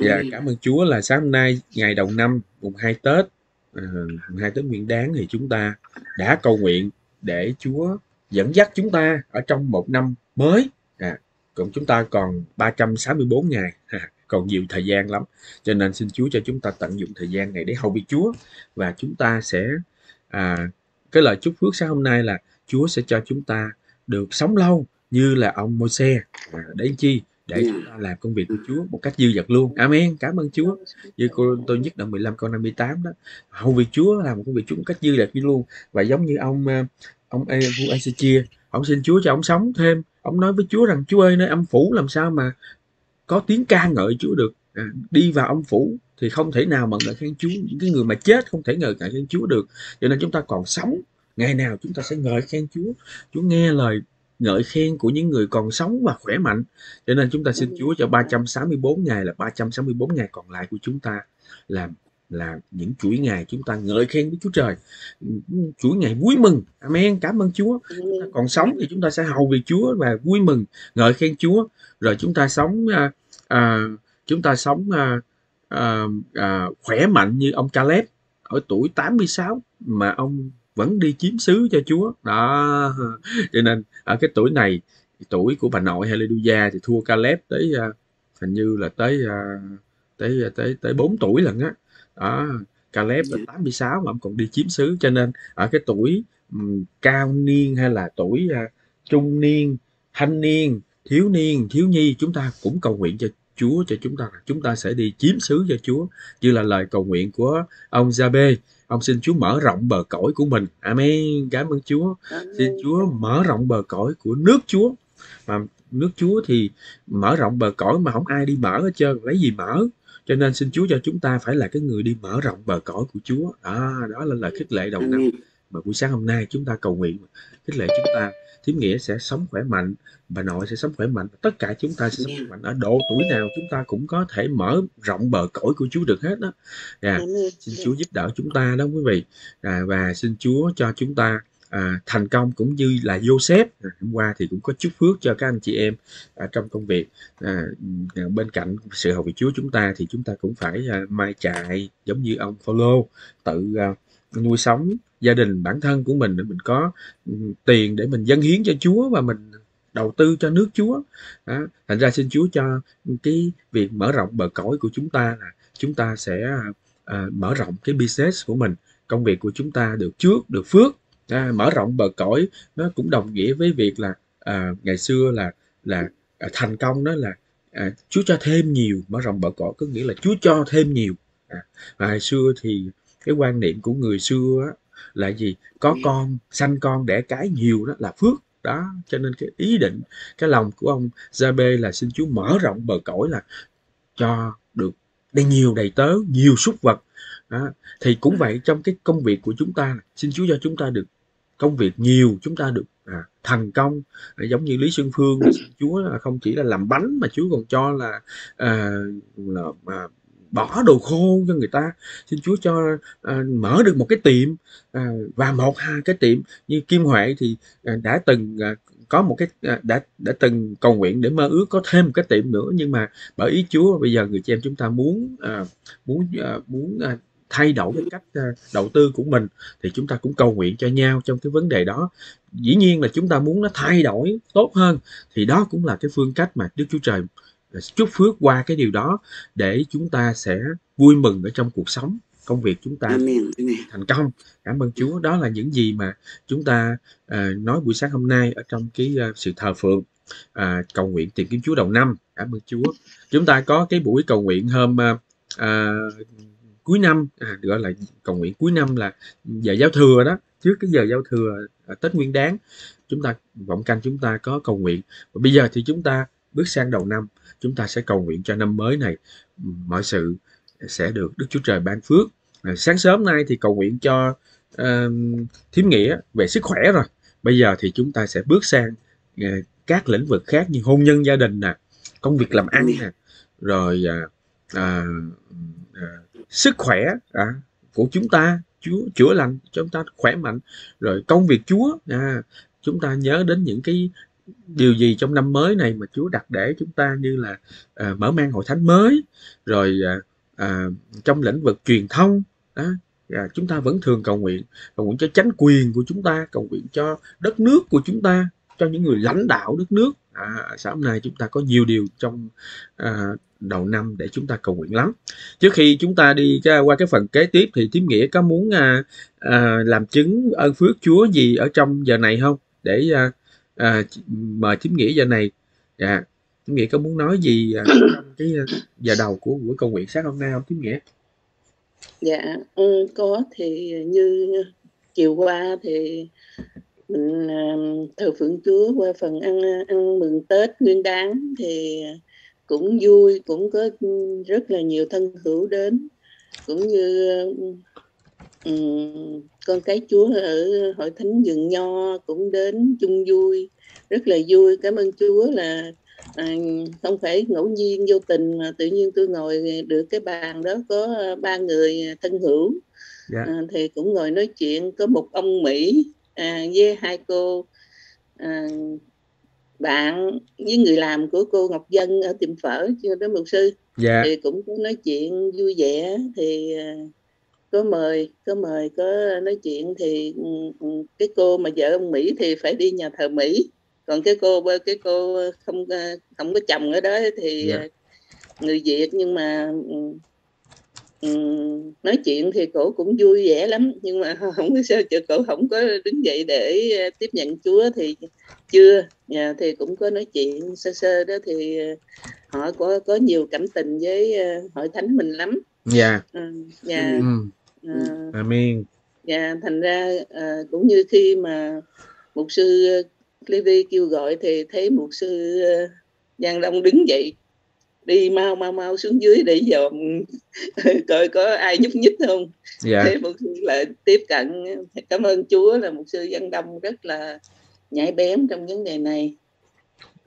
Dạ, Amen. cảm ơn Chúa là sáng hôm nay ngày đầu năm mùng 2 Tết, ờ, mùng 2 Tết Nguyên Đán thì chúng ta đã cầu nguyện để Chúa dẫn dắt chúng ta ở trong một năm mới. À, còn chúng ta còn 364 ngày, à, còn nhiều thời gian lắm. Cho nên xin Chúa cho chúng ta tận dụng thời gian này để hầu việc Chúa và chúng ta sẽ à, cái lời chúc phước sáng hôm nay là Chúa sẽ cho chúng ta được sống lâu như là ông Môi-se à, để chi để Dạ. chúng ta làm công việc của Chúa một cách dư dật luôn. Amen. Cảm ơn Chúa. Như cô tôi nhất đoạn 15 câu 58 đó. Hầu việc Chúa làm một công việc Chúa một cách dư dật luôn. Và giống như ông ờ, ông vua Ezechia, ông xin Chúa cho ông sống thêm. Ông nói với Chúa rằng Chúa ơi nơi âm phủ làm sao mà có tiếng ca ngợi Chúa được. À, đi vào âm phủ thì không thể nào mà ngợi khen Chúa. Những cái người mà chết không thể ngợi ngợi khen Chúa được. Cho nên chúng ta còn sống. Ngày nào chúng ta sẽ ngợi khen Chúa. Chúa nghe lời ngợi khen của những người còn sống và khỏe mạnh. Cho nên chúng ta xin Chúa cho 364 ngày là 364 ngày còn lại của chúng ta là là những chuỗi ngày chúng ta ngợi khen với Chúa Trời. Chuỗi ngày vui mừng. Amen. Cảm ơn Chúa. Chúng ta còn sống thì chúng ta sẽ hầu việc Chúa và vui mừng ngợi khen Chúa. Rồi chúng ta sống à, à, chúng ta sống à, à, à, khỏe mạnh như ông Caleb ở tuổi 86 mà ông vẫn đi chiếm xứ cho Chúa. Đó. Cho nên ở cái tuổi này tuổi của bà nội Hallelujah thì thua Caleb tới à, hình như là tới à, à, tới tới tới 4 tuổi lần á. Đó. Caleb là 86 mà ông còn đi chiếm xứ cho nên ở cái tuổi cao niên hay là tuổi trung niên, thanh niên, thiếu niên, thiếu nhi chúng ta cũng cầu nguyện cho Chúa cho chúng ta chúng ta sẽ đi chiếm xứ cho Chúa như là lời cầu nguyện của ông Gia-bê ông xin Chúa mở rộng bờ cõi của mình. Amen. Cảm ơn Chúa. Xin Chúa mở rộng bờ cõi của nước Chúa. Mà nước Chúa thì mở rộng bờ cõi mà không ai đi mở hết trơn. Lấy gì mở? Cho nên xin Chúa cho chúng ta phải là cái người đi mở rộng bờ cõi của Chúa. Đó, đó là lời khích lệ đầu năm. Amen. mà buổi sáng hôm nay chúng ta cầu nguyện. Khích lệ chúng ta thím nghĩa sẽ sống khỏe mạnh bà nội sẽ sống khỏe mạnh tất cả chúng ta sẽ sống khỏe mạnh. Ở độ tuổi nào chúng ta cũng có thể mở rộng bờ cõi của Chúa được hết đó. Dạ. Amen. xin Chúa giúp đỡ chúng ta đó quý vị. À, và xin Chúa cho chúng ta à, thành công cũng như là Joseph à, hôm qua thì cũng có chúc phước cho các anh chị em à, trong công việc. À, à, bên cạnh sự hầu việc Chúa chúng ta thì chúng ta cũng phải à, mai chạy giống như ông Phaolô tự à, nuôi sống gia đình bản thân của mình để mình có ừ, tiền để mình dâng hiến cho Chúa và mình đầu tư cho nước Chúa đó. thành ra xin Chúa cho cái việc mở rộng bờ cõi của chúng ta là chúng ta sẽ à, mở rộng cái business của mình công việc của chúng ta được trước được phước à, mở rộng bờ cõi nó cũng đồng nghĩa với việc là à, ngày xưa là là à, thành công đó là à, Chúa cho thêm nhiều mở rộng bờ cõi có nghĩa là Chúa cho thêm nhiều à, và xưa thì cái quan niệm của người xưa á, là gì? Có con sanh con đẻ cái nhiều đó là phước. Đó cho nên cái ý định cái lòng của ông Gia-bê là xin Chúa mở rộng bờ cõi là cho được đầy nhiều đầy tớ nhiều súc vật. Đó. thì cũng vậy trong cái công việc của chúng ta xin Chúa cho chúng ta được công việc nhiều chúng ta được à, thành công. À, giống như Lý Xuân Phương Chúa không chỉ là làm bánh mà Chúa còn cho là à, là à, bỏ đồ khô cho người ta. Xin Chúa cho à, mở được một cái tiệm à, và một hai cái tiệm. Như Kim Huệ thì à, đã từng à, có một cái à, đã đã từng cầu nguyện để mơ ước có thêm một cái tiệm nữa. Nhưng mà bởi ý Chúa bây giờ người chị em chúng ta muốn à, muốn à, muốn à, thay đổi cái cách à, đầu tư của mình thì chúng ta cũng cầu nguyện cho nhau trong cái vấn đề đó. Dĩ nhiên là chúng ta muốn nó thay đổi tốt hơn thì đó cũng là cái phương cách mà Đức Chúa Trời chúc phước qua cái điều đó để chúng ta sẽ vui mừng ở trong cuộc sống. Công việc chúng ta Amen. Thành công. Cảm ơn Chúa. Đó là những gì mà chúng ta à, nói buổi sáng hôm nay ở trong cái à, sự thờ phượng à, cầu nguyện tìm kiếm Chúa đầu năm. Cảm ơn Chúa. Chúng ta có cái buổi cầu nguyện hôm à, à, cuối năm à, gọi là cầu nguyện cuối năm là giờ giao thừa đó. Trước cái giờ giao thừa Tết Nguyên Đán chúng ta vọng canh chúng ta có cầu nguyện. Và bây giờ thì chúng ta bước sang đầu năm chúng ta sẽ cầu nguyện cho năm mới này. Mọi sự sẽ được Đức Chúa Trời ban phước. Sáng sớm nay thì cầu nguyện cho uh, thím nghĩa về sức khỏe rồi. Bây giờ thì chúng ta sẽ bước sang uh, các lĩnh vực khác như hôn nhân gia đình nè công việc làm ăn nè rồi uh, uh, uh, sức khỏe uh, của chúng ta. Chúa chữa lành cho chúng ta khỏe mạnh. Rồi công việc Chúa à, chúng ta nhớ đến những cái điều gì trong năm mới này mà Chúa đặt để chúng ta như là à, mở mang hội thánh mới rồi à, à, trong lĩnh vực truyền thông đó à, chúng ta vẫn thường cầu nguyện cầu nguyện cho chánh quyền của chúng ta cầu nguyện cho đất nước của chúng ta cho những người lãnh đạo đất nước. À, sáng nay chúng ta có nhiều điều trong à, đầu năm để chúng ta cầu nguyện lắm. Trước khi chúng ta đi qua cái phần kế tiếp thì thím nghĩa có muốn à, à, làm chứng ơn phước chúa gì ở trong giờ này không? Để à, à, mời thím nghĩa giờ này. Dạ. Thím nghĩa có muốn nói gì à, trong cái à, giờ đầu của buổi cầu nguyện sáng hôm nay không thím nghĩa? Dạ ừ, có thì như chiều qua thì mình à, thờ phượng Chúa qua phần ăn ăn mừng Tết Nguyên Đán thì cũng vui cũng có rất là nhiều thân hữu đến. Cũng như um, con cái Chúa ở hội thánh vườn nho cũng đến chung vui rất là vui cảm ơn Chúa là à, không phải ngẫu nhiên vô tình mà tự nhiên tôi ngồi được cái bàn đó có ba người thân hữu yeah. Dạ. à, thì cũng ngồi nói chuyện có một ông Mỹ à, với hai cô à, bạn với người làm của cô Ngọc Dân ở tiệm phở chưa đó mục sư dạ. thì cũng có nói chuyện vui vẻ thì à, có mời có mời có nói chuyện thì ừ, ừ, cái cô mà vợ ông Mỹ thì phải đi nhà thờ Mỹ. Còn cái cô cái cô không à, không có chồng ở đó thì dạ. À, người Việt nhưng mà ừ, nói chuyện thì cổ cũng vui vẻ lắm. Nhưng mà không có sao chờ cổ không có đứng dậy để ờ, tiếp nhận Chúa thì chưa. Nhà thì cũng có nói chuyện sơ sơ đó thì ờ, họ có có nhiều cảm tình với ờ, hội thánh mình lắm. Dạ. Dạ amen. Dạ thành ra cũng như khi mà mục sư Levi kêu gọi thì thấy mục sư Giang Long đứng dậy đi mau mau mau xuống dưới để dòm. Coi có ai nhúc nhích không? Dạ. thế một sư lại tiếp cận. Cảm ơn chúa là một sư dân đông rất là nhảy bén trong vấn đề này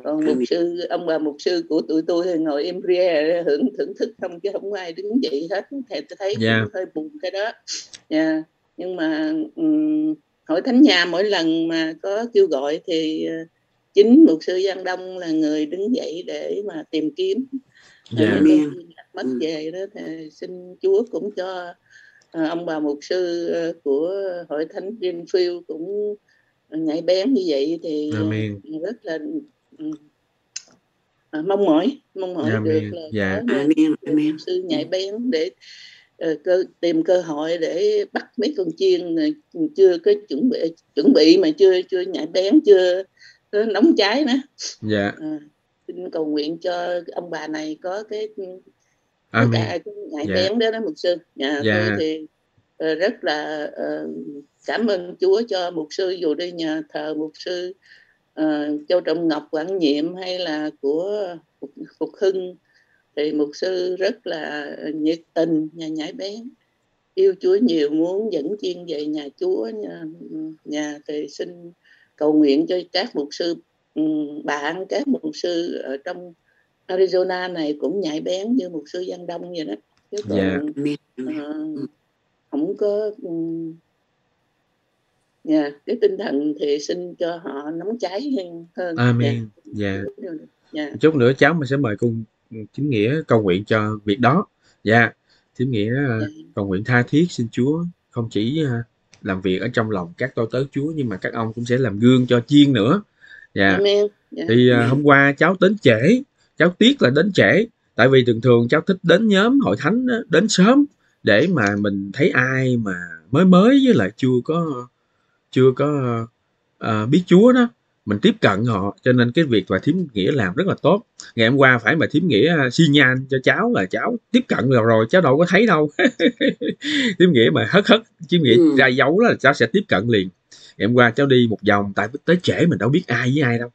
còn một sư ông bà một sư của tụi tôi thì ngồi im ria hưởng thưởng thức không chứ không ai đứng dậy hết thì tôi thấy yeah. Dạ. hơi buồn cái đó yeah. Dạ. nhưng mà um, hội thánh nhà mỗi lần mà có kêu gọi thì uh, chính một sư Giang Đông là người đứng dậy để mà tìm kiếm dạ. mất về đó thì xin Chúa cũng cho à, ông bà mục sư à, của hội thánh Greenfield cũng nhảy bén như vậy thì Amen. rất là à, mong mỏi mong mỏi Amen. được là dạ. có Amen. Amen. sư nhảy bén để uh, cơ, tìm cơ hội để bắt mấy con chiên chưa có chuẩn bị chuẩn bị mà chưa chưa nhảy bén chưa nóng cháy nữa dạ à, xin cầu nguyện cho ông bà này có cái Amen. cả cái ngại dạ. bén đó đó mục sư nhà dạ. tôi thì uh, rất là uh, cảm ơn Chúa cho mục sư dù đi nhà thờ mục sư uh, Châu Trọng Ngọc Quảng Nhiệm hay là của Phục, Phục Hưng? Thì mục sư rất là nhiệt tình nhà nhảy bén yêu Chúa nhiều muốn dẫn chiên về nhà Chúa. Nhà, nhà thì xin cầu nguyện cho các mục sư bạn các mục sư ở trong Arizona này cũng nhạy bén như mục sư Giang Đông vậy đó. Chứ còn yeah. uh, không có um, yeah, cái tinh thần thì xin cho họ nóng cháy hơn Amen dạ yeah. yeah. yeah. chút nữa cháu mình sẽ mời cùng chính nghĩa cầu nguyện cho việc đó dạ yeah. chính nghĩa yeah. cầu nguyện tha thiết xin Chúa không chỉ uh, làm việc ở trong lòng các tôi tớ Chúa nhưng mà các ông cũng sẽ làm gương cho chiên nữa dạ yeah. yeah. Dạ. thì uh, hôm qua cháu đến trễ cháu tiếc là đến trễ tại vì thường thường cháu thích đến nhóm hội thánh đến sớm để mà mình thấy ai mà mới mới với lại chưa có chưa có uh, biết Chúa đó mình tiếp cận họ cho nên cái việc mà thím nghĩa làm rất là tốt ngày hôm qua phải mà thím nghĩa xi nhan cho cháu là cháu tiếp cận rồi rồi cháu đâu có thấy đâu thím nghĩa mà hất hất thím nghĩa ừ. ra dấu là cháu sẽ tiếp cận liền ngày hôm qua cháu đi một vòng tại tới trễ mình đâu biết ai với ai đâu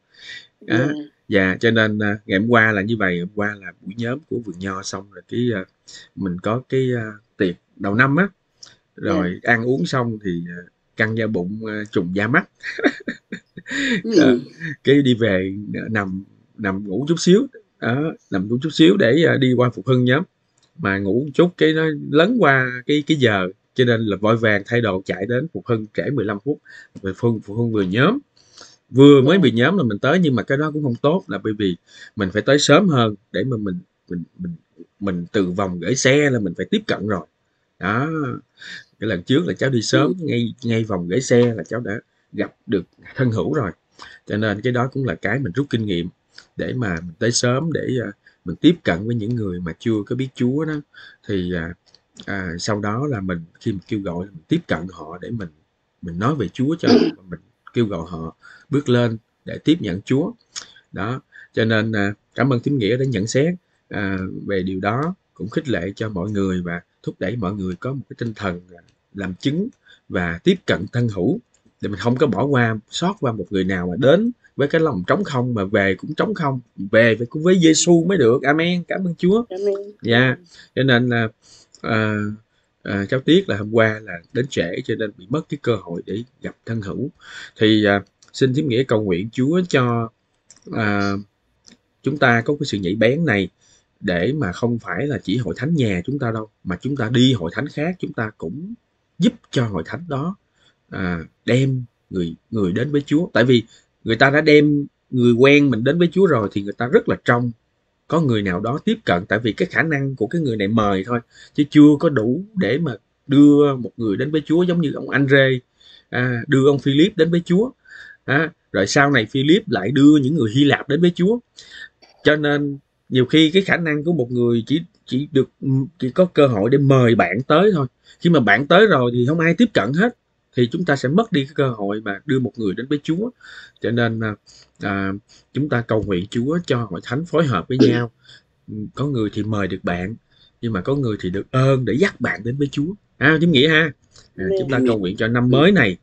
đó. Yeah. Dạ, cho nên uh, ngày hôm qua là như vậy, hôm qua là buổi nhóm của vườn nho xong rồi cái mình có cái tiệc đầu năm á, rồi yeah. ăn uống xong thì căng da bụng uh, trùng da mắt, ừ. cái đi về nằm nằm ngủ chút xíu, đó, nằm ngủ chút xíu để uh, đi qua phục hưng nhóm, mà ngủ một chút cái nó lấn qua cái cái giờ, cho nên là vội vàng thay đồ chạy đến phục hưng trễ 15 phút, về phục, phục hưng vừa nhóm. Vừa mới bị nhóm là mình tới nhưng mà cái đó cũng không tốt là bởi vì mình phải tới sớm hơn để mà mình mình mình mình từ vòng gửi xe là mình phải tiếp cận rồi. Đó cái lần trước là cháu đi sớm ngay ngay vòng gửi xe là cháu đã gặp được thân hữu rồi. Cho nên cái đó cũng là cái mình rút kinh nghiệm để mà mình tới sớm để uh, mình tiếp cận với những người mà chưa có biết Chúa đó. Thì uh, à, sau đó là mình khi mình kêu gọi mình tiếp cận họ để mình mình nói về Chúa cho họ, mình kêu gọi họ bước lên để tiếp nhận Chúa. Đó cho nên à, cảm ơn tín nghĩa đã nhận xét à, về điều đó cũng khích lệ cho mọi người và thúc đẩy mọi người có một cái tinh thần à, làm chứng và tiếp cận thân hữu. Để mình không có bỏ qua sót qua một người nào mà đến với cái lòng trống không mà về cũng trống không về phải cũng với Giêsu mới được. Amen. Cảm ơn Chúa. Dạ. Yeah. cho nên là à, à, cháu tiếc là hôm qua là đến trễ cho nên bị mất cái cơ hội để gặp thân hữu. Thì à, xin thiếm nghĩa cầu nguyện Chúa cho à, chúng ta có cái sự nhạy bén này để mà không phải là chỉ hội thánh nhà chúng ta đâu mà chúng ta đi hội thánh khác chúng ta cũng giúp cho hội thánh đó à, đem người người đến với Chúa. Tại vì người ta đã đem người quen mình đến với Chúa rồi thì người ta rất là trong có người nào đó tiếp cận. Tại vì cái khả năng của cái người này mời thôi chứ chưa có đủ để mà đưa một người đến với Chúa giống như ông Andre à, đưa ông Philip đến với Chúa. À, rồi sau này Philip lại đưa những người Hy Lạp đến với Chúa. Cho nên nhiều khi cái khả năng của một người chỉ chỉ được chỉ có cơ hội để mời bạn tới thôi. Khi mà bạn tới rồi thì không ai tiếp cận hết thì chúng ta sẽ mất đi cái cơ hội mà đưa một người đến với Chúa. Cho nên à, à chúng ta cầu nguyện Chúa cho hội thánh phối hợp với nhau. Có người thì mời được bạn nhưng mà có người thì được ơn để dắt bạn đến với Chúa. À, chúng nghĩa ha? À, chúng ta cầu nguyện cho năm mới này.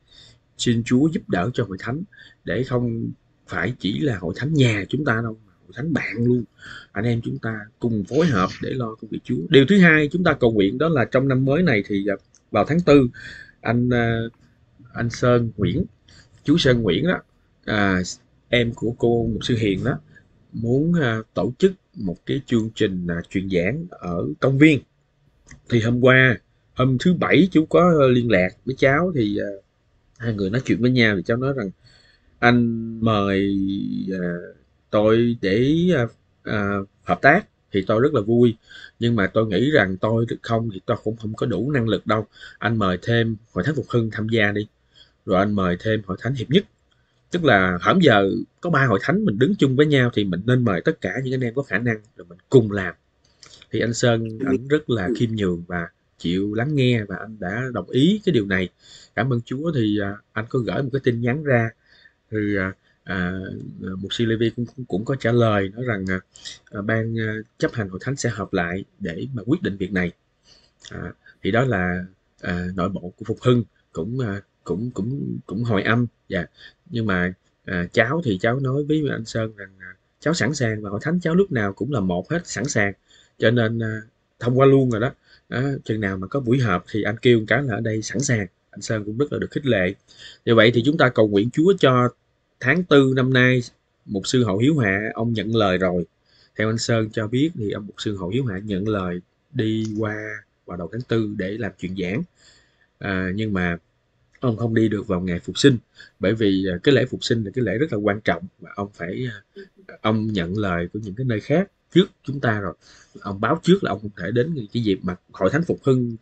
Xin Chúa giúp đỡ cho hội thánh để không phải chỉ là hội thánh nhà chúng ta đâu thánh bạn luôn. Anh em chúng ta cùng phối hợp để lo công việc Chúa. Điều thứ hai chúng ta cầu nguyện đó là trong năm mới này thì à, vào tháng tư anh à, anh Sơn Nguyễn chú Sơn Nguyễn đó à, em của cô mục sư hiền đó muốn à, tổ chức một cái chương trình à, truyền giảng ở công viên. Thì hôm qua hôm thứ bảy chú có liên lạc với cháu thì à, hai người nói chuyện với nhau thì cháu nói rằng anh mời à, tôi để à, à, hợp tác thì tôi rất là vui. Nhưng mà tôi nghĩ rằng tôi không thì tôi cũng không có đủ năng lực đâu. Anh mời thêm hội thánh phục hưng tham gia đi. Rồi anh mời thêm hội thánh hiệp nhất. Tức là hẳn giờ có ba hội thánh mình đứng chung với nhau thì mình nên mời tất cả những anh em có khả năng rồi mình cùng làm. Thì anh Sơn anh rất là khiêm nhường và chịu lắng nghe và anh đã đồng ý cái điều này. Cảm ơn Chúa thì à, anh có gửi một cái tin nhắn ra. Thì à, À, à, mục sư Levi cũng, cũng có trả lời nói rằng à, à, ban à, chấp hành hội thánh sẽ họp lại để mà quyết định việc này. À, thì đó là à, nội bộ của phục hưng cũng à, cũng cũng cũng hồi âm. Dạ. Nhưng mà à, cháu thì cháu nói với anh Sơn rằng à, cháu sẵn sàng và hội thánh cháu lúc nào cũng là một hết sẵn sàng. Cho nên à, thông qua luôn rồi đó à, chừng nào mà có buổi họp thì anh kêu cái là ở đây sẵn sàng. Anh Sơn cũng rất là được khích lệ. Như vậy thì chúng ta cầu nguyện Chúa cho tháng tư năm nay mục sư Hậu Hiếu Hạ ông nhận lời rồi. Theo anh Sơn cho biết thì ông mục sư Hậu Hiếu Hạ nhận lời đi qua vào đầu tháng tư để làm chuyện giảng. À, nhưng mà ông không đi được vào ngày phục sinh bởi vì à, cái lễ phục sinh là cái lễ rất là quan trọng và ông phải à, ông nhận lời của những cái nơi khác trước chúng ta rồi. Ông báo trước là ông không thể đến cái dịp mà hội thánh phục hưng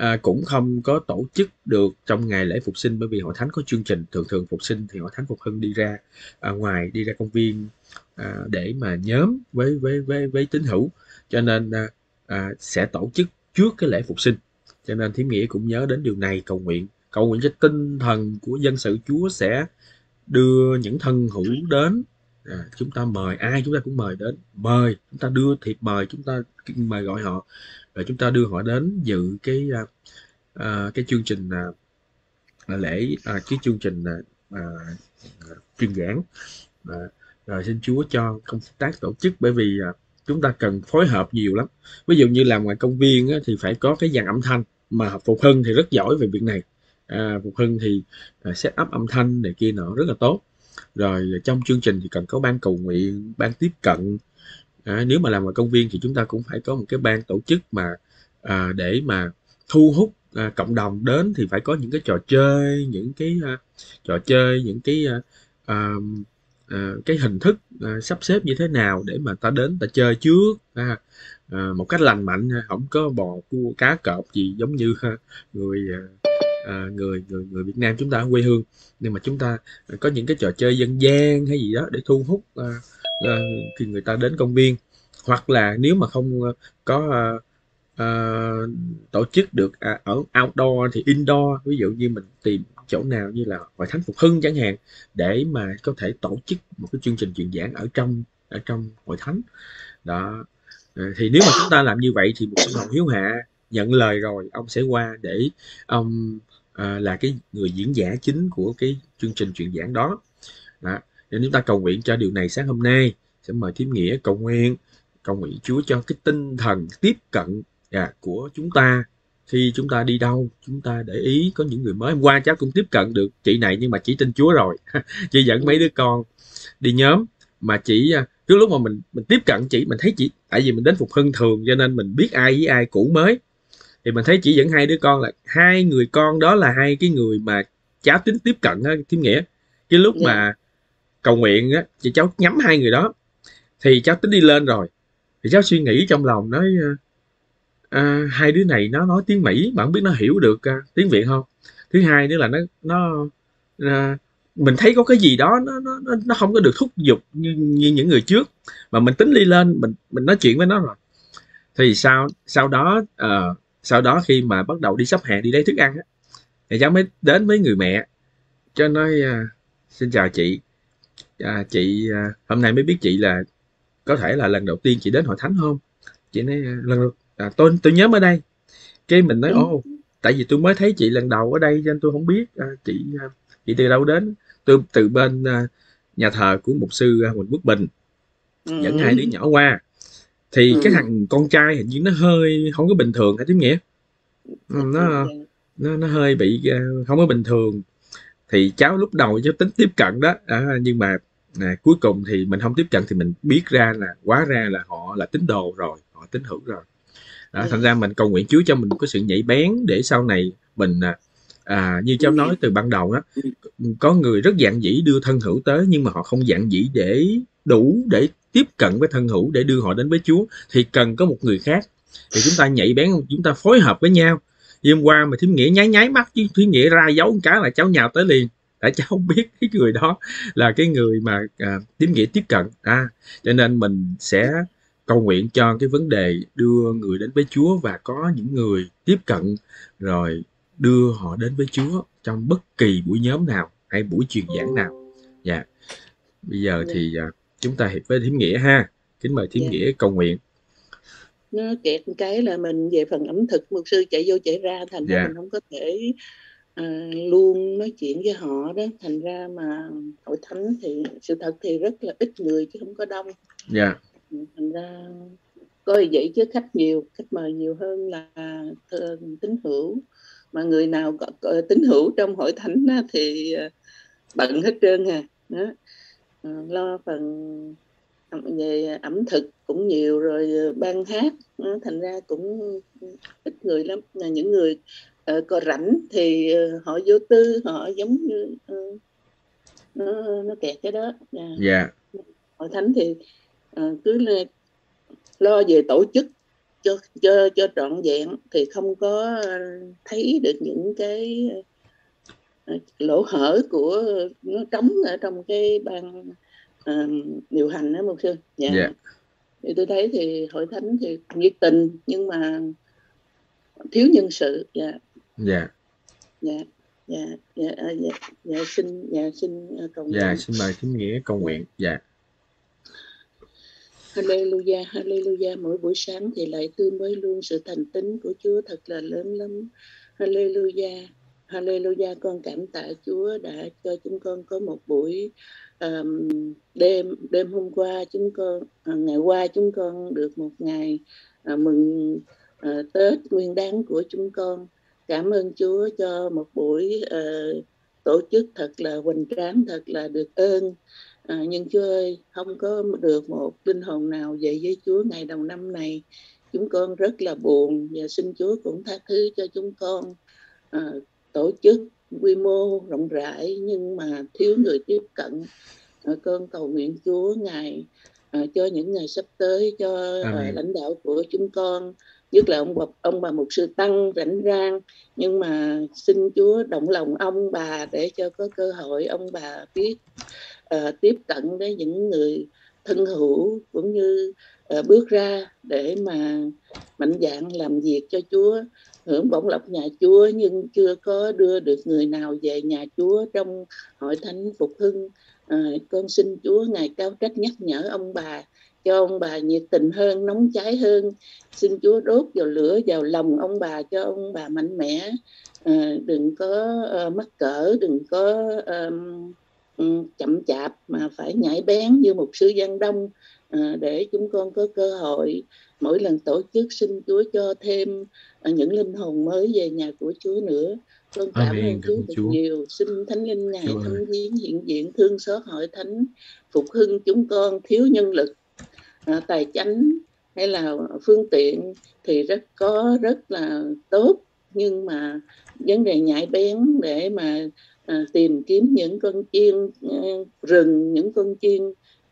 à, cũng không có tổ chức được trong ngày lễ phục sinh bởi vì hội thánh có chương trình. Thường thường phục sinh thì hội thánh phục hưng đi ra à, ngoài đi ra công viên à, để mà nhóm với với với với tín hữu. Cho nên à, à, sẽ tổ chức trước cái lễ phục sinh. Cho nên thím nghĩa cũng nhớ đến điều này cầu nguyện. Cầu nguyện cho tinh thần của dân sự Chúa sẽ đưa những thân hữu đến à, chúng ta mời ai chúng ta cũng mời đến. Mời chúng ta đưa thiệp mời chúng ta mời gọi họ. Rồi chúng ta đưa họ đến dự cái uh, cái chương trình uh, lễ uh, cái chương trình uh, truyền giảng. Uh, rồi xin Chúa cho công tác tổ chức bởi vì uh, chúng ta cần phối hợp nhiều lắm. Ví dụ như làm ngoài công viên á, thì phải có cái dàn âm thanh. Mà phục hưng thì rất giỏi về việc này. À, phục hưng thì uh, set up âm thanh này kia nọ rất là tốt rồi ờ, trong chương trình thì cần có ban cầu nguyện ban tiếp cận. À, nếu mà làm ở công viên thì chúng ta cũng phải có một cái ban tổ chức mà à, để mà thu hút à, cộng đồng đến thì phải có những cái trò chơi những cái à, trò chơi những cái à, à, à, cái hình thức à, sắp xếp như thế nào để mà ta đến ta chơi trước à, à, một cách lành mạnh không có bò cua cá cọp gì giống như người à, À, người người người Việt Nam chúng ta ở quê hương. Nhưng mà chúng ta à, có những cái trò chơi dân gian hay gì đó để thu hút à, à, khi người ta đến công viên. Hoặc là nếu mà không à, có à, à, tổ chức được à, ở outdoor thì indoor ví dụ như mình tìm chỗ nào như là hội thánh phục hưng chẳng hạn để mà có thể tổ chức một cái chương trình truyền giảng ở trong ở trong hội thánh. Đó. Thì nếu mà chúng ta làm như vậy thì một ông hiếu hạ nhận lời rồi ông sẽ qua để ông à, là cái người diễn giả chính của cái chương trình truyền giảng đó. Đó. Nên chúng ta cầu nguyện cho điều này sáng hôm nay. Sẽ mời thiếm nghĩa cầu nguyện. Cầu nguyện Chúa cho cái tinh thần tiếp cận à, của chúng ta. Khi chúng ta đi đâu chúng ta để ý có những người mới. Hôm qua cháu cũng tiếp cận được chị này nhưng mà chỉ tin Chúa rồi. Chị dẫn mấy đứa con đi nhóm. Mà chỉ trước à, lúc mà mình mình tiếp cận chị mình thấy chị tại vì mình đến phục hưng thường cho nên mình biết ai với ai cũ mới thì mình thấy chỉ dẫn hai đứa con là hai người con đó là hai cái người mà cháu tính tiếp cận á thím nghĩa cái lúc yeah. Dạ. mà cầu nguyện á thì cháu nhắm hai người đó thì cháu tính đi lên rồi thì cháu suy nghĩ trong lòng nói à, hai đứa này nó nói tiếng Mỹ mà không biết nó hiểu được à, tiếng Việt không thứ hai nữa là nó nó à, mình thấy có cái gì đó nó nó nó không có được thúc giục như, như những người trước mà mình tính đi lên mình mình nói chuyện với nó rồi thì sau sau đó uh, sau đó khi mà bắt đầu đi sắp hàng đi lấy thức ăn á, thì cháu mới đến với người mẹ cho nói uh, xin chào chị. À, chị uh, hôm nay mới biết chị là có thể là lần đầu tiên chị đến hội thánh không? Chị nói lần đầu à, tôi tôi nhớ ở đây. Cái mình nói ô tại vì tôi mới thấy chị lần đầu ở đây cho nên tôi không biết à, chị à, chị từ đâu đến. Tôi từ bên à, nhà thờ của mục sư à, Huỳnh Quốc Bình ừ. dẫn hai đứa nhỏ qua thì ừ. cái thằng con trai hình như nó hơi không có bình thường hả tiếng nghĩa? Ừ, nó nó nó hơi bị uh, không có bình thường. Thì cháu lúc đầu cháu tính tiếp cận đó à, nhưng mà à, cuối cùng thì mình không tiếp cận thì mình biết ra là quá ra là họ là tín đồ rồi họ tín hữu rồi. Đó, thành ra mình cầu nguyện Chúa cho mình một cái sự nhạy bén để sau này mình à, à như cháu nói từ ban đầu đó có người rất dạng dĩ đưa thân hữu tới nhưng mà họ không dạng dĩ để đủ để tiếp cận với thân hữu để đưa họ đến với Chúa thì cần có một người khác thì chúng ta nhạy bén chúng ta phối hợp với nhau hôm qua mà thím nghĩa nháy nháy mắt chứ thím nghĩa ra dấu một cái là cháu nhào tới liền đã cháu biết cái người đó là cái người mà à, thím nghĩa tiếp cận à cho nên mình sẽ cầu nguyện cho cái vấn đề đưa người đến với Chúa và có những người tiếp cận rồi đưa họ đến với Chúa trong bất kỳ buổi nhóm nào hay buổi truyền giảng nào. Dạ. Yeah. Bây giờ thì uh, chúng ta hiệp với thím nghĩa ha. Kính mời thím yeah. Dạ. nghĩa cầu nguyện. Nó kẹt cái là mình về phần ẩm thực một sư chạy vô chạy ra thành ra yeah. Dạ. mình không có thể uh, luôn nói chuyện với họ đó thành ra mà hội thánh thì sự thật thì rất là ít người chứ không có đông. Dạ. Yeah thành ra coi vậy chứ khách nhiều khách mời nhiều hơn là tín hữu mà người nào có, có tín hữu trong hội thánh á, thì ờ, bận hết trơn à đó. À, lo phần về ẩm thực cũng nhiều rồi ờ, ban hát đó, thành ra cũng ít người lắm. Là những người uh, có rảnh thì uh, họ vô tư họ giống như uh, nó nó kẹt cái đó. Dạ. Yeah. hội thánh thì cứ lo về tổ chức cho cho cho trọn vẹn thì không có thấy được những cái ờ, lỗ hở của nó trống ở trong cái ban uh, điều hành đó một sư. Dạ. Yeah. Dạ. thì tôi thấy thì hội thánh thì nhiệt tình nhưng mà thiếu nhân sự. Dạ. Dạ. Dạ. Dạ. Dạ dạ, dạ xin dạ xin cầu nguyện. dạ xin mời thím nghĩa cầu nguyện. Dạ. Hallelujah, Hallelujah. Mỗi buổi sáng thì lại tươi mới luôn. Sự thành tín của Chúa thật là lớn lắm. Hallelujah, Hallelujah. Con cảm tạ Chúa đã cho chúng con có một buổi um, đêm đêm hôm qua chúng con uh, ngày qua chúng con được một ngày uh, mừng uh, Tết Nguyên Đán của chúng con. Cảm ơn Chúa cho một buổi uh, tổ chức thật là hoành tráng, thật là được ơn à, nhưng Chúa ơi không có được một linh hồn nào về với Chúa ngày đầu năm này chúng con rất là buồn và xin Chúa cũng tha thứ cho chúng con à, tổ chức quy mô rộng rãi nhưng mà thiếu người tiếp cận à, con cầu nguyện Chúa ngài à, cho những ngày sắp tới cho à, lãnh đạo của chúng con. Nhất là ông bà, ông bà mục sư tăng rảnh rang nhưng mà xin Chúa động lòng ông bà để cho có cơ hội ông bà biết uh, tiếp cận với những người thân hữu cũng như uh, bước ra để mà mạnh dạng làm việc cho Chúa hưởng bổng lộc nhà Chúa nhưng chưa có đưa được người nào về nhà Chúa trong hội thánh phục hưng. À, con xin Chúa ngài cao trách nhắc nhở ông bà cho ông bà nhiệt tình hơn nóng cháy hơn. Xin Chúa đốt vào lửa vào lòng ông bà cho ông bà mạnh mẽ. À, đừng có uh, mắc cỡ đừng có um, chậm chạp mà phải nhảy bén như một sư Giang Đông à, để chúng con có cơ hội mỗi lần tổ chức xin Chúa cho thêm à, những linh hồn mới về nhà của Chúa nữa. Con cảm ơn Chúa thật nhiều. Xin Thánh Linh ngài thăm viếng hiện diện thương xót hội thánh phục hưng chúng con thiếu nhân lực à, tài chánh hay là phương tiện thì rất có rất là tốt. Nhưng mà vấn đề nhạy bén để mà à, tìm kiếm những con chiên à, rừng những con chiên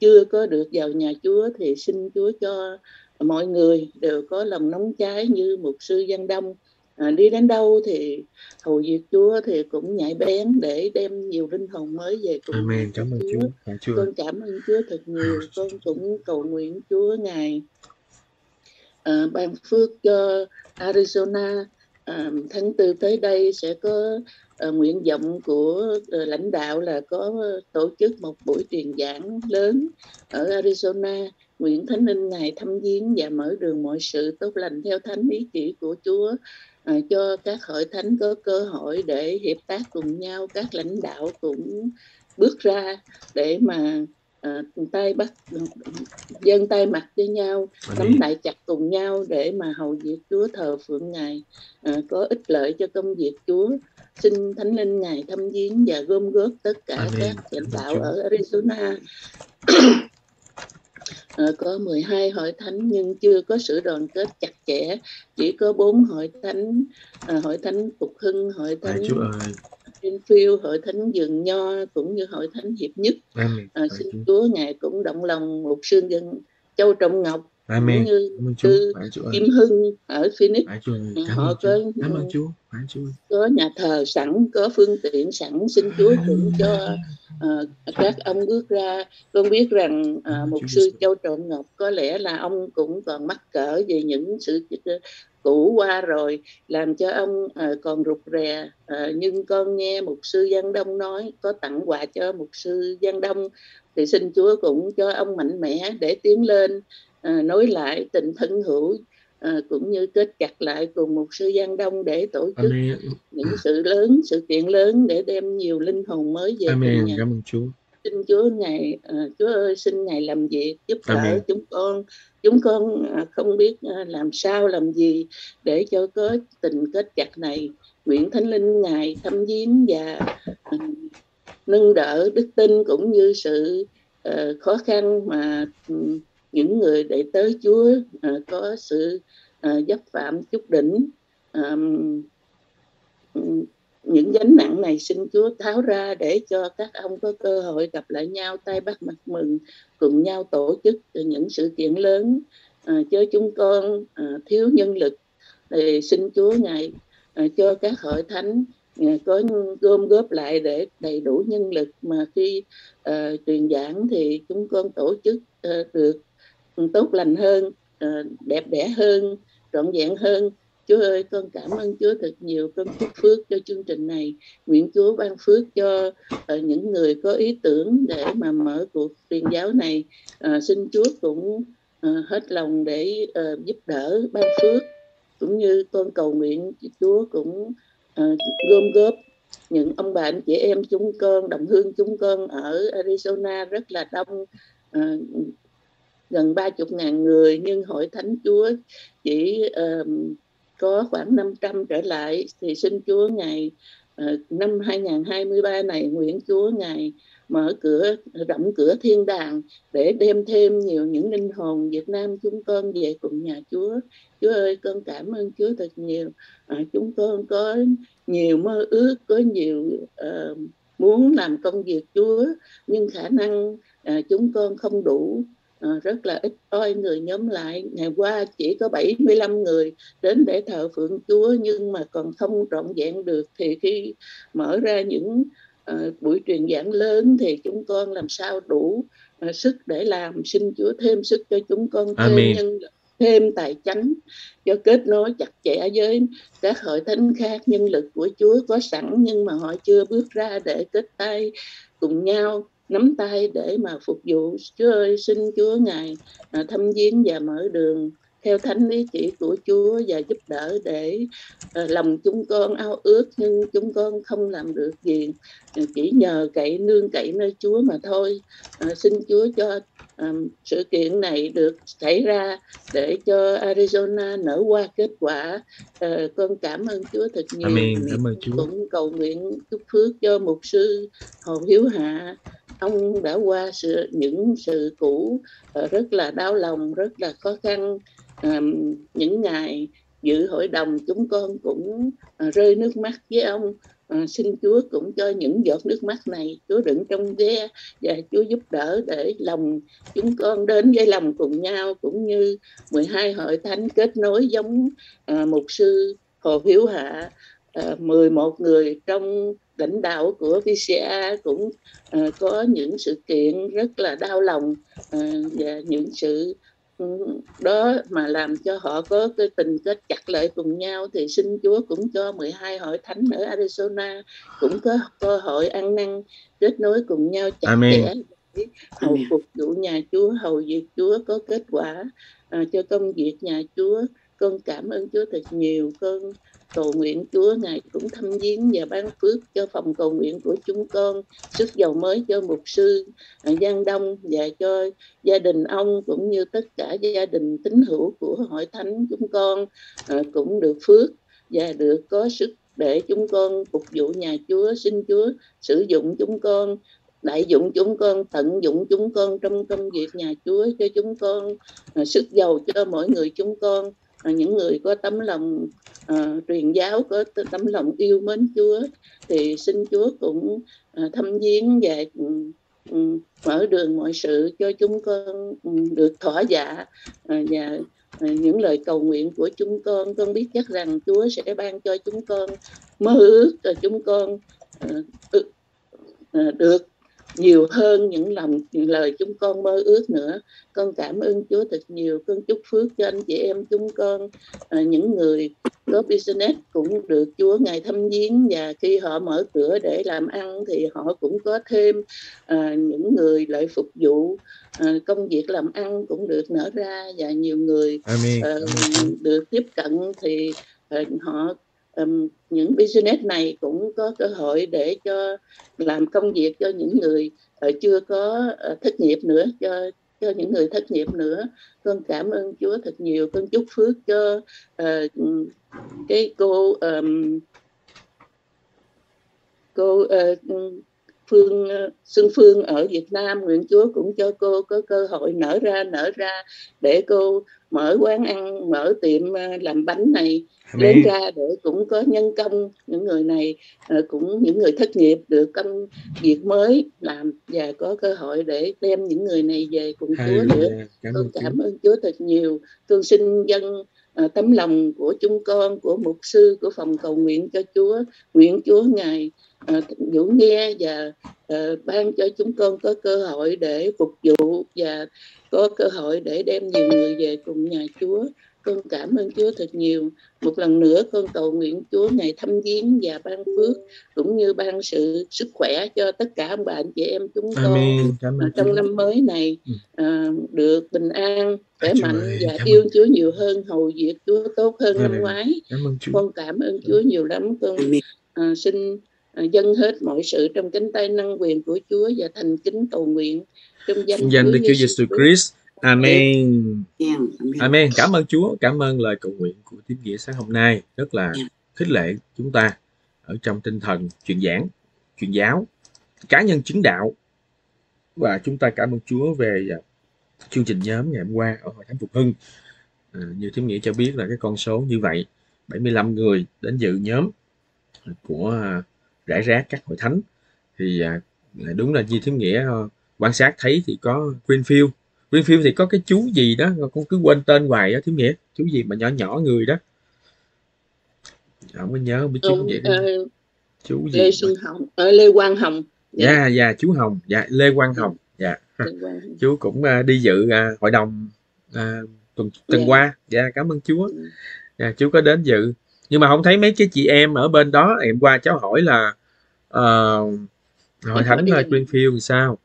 chưa có được vào nhà Chúa thì xin Chúa cho mọi người đều có lòng nóng cháy như một sư Giang Đông. À, đi đến đâu thì hầu việc Chúa thì cũng nhạy bén để đem nhiều linh hồn mới về cùng Amen. cảm ơn Chúa. Chúa. Chúa. Con cảm ơn Chúa thật nhiều. Con cũng cầu nguyện Chúa ngài. À, ban phước cho Arizona à, tháng tư tới đây sẽ có à, nguyện vọng của à, lãnh đạo là có tổ chức một buổi truyền giảng lớn ở Arizona nguyện thánh linh ngài thăm viếng và mở đường mọi sự tốt lành theo thánh ý chỉ của Chúa à, cho các hội thánh có cơ hội để hiệp tác cùng nhau các lãnh đạo cũng bước ra để mà à, tay bắt dân tay mặt với nhau nắm lại chặt cùng nhau để mà hầu việc Chúa thờ phượng ngài à, có ích lợi cho công việc Chúa. Xin thánh linh ngài thăm viếng và gom góp tất cả Amen. các lãnh đạo ở Arizona có 12 hội thánh nhưng chưa có sự đoàn kết chặt chẽ chỉ có bốn hội thánh à, hội thánh phục hưng hội thánh Greenfield hội thánh dường nho cũng như hội thánh hiệp nhất. À, xin Chúa. Ngài cũng động lòng một sương dân châu trọng ngọc Amen. như sư Kim Hưng ở Phoenix. Họ có cảm ơn Chúa có nhà thờ sẵn có phương tiện sẵn. Xin Chúa cũng cho uh, các ông bước ra. Con biết rằng uh, một sư Châu Trọng Ngọc có lẽ là ông cũng còn mắc cỡ về những sự cũ qua rồi làm cho ông uh, còn rụt rè. Uh, nhưng con nghe một sư Giang Đông nói có tặng quà cho một sư Giang Đông thì xin Chúa cũng cho ông mạnh mẽ để tiến lên à, nối lại tình thân hữu à, cũng như kết chặt lại cùng một sư Giang Đông để tổ chức Amen. những sự lớn sự kiện lớn để đem nhiều linh hồn mới về Amen. nhà. Cảm ơn Chúa. Xin Chúa ngài à, Chúa ơi xin ngài làm việc giúp đỡ chúng con chúng con à, không biết à, làm sao làm gì để cho có tình kết chặt này nguyện thánh linh ngài thăm viếng và à, nâng đỡ đức tin cũng như sự uh, khó khăn mà những người đệ tới Chúa à, có sự à, dấp phạm chút đỉnh à, những gánh nặng này xin Chúa tháo ra để cho các ông có cơ hội gặp lại nhau tay bắt mặt mừng cùng nhau tổ chức những sự kiện lớn à, cho chúng con à, thiếu nhân lực. Thì xin Chúa ngài à, cho các hội thánh à, có gom góp lại để đầy đủ nhân lực mà khi à, truyền giảng thì chúng con tổ chức à, được tốt lành hơn ờ, đẹp đẽ hơn trọn vẹn hơn. Chúa ơi con cảm ơn Chúa thật nhiều. Con chúc phước cho chương trình này. Nguyện Chúa ban phước cho uh, những người có ý tưởng để mà mở cuộc truyền giáo này. Uh, xin Chúa cũng uh, hết lòng để uh, giúp đỡ ban phước. Cũng như con cầu nguyện Chúa cũng uh, gom góp những ông bạn chị em chúng con đồng hương chúng con ở Arizona rất là đông. Uh, gần ba chục ngàn người nhưng hội thánh Chúa chỉ uh, có khoảng 500 trở lại thì xin Chúa ngày uh, ờ, năm 2023 này nguyện Chúa ngày mở cửa rộng cửa thiên đàng để đem thêm nhiều những linh hồn Việt Nam chúng con về cùng nhà Chúa. Chúa ơi, con cảm ơn Chúa thật nhiều. À, chúng con có nhiều mơ ước, có nhiều uh, muốn làm công việc Chúa, nhưng khả năng uh, chúng con không đủ rất là ít oi người nhóm lại. Ngày qua chỉ có 75 người đến để thờ phượng Chúa nhưng mà còn không trọn vẹn được. Thì khi mở ra những uh, buổi truyền giảng lớn thì chúng con làm sao đủ uh, sức để làm. Xin Chúa thêm sức cho chúng con thêm Amen. nhân thêm tài chánh cho kết nối chặt chẽ với các hội thánh khác. Nhân lực của Chúa có sẵn nhưng mà họ chưa bước ra để kết tay cùng nhau nắm tay để mà phục vụ Chúa ơi xin Chúa ngài à, thăm viếng và mở đường theo thánh ý chỉ của Chúa và giúp đỡ để uh, lòng chúng con ao ước nhưng chúng con không làm được gì. Chỉ nhờ cậy nương cậy nơi Chúa mà thôi. Uh, xin Chúa cho sự kiện này được xảy ra để cho Arizona nở qua kết quả. Con cảm ơn Chúa thật nhiều. Amen. Cảm ơn Chúa. cũng cầu nguyện chúc phước cho mục sư Hồ Hiếu Hạ ông đã qua sự những sự cũ uh, rất là đau lòng rất là khó khăn. Ờ, những ngày dự hội đồng chúng con cũng uh, rơi nước mắt với ông. À, xin Chúa cũng cho những giọt nước mắt này Chúa đựng trong ghe và Chúa giúp đỡ để lòng chúng con đến với lòng cùng nhau cũng như 12 hội thánh kết nối giống à, mục sư Hồ Hiếu Hạ. À, 11 người trong lãnh đạo của VCA cũng à, có những sự kiện rất là đau lòng à, và những sự đó mà làm cho họ có cái tình kết chặt lại cùng nhau thì xin Chúa cũng cho 12 hội thánh ở Arizona cũng có cơ hội ăn năn kết nối cùng nhau chặt chẽ hầu phục vụ nhà Chúa hầu việc Chúa có kết quả à, cho công việc nhà Chúa. Con cảm ơn Chúa thật nhiều. Con cầu nguyện Chúa Ngài cũng thăm viếng và ban phước cho phòng cầu nguyện của chúng con, sức giàu mới cho mục sư à, Giang Đông và cho gia đình ông cũng như tất cả gia đình tín hữu của hội thánh chúng con à, cũng được phước và được có sức để chúng con phục vụ nhà Chúa, xin Chúa sử dụng chúng con đại dụng chúng con tận dụng chúng con trong công việc nhà Chúa cho chúng con à, sức giàu cho mỗi người chúng con những người có tấm lòng uh, truyền giáo có tấm lòng yêu mến Chúa thì xin Chúa cũng uh, thăm viếng và um, mở đường mọi sự cho chúng con um, được thỏa dạ. Uh, và những lời cầu nguyện của chúng con con biết chắc rằng Chúa sẽ ban cho chúng con mơ ước cho chúng con được nhiều hơn những lòng những lời chúng con mơ ước nữa. Con cảm ơn Chúa thật nhiều. Con chúc phước cho anh chị em chúng con. À, những người có business cũng được Chúa ngài thăm viếng và khi họ mở cửa để làm ăn thì họ cũng có thêm à, những người lợi phục vụ à, công việc làm ăn cũng được nở ra và nhiều người. À, được tiếp cận thì à, họ um, những business này cũng có cơ hội để cho làm công việc cho những người uh, chưa có uh, thất nghiệp nữa cho cho những người thất nghiệp nữa. Con cảm ơn Chúa thật nhiều con chúc phước cho uh, cái cô um, cô uh, Phương Xuân Phương ở Việt Nam. Nguyện Chúa cũng cho cô có cơ hội nở ra nở ra để cô mở quán ăn mở tiệm làm bánh này Amen. đến ra để cũng có nhân công. Những người này uh, cũng những người thất nghiệp được công việc mới làm và có cơ hội để đem những người này về cùng Chúa nữa. Cảm con cảm ơn Chúa thật nhiều. Con xin dân uh, tấm lòng của chúng con của mục sư của phòng cầu nguyện cho Chúa. Nguyện Chúa ngài vũ nghe và uh, ban cho chúng con có cơ hội để phục vụ và có cơ hội để đem nhiều người về cùng nhà Chúa con cảm ơn Chúa thật nhiều. Một lần nữa con cầu nguyện Chúa ngày thăm viếng và ban phước cũng như ban sự sức khỏe cho tất cả ông bà anh chị em chúng con Cảm trong năm mới này à, được bình an, khỏe mạnh ơi, và yêu ơn. Chúa nhiều hơn, hầu việc Chúa tốt hơn Amen. năm ngoái. Cảm ơn Chúa. Con cảm ơn Chúa nhiều lắm. Con à, xin dâng hết mọi sự trong cánh tay năng quyền của Chúa và thành kính cầu nguyện trong danh, danh Đức Chúa Giêsu Christ. Amen. Amen. Cảm ơn Chúa, cảm ơn lời cầu nguyện của tín nghĩa sáng hôm nay. Rất là khích lệ chúng ta ở trong tinh thần truyền giảng truyền giáo cá nhân chứng đạo. Và chúng ta cảm ơn Chúa về uh, chương trình nhóm ngày hôm qua ở hội thánh Phục Hưng. À, như Thiếm Nghĩa cho biết là cái con số như vậy 75 người đến dự nhóm của rải rác các hội thánh. Thì uh, đúng là như Thiếm Nghĩa uh, quan sát thấy thì có Greenfield. Greenfield thì có cái chú gì đó con cứ quên tên hoài á Thiếm Nghĩa. Chú gì mà nhỏ nhỏ người đó. Không có nhớ không biết chú vậy đó. Uh, chú gì Lê Xuân Hồng ở Lê Quang Hồng. Dạ. Yeah, dạ yeah, chú Hồng. Dạ Lê Quang Hồng. Dạ. Chú cũng uh, đi dự uh, hội đồng uh, tuần tuần yeah. qua. Dạ cảm ơn chúa. Dạ, chú có đến dự. Nhưng mà không thấy mấy cái chị em ở bên đó em qua cháu hỏi là uh, hội thánh Greenfield thì sao.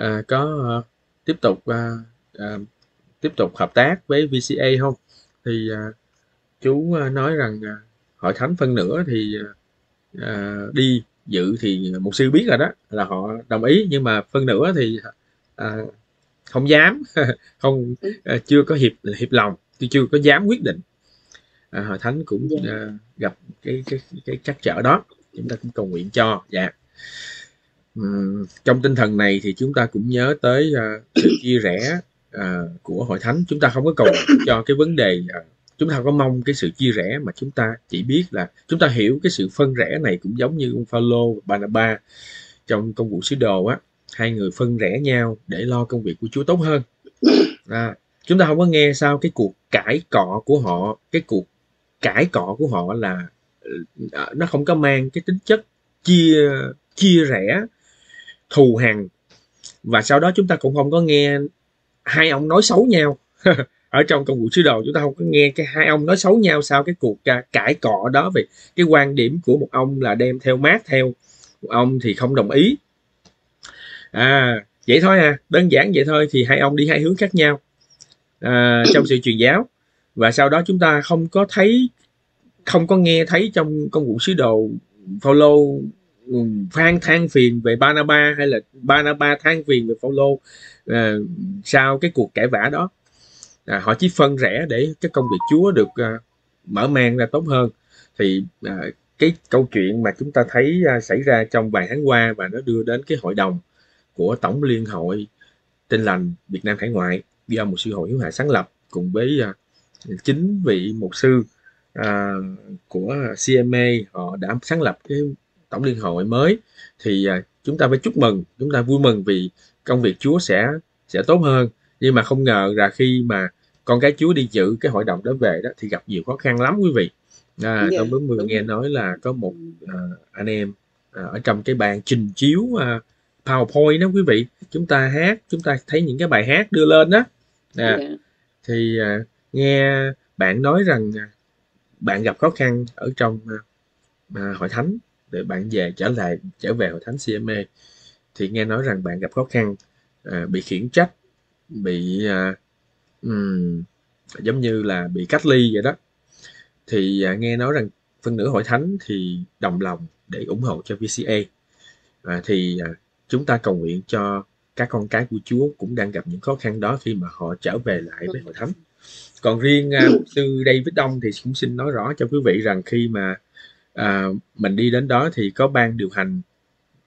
Uh, có uh, tiếp tục uh, uh, tiếp tục hợp tác với VCA không? Thì uh, chú uh, nói rằng uh, hội thánh phân nửa thì uh, đi dự thì một sư biết rồi đó là họ đồng ý. Nhưng mà phân nửa thì à, không dám không à, chưa có hiệp hiệp lòng tôi chưa có dám quyết định. À, hội thánh cũng à, gặp cái cái cái trắc trở đó chúng ta cũng cầu nguyện cho. Dạ. Uhm, trong tinh thần này thì chúng ta cũng nhớ tới uh, sự chia rẽ uh, của hội thánh. Chúng ta không có cầu cho cái vấn đề uh, chúng ta không có mong cái sự chia rẽ mà chúng ta chỉ biết là chúng ta hiểu cái sự phân rẽ này cũng giống như ông Phaolô và Barnabas trong công vụ sứ đồ á. Hai người phân rẽ nhau để lo công việc của Chúa tốt hơn. À, chúng ta không có nghe sao cái cuộc cãi cọ của họ cái cuộc cãi cọ của họ là Ờ, nó không có mang cái tính chất chia chia rẽ thù hằn. Và sau đó chúng ta cũng không có nghe hai ông nói xấu nhau. Ở trong công vụ sứ đồ chúng ta không có nghe cái hai ông nói xấu nhau sau cái cuộc cãi cọ đó về cái quan điểm của một ông là đem theo mát theo một ông thì không đồng ý. À vậy thôi à đơn giản vậy thôi thì hai ông đi hai hướng khác nhau à, trong sự truyền giáo. Và sau đó chúng ta không có thấy không có nghe thấy trong công vụ sứ đồ Paulo ừ, phan than phiền về Banaba hay là Banaba than phiền về Paulo à, sau cái cuộc cãi vã đó. À, họ chỉ phân rẽ để cái công việc Chúa được à, mở mang ra tốt hơn. Thì à, cái câu chuyện mà chúng ta thấy à, xảy ra trong vài tháng qua và nó đưa đến cái hội đồng của Tổng Liên hội Tin lành Việt Nam Hải ngoại do một sư hội hiếu hạ sáng lập cùng với uh, chính vị mục sư uh, của CMA họ đã sáng lập cái tổng liên hội mới. Thì uh, chúng ta phải chúc mừng chúng ta vui mừng vì công việc Chúa sẽ sẽ tốt hơn. Nhưng mà không ngờ là khi mà con cái Chúa đi dự cái hội đồng đó về đó thì gặp nhiều khó khăn lắm quý vị. À, yeah, tôi mới nghe nói là có một uh, anh em uh, ở trong cái bàn trình chiếu uh, PowerPoint đó quý vị. Chúng ta hát chúng ta thấy những cái bài hát đưa lên đó. À, yeah. Thì à, nghe bạn nói rằng à, bạn gặp khó khăn ở trong à, à, hội thánh để bạn về trở lại trở về hội thánh CMA thì nghe nói rằng bạn gặp khó khăn à, bị khiển trách bị à, um, giống như là bị cách ly vậy đó thì à, nghe nói rằng phân nửa hội thánh thì đồng lòng để ủng hộ cho VCA à, thì à, chúng ta cầu nguyện cho các con cái của Chúa cũng đang gặp những khó khăn đó khi mà họ trở về lại với hội thánh. Còn riêng uh, sư David Đông thì cũng xin nói rõ cho quý vị rằng khi mà uh, mình đi đến đó thì có ban điều hành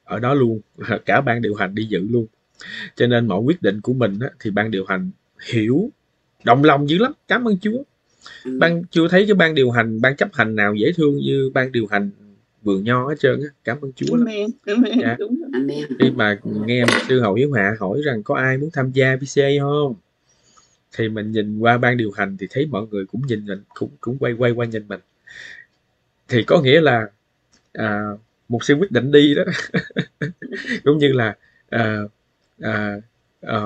ở đó luôn, cả ban điều hành đi dự luôn. Cho nên mọi quyết định của mình á, thì ban điều hành hiểu, động lòng dữ lắm, cảm ơn Chúa. Ban chưa thấy cái ban điều hành, ban chấp hành nào dễ thương như ban điều hành vườn nho hết trơn á cảm ơn chúa. Amen. Dạ. Khi mà nghe một sư hậu hiếu hạ hỏi rằng có ai muốn tham gia PCA không thì mình nhìn qua ban điều hành thì thấy mọi người cũng nhìn mình cũng cũng quay quay qua nhìn mình. Thì có nghĩa là à, một sự quyết định đi đó. Cũng như là à, à, à,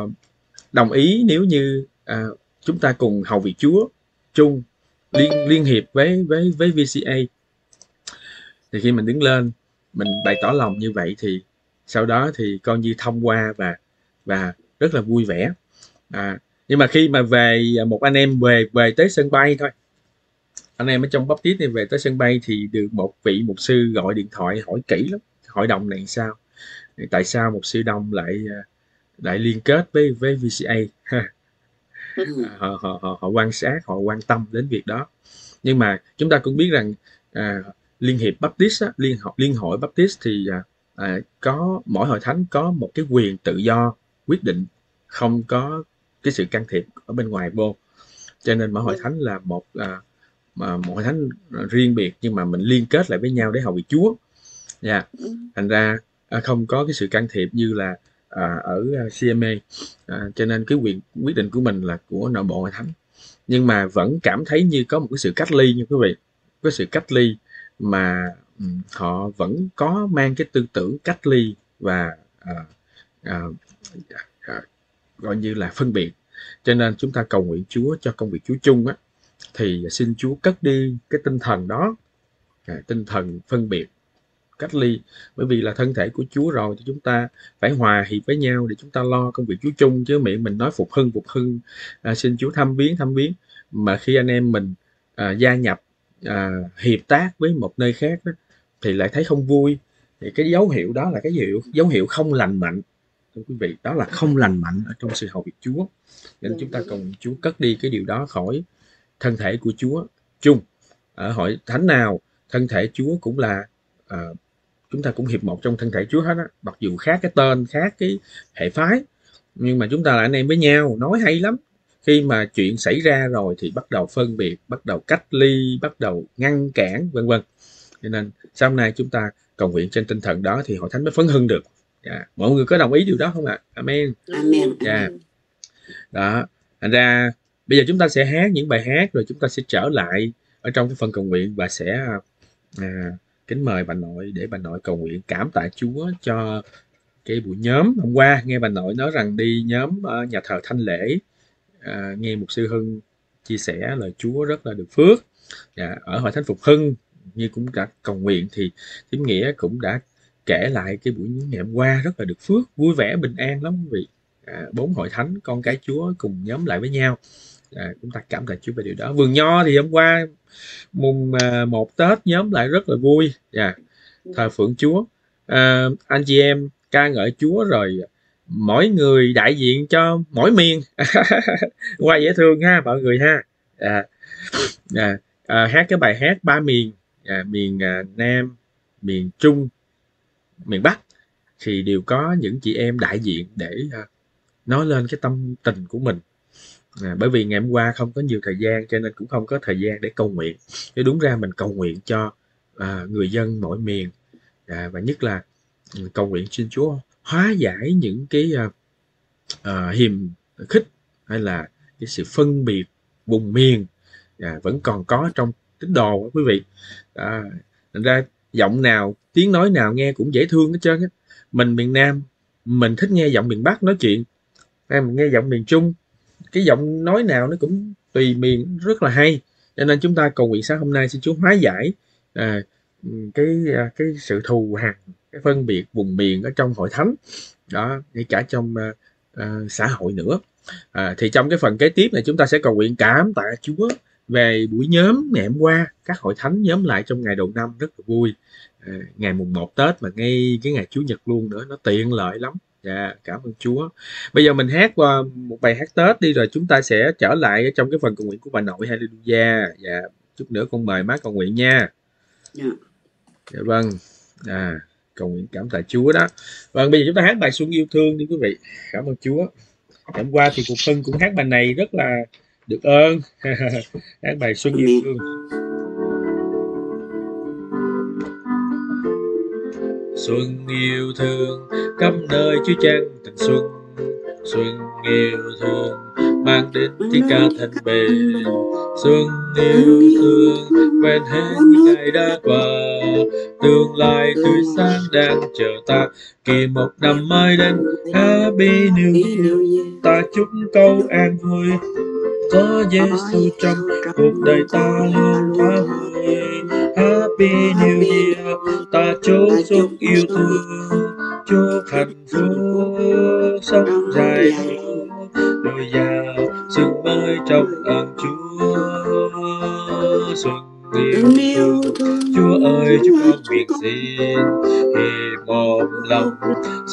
đồng ý nếu như à, chúng ta cùng hầu vị Chúa chung liên liên hiệp với với với VCA thì khi mình đứng lên mình bày tỏ lòng như vậy thì sau đó thì coi như thông qua và và rất là vui vẻ. À, nhưng mà khi mà về một anh em về về tới sân bay thôi. Anh em ở trong baptist này về tới sân bay thì được một vị mục sư gọi điện thoại hỏi kỹ lắm hội đồng này sao? Tại sao một sư đông lại à, lại liên kết với với VCA ha. Họ, họ họ họ quan sát họ quan tâm đến việc đó. Nhưng mà chúng ta cũng biết rằng à, liên hiệp Baptist á, liên hội liên hội Baptist thì à, à, có mỗi hội thánh có một cái quyền tự do quyết định không có cái sự can thiệp ở bên ngoài vô. Cho nên mỗi hội Vâng. thánh là một à, mà một hội thánh riêng biệt nhưng mà mình liên kết lại với nhau để hầu việc Chúa. Nha Ừ. thành ra à, không có cái sự can thiệp như là à, ở à, CMA à, cho nên cái quyền quyết định của mình là của nội bộ hội thánh. Nhưng mà vẫn cảm thấy như có một cái sự cách ly nha quý vị. Có sự cách ly mà họ vẫn có mang cái tư tưởng cách ly và à, à, à, gọi như là phân biệt. Cho nên chúng ta cầu nguyện Chúa cho công việc Chúa chung á thì xin Chúa cất đi cái tinh thần đó à, tinh thần phân biệt cách ly. Bởi vì là thân thể của Chúa rồi thì chúng ta phải hòa hiệp với nhau để chúng ta lo công việc Chúa chung chứ miệng mình nói phục hưng phục hưng. À, xin Chúa thăm viếng thăm viếng. Mà khi anh em mình à, gia nhập à, hiệp tác với một nơi khác đó, thì lại thấy không vui. Thì cái dấu hiệu đó là cái dấu hiệu dấu hiệu không lành mạnh thưa quý vị đó là không lành mạnh ở trong sự hầu việc Chúa. Nên chúng ta cầu Chúa cất đi cái điều đó khỏi thân thể của Chúa chung. Ở hội thánh nào thân thể Chúa cũng là à, chúng ta cũng hiệp một trong thân thể Chúa hết á. Mặc dù khác cái tên khác cái hệ phái nhưng mà chúng ta là anh em với nhau nói hay lắm. Khi mà chuyện xảy ra rồi thì bắt đầu phân biệt bắt đầu cách ly bắt đầu ngăn cản vân vân. Cho nên sau này chúng ta cầu nguyện trên tinh thần đó thì hội thánh mới phấn hưng được dạ. mọi người có đồng ý điều đó không ạ amen Amen. Dạ. đó thành ra bây giờ chúng ta sẽ hát những bài hát rồi chúng ta sẽ trở lại ở trong cái phần cầu nguyện và sẽ à, kính mời bà nội để bà nội cầu nguyện cảm tạ Chúa cho cái buổi nhóm hôm qua nghe bà nội nói rằng đi nhóm ở nhà thờ Thanh Lễ à, nghe một sư Hưng chia sẻ lời Chúa rất là được phước dạ, ở hội thánh Phục Hưng như cũng đã cầu nguyện thì Thím Nghĩa cũng đã kể lại cái buổi ngày hôm qua rất là được phước vui vẻ bình an lắm quý vị. À, bốn hội thánh con cái Chúa cùng nhóm lại với nhau. À, chúng ta cảm tạ Chúa về điều đó. Vườn nho thì hôm qua mùng à, một Tết nhóm lại rất là vui. Dạ thờ phượng Chúa. À, anh chị em ca ngợi Chúa rồi mỗi người đại diện cho mỗi miền. Qua dễ thương ha mọi người ha. À, à, à, hát cái bài hát ba miền. À, miền à, Nam miền Trung miền Bắc thì đều có những chị em đại diện để ờ, nói lên cái tâm tình của mình. À, bởi vì ngày hôm qua không có nhiều thời gian cho nên cũng không có thời gian để cầu nguyện. Chứ đúng ra mình cầu nguyện cho à, người dân mỗi miền. À, và nhất là ừ, cầu nguyện xin Chúa hóa giải những cái à, à, hiềm khích hay là cái sự phân biệt vùng miền à, vẫn còn có trong tín đồ quý vị. À, thành ra giọng nào tiếng nói nào nghe cũng dễ thương hết trơn á. Mình miền Nam mình thích nghe giọng miền Bắc nói chuyện. Hay mình nghe giọng miền Trung cái giọng nói nào nó cũng tùy miền rất là hay. Cho nên chúng ta cầu nguyện sáng hôm nay xin Chúa hóa giải à, cái à, cái sự thù hằn cái phân biệt vùng miền ở trong hội thánh. Đó ngay cả trong à, à, xã hội nữa. À, thì trong cái phần kế tiếp này chúng ta sẽ cầu nguyện cảm tạ Chúa về buổi nhóm ngày hôm qua các hội thánh nhóm lại trong ngày đầu năm rất là vui ngày mùng 1 Tết mà ngay cái ngày Chủ nhật luôn nữa nó tiện lợi lắm. Dạ cảm ơn Chúa. Bây giờ mình hát qua một bài hát Tết đi rồi chúng ta sẽ trở lại trong cái phần cầu nguyện của bà nội. Hallelujah. Dạ chút nữa con mời má cầu nguyện nha. Dạ. dạ vâng. À cầu nguyện cảm tạ Chúa đó. Vâng bây giờ chúng ta hát bài Xuân yêu thương đi quý vị. Cảm ơn Chúa. Hôm qua thì cuộc phân cũng hát bài này rất là được ơn. Hát bài Xuân yêu thương Xuân yêu thương khắp nơi Chúa trang tình xuân. Xuân yêu thương mang đến tiếng ca thanh bình. Xuân yêu thương quên hết những ngày đã qua. Tương lai tươi sáng đang chờ ta. Kỳ một năm mới đến Happy New Year Ta chúc câu an vui. Có Giêsu trong cuộc đời ta luôn thỏa Happy New Year. Ta chúc xuân yêu thương. Chúc hạnh phúc sống dài dồi dào xuân mới trong ơn Chúa. Xuân yêu thương. Chúa ơi chúng con nguyện xin thì một lòng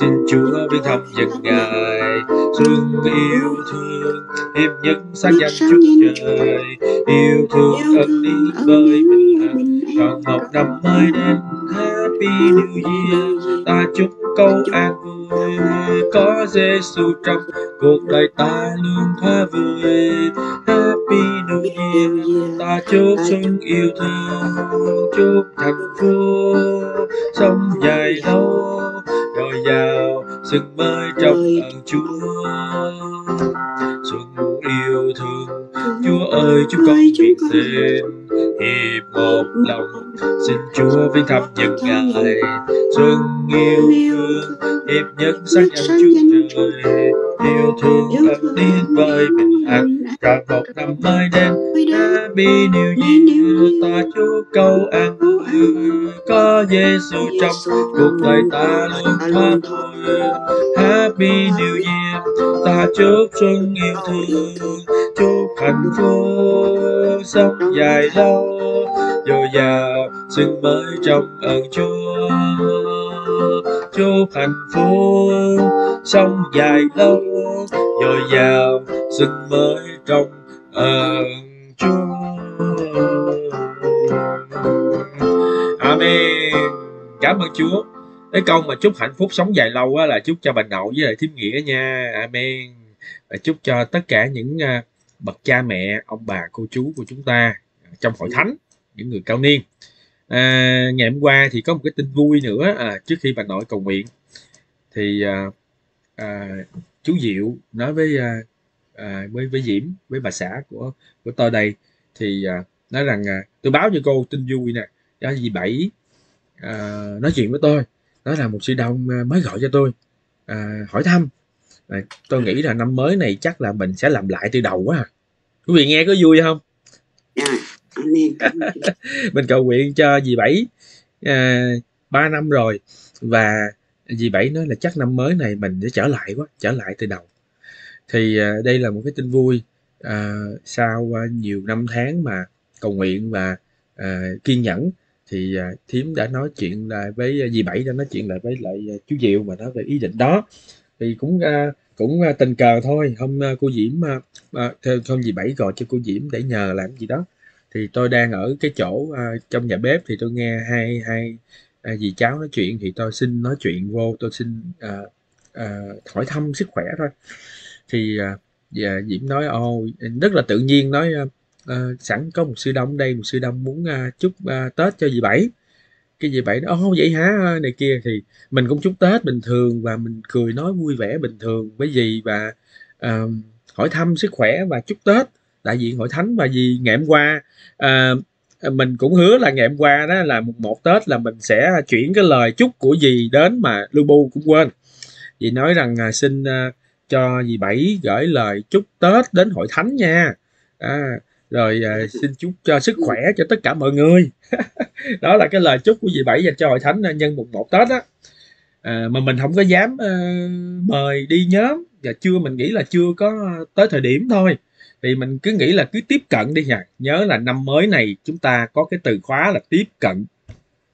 xin Chúa biến thăm dân ngài. Xuân yêu thương. Hiệp nhất sáng danh Chúa trời. Yêu thương ân đi với mình rằng một năm mới đến Happy New Year. Ta chúc câu an vui. Có Giêsu trong cuộc đời ta luôn thỏa vui Happy New Year. Ta chúc xuân yêu thương. Chúc hạnh phúc. Sống dài lâu. Dồi dào xuân mới trong ơn Chúa. Xuân yêu thương. Chúa ơi chúng con nguyện xin hiệp một lòng. Xin Chúa vinh thăm nhân ngài xuân yêu. thương hiệp nhất sáng danh Chúa trời. Yêu thương ân điên với bình an. rồi một năm mới đến Happy New Year ta chúc câu an vui có Giêsu trong cuộc đời ta luôn thoát vui Happy New Year ta chúc xuân yêu thương. chúc hạnh phúc sống dài lâu dồi dào xuân mới trong ơn Chúa. Chúc hạnh phúc sống dài lâu dồi dào xuân mới trong ơn Chúa. Amen. Cảm ơn Chúa. Cái câu mà chúc hạnh phúc sống dài lâu á, là chúc cho bà nội với lại thím nghĩa nha. Amen. Và chúc cho tất cả những à, bậc cha mẹ ông bà cô chú của chúng ta trong hội thánh những người cao niên. À, ngày hôm qua thì có một cái tin vui nữa à, trước khi bà nội cầu nguyện. Thì à, à, chú Diệu nói với à, à, với với Diễm với bà xã của của tôi đây. Thì à, nói rằng à, tôi báo cho cô tin vui nè. Đó dì bảy à, nói chuyện với tôi. Đó là một sư đông à, mới gọi cho tôi. À, hỏi thăm. À, tôi nghĩ là năm mới này chắc là mình sẽ làm lại từ đầu quá à. quý vị nghe có vui không? Dạ amen. mình cầu nguyện cho dì bảy à, 3 năm rồi. Và dì bảy nói là chắc năm mới này mình sẽ trở lại quá trở lại từ đầu. Thì à, đây là một cái tin vui à, sau à, nhiều năm tháng mà cầu nguyện và à, kiên nhẫn. Thì à, thím đã nói chuyện lại với à, dì bảy đã nói chuyện lại với lại à, chú diệu mà nói về ý định đó. Thì cũng à, cũng à, tình cờ thôi. Hôm à, cô diễm à, à, hôm dì bảy gọi cho cô diễm để nhờ làm gì đó thì tôi đang ở cái chỗ uh, trong nhà bếp thì tôi nghe hai hai uh, dì cháu nói chuyện thì tôi xin nói chuyện vô tôi xin uh, uh, hỏi thăm sức khỏe thôi. Thì uh, dạ, diễm nói ô rất là tự nhiên nói uh, uh, sẵn có một sư đông đây một sư đông muốn uh, chúc uh, tết cho dì bảy. Cái dì bảy nói ô vậy hả? Này kia thì mình cũng chúc tết bình thường và mình cười nói vui vẻ bình thường với dì và uh, hỏi thăm sức khỏe và chúc tết đại diện hội thánh và vì ngày hôm qua à, mình cũng hứa là ngày hôm qua đó là mùng một tết là mình sẽ chuyển cái lời chúc của dì đến mà lưu bu cũng quên. Dì nói rằng à, xin à, cho dì bảy gửi lời chúc tết đến hội thánh nha. À, rồi à, xin chúc cho sức khỏe cho tất cả mọi người. Đó là cái lời chúc của dì bảy dành cho hội thánh à, nhân mùng một tết á. À, mà mình không có dám à, mời đi nhóm và chưa mình nghĩ là chưa có tới thời điểm thôi thì mình cứ nghĩ là cứ tiếp cận đi nha nhớ là năm mới này chúng ta có cái từ khóa là tiếp cận.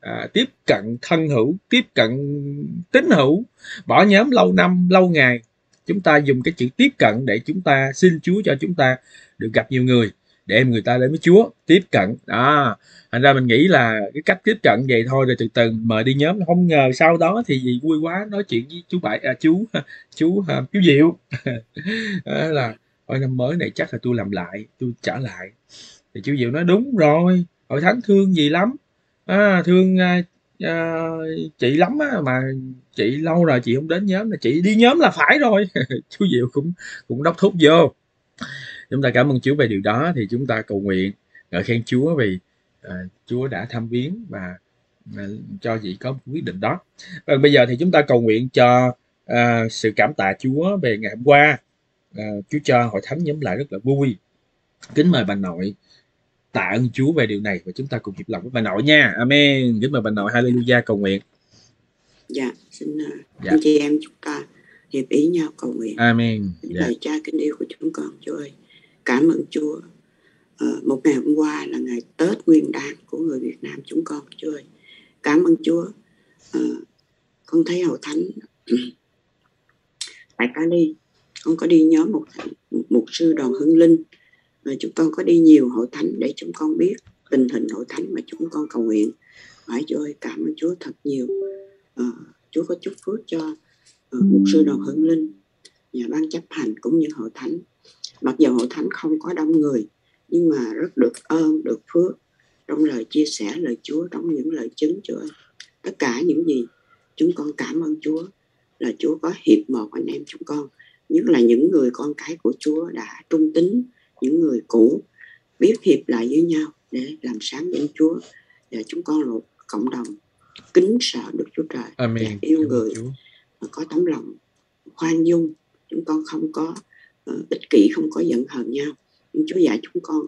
À, tiếp cận thân hữu tiếp cận tín hữu. Bỏ nhóm lâu năm lâu ngày. Chúng ta dùng cái chữ tiếp cận để chúng ta xin Chúa cho chúng ta được gặp nhiều người để người ta đến với Chúa tiếp cận. Đó. Thành ra mình nghĩ là cái cách tiếp cận vậy thôi rồi từ từ mời đi nhóm không ngờ sau đó thì gì vui quá nói chuyện với chú bảy à, chú chú à, chú diệu. Đó là ở năm mới này chắc là tôi làm lại tôi trở lại. Thì chú diệu nói đúng rồi hội thánh thương gì lắm? À, thương à, à, chị lắm á, mà chị lâu rồi chị không đến nhóm là chị đi nhóm là phải rồi. Chú diệu cũng cũng đốc thúc vô. Chúng ta cảm ơn Chúa về điều đó thì chúng ta cầu nguyện ngợi khen Chúa vì à, Chúa đã thăm viếng và à, cho chị có một quyết định đó. Và bây giờ thì chúng ta cầu nguyện cho à, sự cảm tạ Chúa về ngày hôm qua à, Chúa cho hội thánh nhóm lại rất là vui kính mời bà nội tạ ơn Chúa về điều này và chúng ta cùng hiệp lòng với bà nội nha Amen kính mời bà nội Hallelujah cầu nguyện Dạ, xin uh, Dạ. anh chị em chúng ta hiệp ý nhau cầu nguyện. Amen dạ. Lạy Cha kính yêu của chúng con, Chúa ơi. Cảm ơn Chúa. Ờ, một ngày hôm qua là ngày Tết Nguyên đán của người Việt Nam chúng con, Chúa ơi. Cảm ơn Chúa. Ờ, con thấy hậu thánh tại Cali con có đi nhóm một mục sư đoàn hưng linh. Và chúng con có đi nhiều hội thánh để chúng con biết tình hình hội thánh mà chúng con cầu nguyện. Phải Chúa ơi cảm ơn Chúa thật nhiều. À, Chúa có chúc phước cho ờ, uh, mục sư đoàn hưng linh nhà ban chấp hành cũng như hội thánh. Mặc dù hội thánh không có đông người nhưng mà rất được ơn được phước trong lời chia sẻ lời Chúa trong những lời chứng Chúa ơi tất cả những gì chúng con cảm ơn Chúa là Chúa có hiệp một anh em chúng con nhất là những người con cái của Chúa đã trung tín những người cũ biết hiệp lại với nhau để làm sáng danh Chúa và chúng con một cộng đồng kính sợ Đức Chúa Trời Amen. và yêu người và có tấm lòng khoan dung. Chúng con không có uh, ích kỷ không có giận hờn nhau. Nhưng Chúa dạy chúng con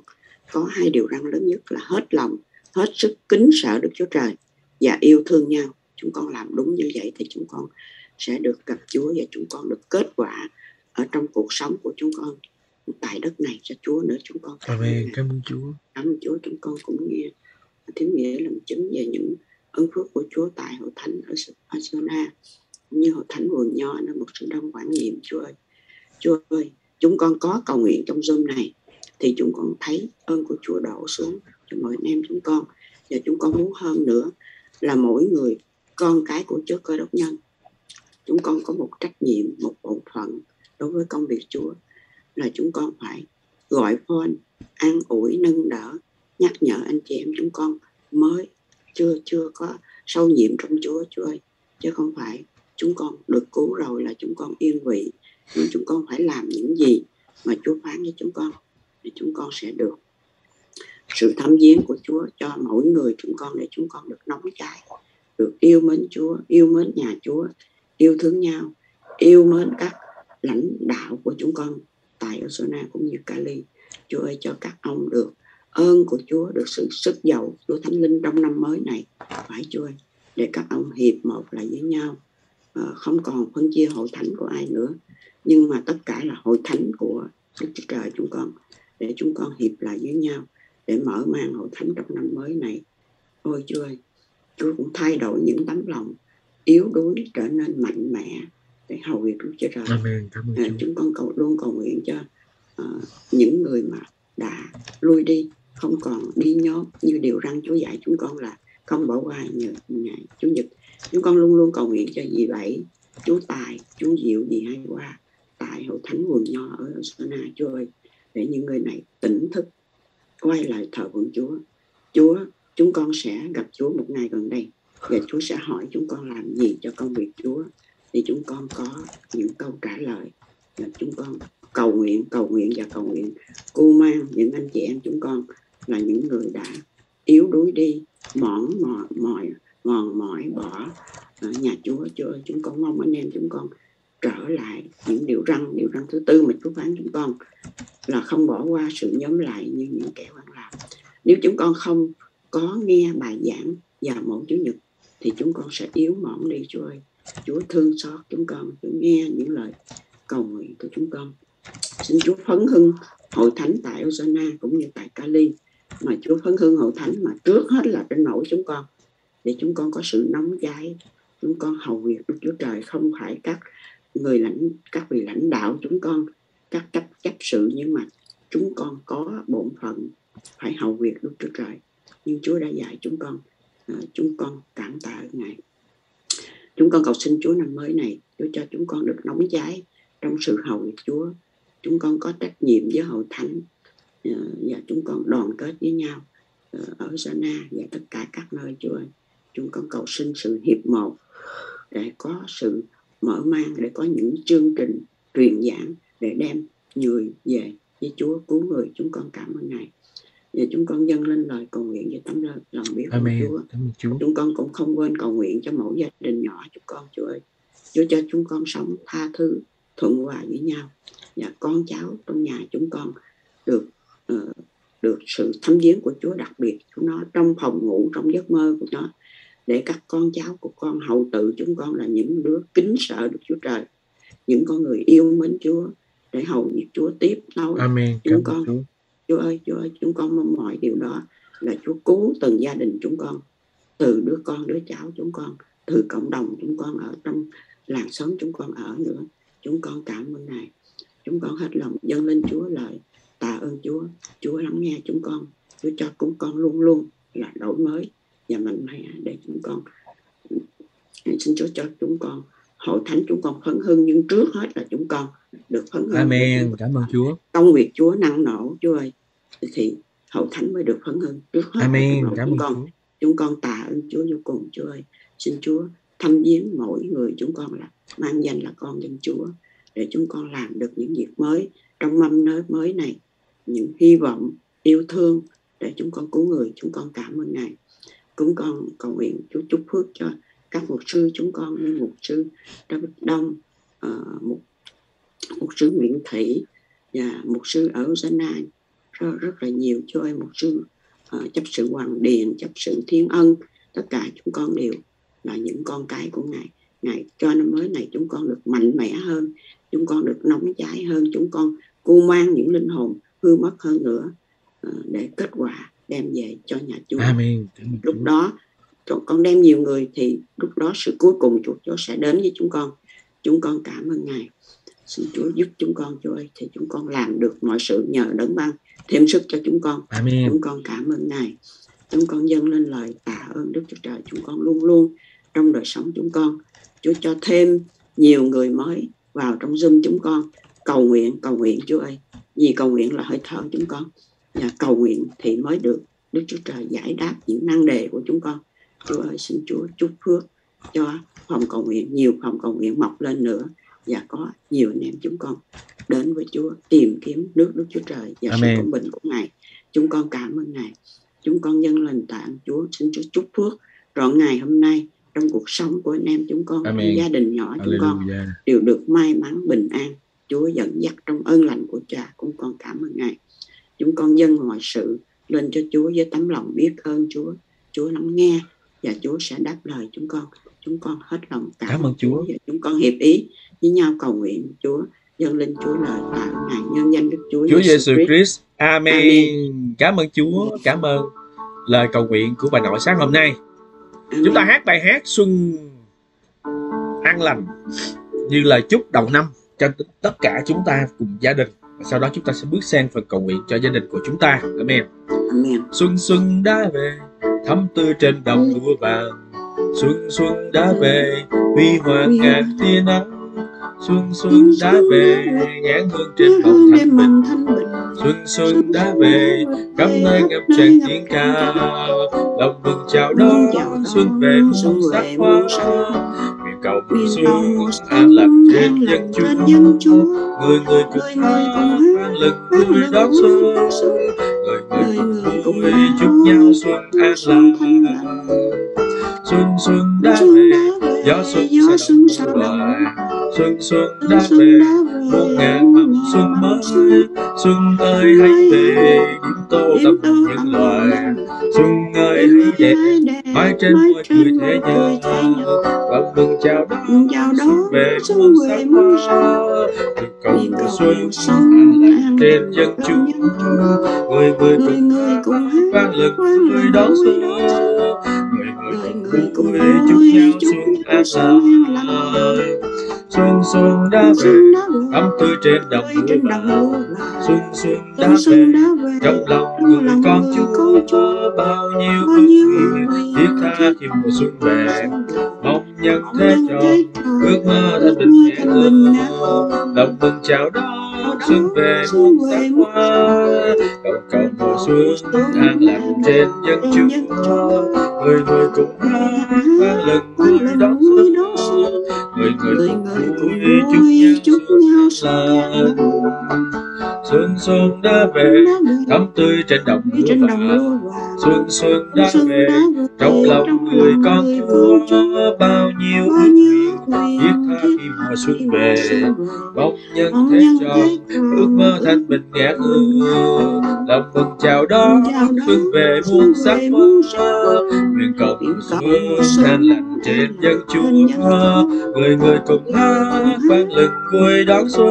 có hai điều răn lớn nhất là hết lòng hết sức kính sợ Đức Chúa Trời và yêu thương nhau. Chúng con làm đúng như vậy thì chúng con sẽ được gặp Chúa và chúng con được kết quả ở trong cuộc sống của chúng con. Tại đất này cho Chúa nữa chúng con. Cảm ơn cảm ơn Chúa. Cảm ơn Chúa chúng con cũng nghe. Thiếu nghĩa làm chứng về những ơn phước của Chúa tại hội thánh ở Arizona cũng như hội thánh vườn nho nơi một sự đông quản nhiệm Chúa ơi Chúa ơi chúng con có cầu nguyện trong zoom này thì chúng con thấy ơn của Chúa đổ xuống cho mọi anh em chúng con. Và chúng con muốn hơn nữa là mỗi người con cái của Chúa cơ đốc nhân. Chúng con có một trách nhiệm một bổn phận đối với công việc Chúa, là chúng con phải gọi phone, an ủi, nâng đỡ, nhắc nhở anh chị em chúng con mới chưa chưa có sâu nhiệm trong Chúa. Chúa ơi, chứ không phải chúng con được cứu rồi là chúng con yên vị, nhưng chúng con phải làm những gì mà Chúa phán với chúng con thì chúng con sẽ được sự thăm viếng của Chúa cho mỗi người chúng con để chúng con được nóng cháy, được yêu mến Chúa, yêu mến nhà Chúa, yêu thương nhau, yêu mến các lãnh đạo của chúng con tại Osona cũng như Cali. Chúa ơi cho các ông được ơn của Chúa được sự sức giàu của Thánh Linh trong năm mới này. Phải Chúa ơi để các ông hiệp một lại với nhau. À, không còn phân chia hội thánh của ai nữa nhưng mà tất cả là hội thánh của Đức Chúa Trời chúng con để chúng con hiệp lại với nhau để mở mang hội thánh trong năm mới này. Ôi Chúa ơi Chúa cũng thay đổi những tấm lòng yếu đuối trở nên mạnh mẽ để hầu việc Đức Chúa Trời. Amen. Cảm ơn à, chúng con cầu luôn cầu nguyện cho uh, những người mà đã lui đi không còn đi nhóm như điều răng Chúa dạy chúng con là không bỏ qua nhờ ngày Chủ nhật. Chúng con luôn luôn cầu nguyện cho dì Bảy, chú Tài, chú Diệu, dì Hai Qua tại hội thánh vườn nho ở Sana Chúa ơi để những người này tỉnh thức quay lại thờ phượng Chúa. Chúa, chúng con sẽ gặp Chúa một ngày gần đây và Chúa sẽ hỏi chúng con làm gì cho công việc Chúa thì chúng con có những câu trả lời là chúng con cầu nguyện cầu nguyện và cầu nguyện. Cô mang, những anh chị em chúng con là những người đã yếu đuối đi, mỏi mỏi mỏi, mòn mỏi, bỏ ở nhà Chúa. Chúa chúng con mong anh em chúng con trở lại những điều răng điều răng thứ tư mà Chúa phán chúng con là không bỏ qua sự nhóm lại như những kẻ quan làm nếu chúng con không có nghe bài giảng vào mỗi chủ nhật, thì chúng con sẽ yếu mỏng đi, Chúa ơi. Chúa thương xót chúng con Chúa nghe những lời cầu nguyện của chúng con. Xin Chúa phấn hưng hội thánh tại Osana cũng như tại Cali. Mà Chúa phấn hưng hội thánh mà trước hết là trên nỗi chúng con để chúng con có sự nóng cháy chúng con hầu việc Đức Chúa Trời không phải các người lãnh các vị lãnh đạo chúng con các cấp chấp sự nhưng mà chúng con có bổn phận phải hầu việc Đức Chúa Trời. Nhưng Chúa đã dạy chúng con à, chúng con cảm tạ ngài chúng con cầu xin Chúa năm mới này, Chúa cho chúng con được nóng cháy trong sự hầu việc Chúa. Chúng con có trách nhiệm với hội thánh ờ, và chúng con đoàn kết với nhau ờ, ở Sana và tất cả các nơi Chúa chúng con cầu xin sự hiệp một để có sự mở mang, để có những chương trình truyền giảng để đem người về với Chúa, cứu người. Chúng con cảm ơn Ngài và chúng con dâng lên lời cầu nguyện với tấm lòng biết Amen. của Chúa. Chúa. Chúng con cũng không quên cầu nguyện cho mỗi gia đình nhỏ chúng con Chúa ơi. Chúa cho chúng con sống tha thứ, thuận hòa với nhau và con cháu trong nhà chúng con được uh, được sự thăm viếng của Chúa đặc biệt của nó trong phòng ngủ trong giấc mơ của nó để các con cháu của con hậu tự chúng con là những đứa kính sợ được Chúa Trời những con người yêu mến Chúa để hầu việc Chúa tiếp nối Amen. chúng con Chúa. Chúa ơi Chúa ơi chúng con mong mỏi điều đó là Chúa cứu từng gia đình chúng con từ đứa con đứa cháu chúng con từ cộng đồng chúng con ở trong làng xóm chúng con ở nữa. Chúng con cảm ơn ngài. Chúng con hết lòng dâng lên Chúa lời tạ ơn Chúa. Chúa lắng nghe chúng con. Chúa cho chúng con luôn luôn là đổi mới và mạnh mẽ để chúng con xin Chúa cho chúng con hội thánh chúng con phấn hưng nhưng trước hết là chúng con được phấn hưng. Amen. Cảm ơn Chúa. Công việc Chúa năng nổ Chúa ơi thì hậu thánh mới được phấn hưng trước hết Amen. cảm ơn con. Chúng con tạ ơn Chúa vô cùng Chúa ơi. Xin Chúa thăm viếng mỗi người chúng con là mang danh là con dân Chúa để chúng con làm được những việc mới trong mâm nới mới này những hy vọng yêu thương để chúng con cứu người. Chúng con cảm ơn ngài. Chúng con cầu nguyện Chúa chúc phước cho các mục sư chúng con như mục sư David Đông uh, mục mục sư Nguyễn Thị và mục sư ở Zana rất, rất là nhiều cho ơi mục sư uh, chấp sự Hoàng Điền chấp sự Thiên Ân tất cả chúng con đều là những con cái của ngài ngài cho năm mới này chúng con được mạnh mẽ hơn chúng con được nóng cháy hơn chúng con cu mang những linh hồn hư mất hơn nữa uh, để kết quả đem về cho nhà Chúa. Amen. Lúc đó con đem nhiều người thì lúc đó sự cuối cùng Chúa, Chúa sẽ đến với chúng con. Chúng con cảm ơn Ngài. Xin Chúa giúp chúng con Chúa ơi thì chúng con làm được mọi sự nhờ đấng ban thêm sức cho chúng con. Amen. Chúng con cảm ơn Ngài. Chúng con dâng lên lời tạ ơn Đức Chúa Trời chúng con luôn luôn trong đời sống chúng con. Chúa cho thêm nhiều người mới vào trong Zoom chúng con cầu nguyện cầu nguyện Chúa ơi vì cầu nguyện là hơi thở chúng con và cầu nguyện thì mới được Đức Chúa Trời giải đáp những năng đề của chúng con Chúa ơi xin Chúa chúc phước cho phòng cầu nguyện nhiều phòng cầu nguyện mọc lên nữa và có nhiều anh em chúng con đến với Chúa tìm kiếm nước Đức Chúa Trời và Amen. sự công bình của Ngài. Chúng con cảm ơn Ngài. Chúng con dâng lên tạ Chúa. Xin Chúa chúc phước. Trọn ngày hôm nay trong cuộc sống của anh em chúng con Amen. gia đình nhỏ chúng con đều được may mắn bình an. Chúa dẫn dắt trong ơn lành của Cha. Cũng con cảm ơn Ngài. Chúng con dâng mọi sự lên cho Chúa với tấm lòng biết ơn Chúa. Chúa lắng nghe và Chúa sẽ đáp lời chúng con chúng con hết lòng cảm, Cảm ơn Chúa. và chúng con hiệp ý với nhau cầu nguyện Chúa dâng lên Chúa lời tạ ơn Ngài nhân danh Đức Chúa, Chúa Giêsu Christ. Amen. Amen. Cảm ơn Chúa, cảm ơn lời cầu nguyện của bà nội sáng hôm nay. Amen. Chúng ta hát bài hát Xuân an lành như lời chúc đầu năm cho tất cả chúng ta cùng gia đình. Và sau đó chúng ta sẽ bước sang phần cầu nguyện cho gia đình của chúng ta. Amen. Amen. Xuân xuân đã về, thắm tươi trên đồng lúa vàng. Xuân xuân đã về, huy hoàng ngàn tia nắng. Xuân xuân đã về, nhãn hương trên bầu thanh bình. Xuân xuân đã về, khắp nơi ngập tràn tiếng ca. Lòng mừng chào đón, xuân về muôn sắc hoa. Nguyện cầu mùa xuân an lành trên dân chúng. Người người cùng hát, vang lực vui đón xuân. xuân. Người người Người người cùng hát, chúc nhau xuân an lành. Xuân xuân đã về, về, gió xuân sẽ đồng loài. Xuân xuân đã về, về, muôn ngàn mầm xuân mới. Xuân ơi hãy về, điểm tô tâm loại. nhân Xuân ơi hãy đẹp, mái trên môi cười thế nhân. Và mừng chào đón, chào xuân đón về muôn sắc hoa. Nguyện cầu mùa xuân trên dân chúng. Người người người cùng người hát vang lực đón vui xuân. Người người người người cùng vui chúc nhau xuân an lành. Xuân xuân đã về, ấm tươi trên đồng vàng Xuân xuân đã về, trong lòng người con người Chúa bao nhiêu ước thiết tha khi mùa xuân về mong nhân thế tròn ước mơ thanh bình nhẹ lòng mừng chào đón xuân về muôn sắc hoa cầu cầu mùa xuân an lành trên dân chúng người người cùng hát vang lần vui đón xuân người người cùng vui chúc nhau lành xuân xuân đã về thắm tươi trên đồng lúa vàng xuân xuân đã về trong lòng người con Chúa bao nhiêu thiết tha khi mùa xuân về mong nhân thế tròn ước mơ thanh bình ngát hương lòng mừng chào đón xuân về muôn sắc muôn hoa. nguyện cầu xuân an lành trên dân Chúa người người cùng hát vang lực vui đón xuân.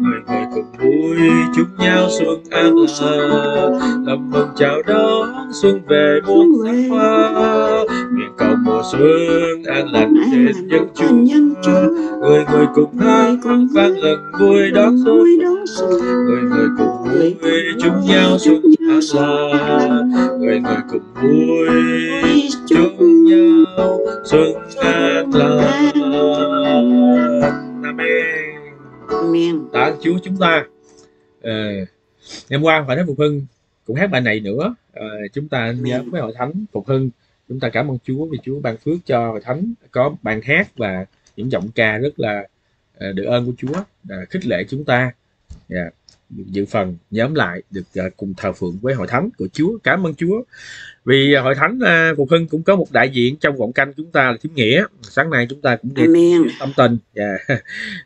Người người cùng vui chúc nhau xuân an lành. Lòng mừng chào đón xuân về muôn sắc hoa. nguyện cầu mùa xuân an lành trên nhân chúa người người cùng hát vang lần vui đón xuân. người người cùng vui chung nhau xuân an lành. người người cùng vui chung nhau xuân an lành tạ Chúa chúng ta. Ờ, ngày hôm qua phải nói phục hưng cũng hát bài này nữa. Ờ, chúng ta nhớ với hội thánh phục hưng. Chúng ta cảm ơn Chúa vì Chúa ban phước cho hội thánh có ban hát và những giọng ca rất là ờ, được ơn của Chúa ờ, khích lệ chúng ta. Dạ, được dự phần nhóm lại được cùng thờ phượng với hội thánh của Chúa. Cảm ơn Chúa. Vì hội thánh phục hưng cũng có một đại diện trong vọng canh chúng ta là thiếu nghĩa. Sáng nay chúng ta cũng đi tâm tình. Và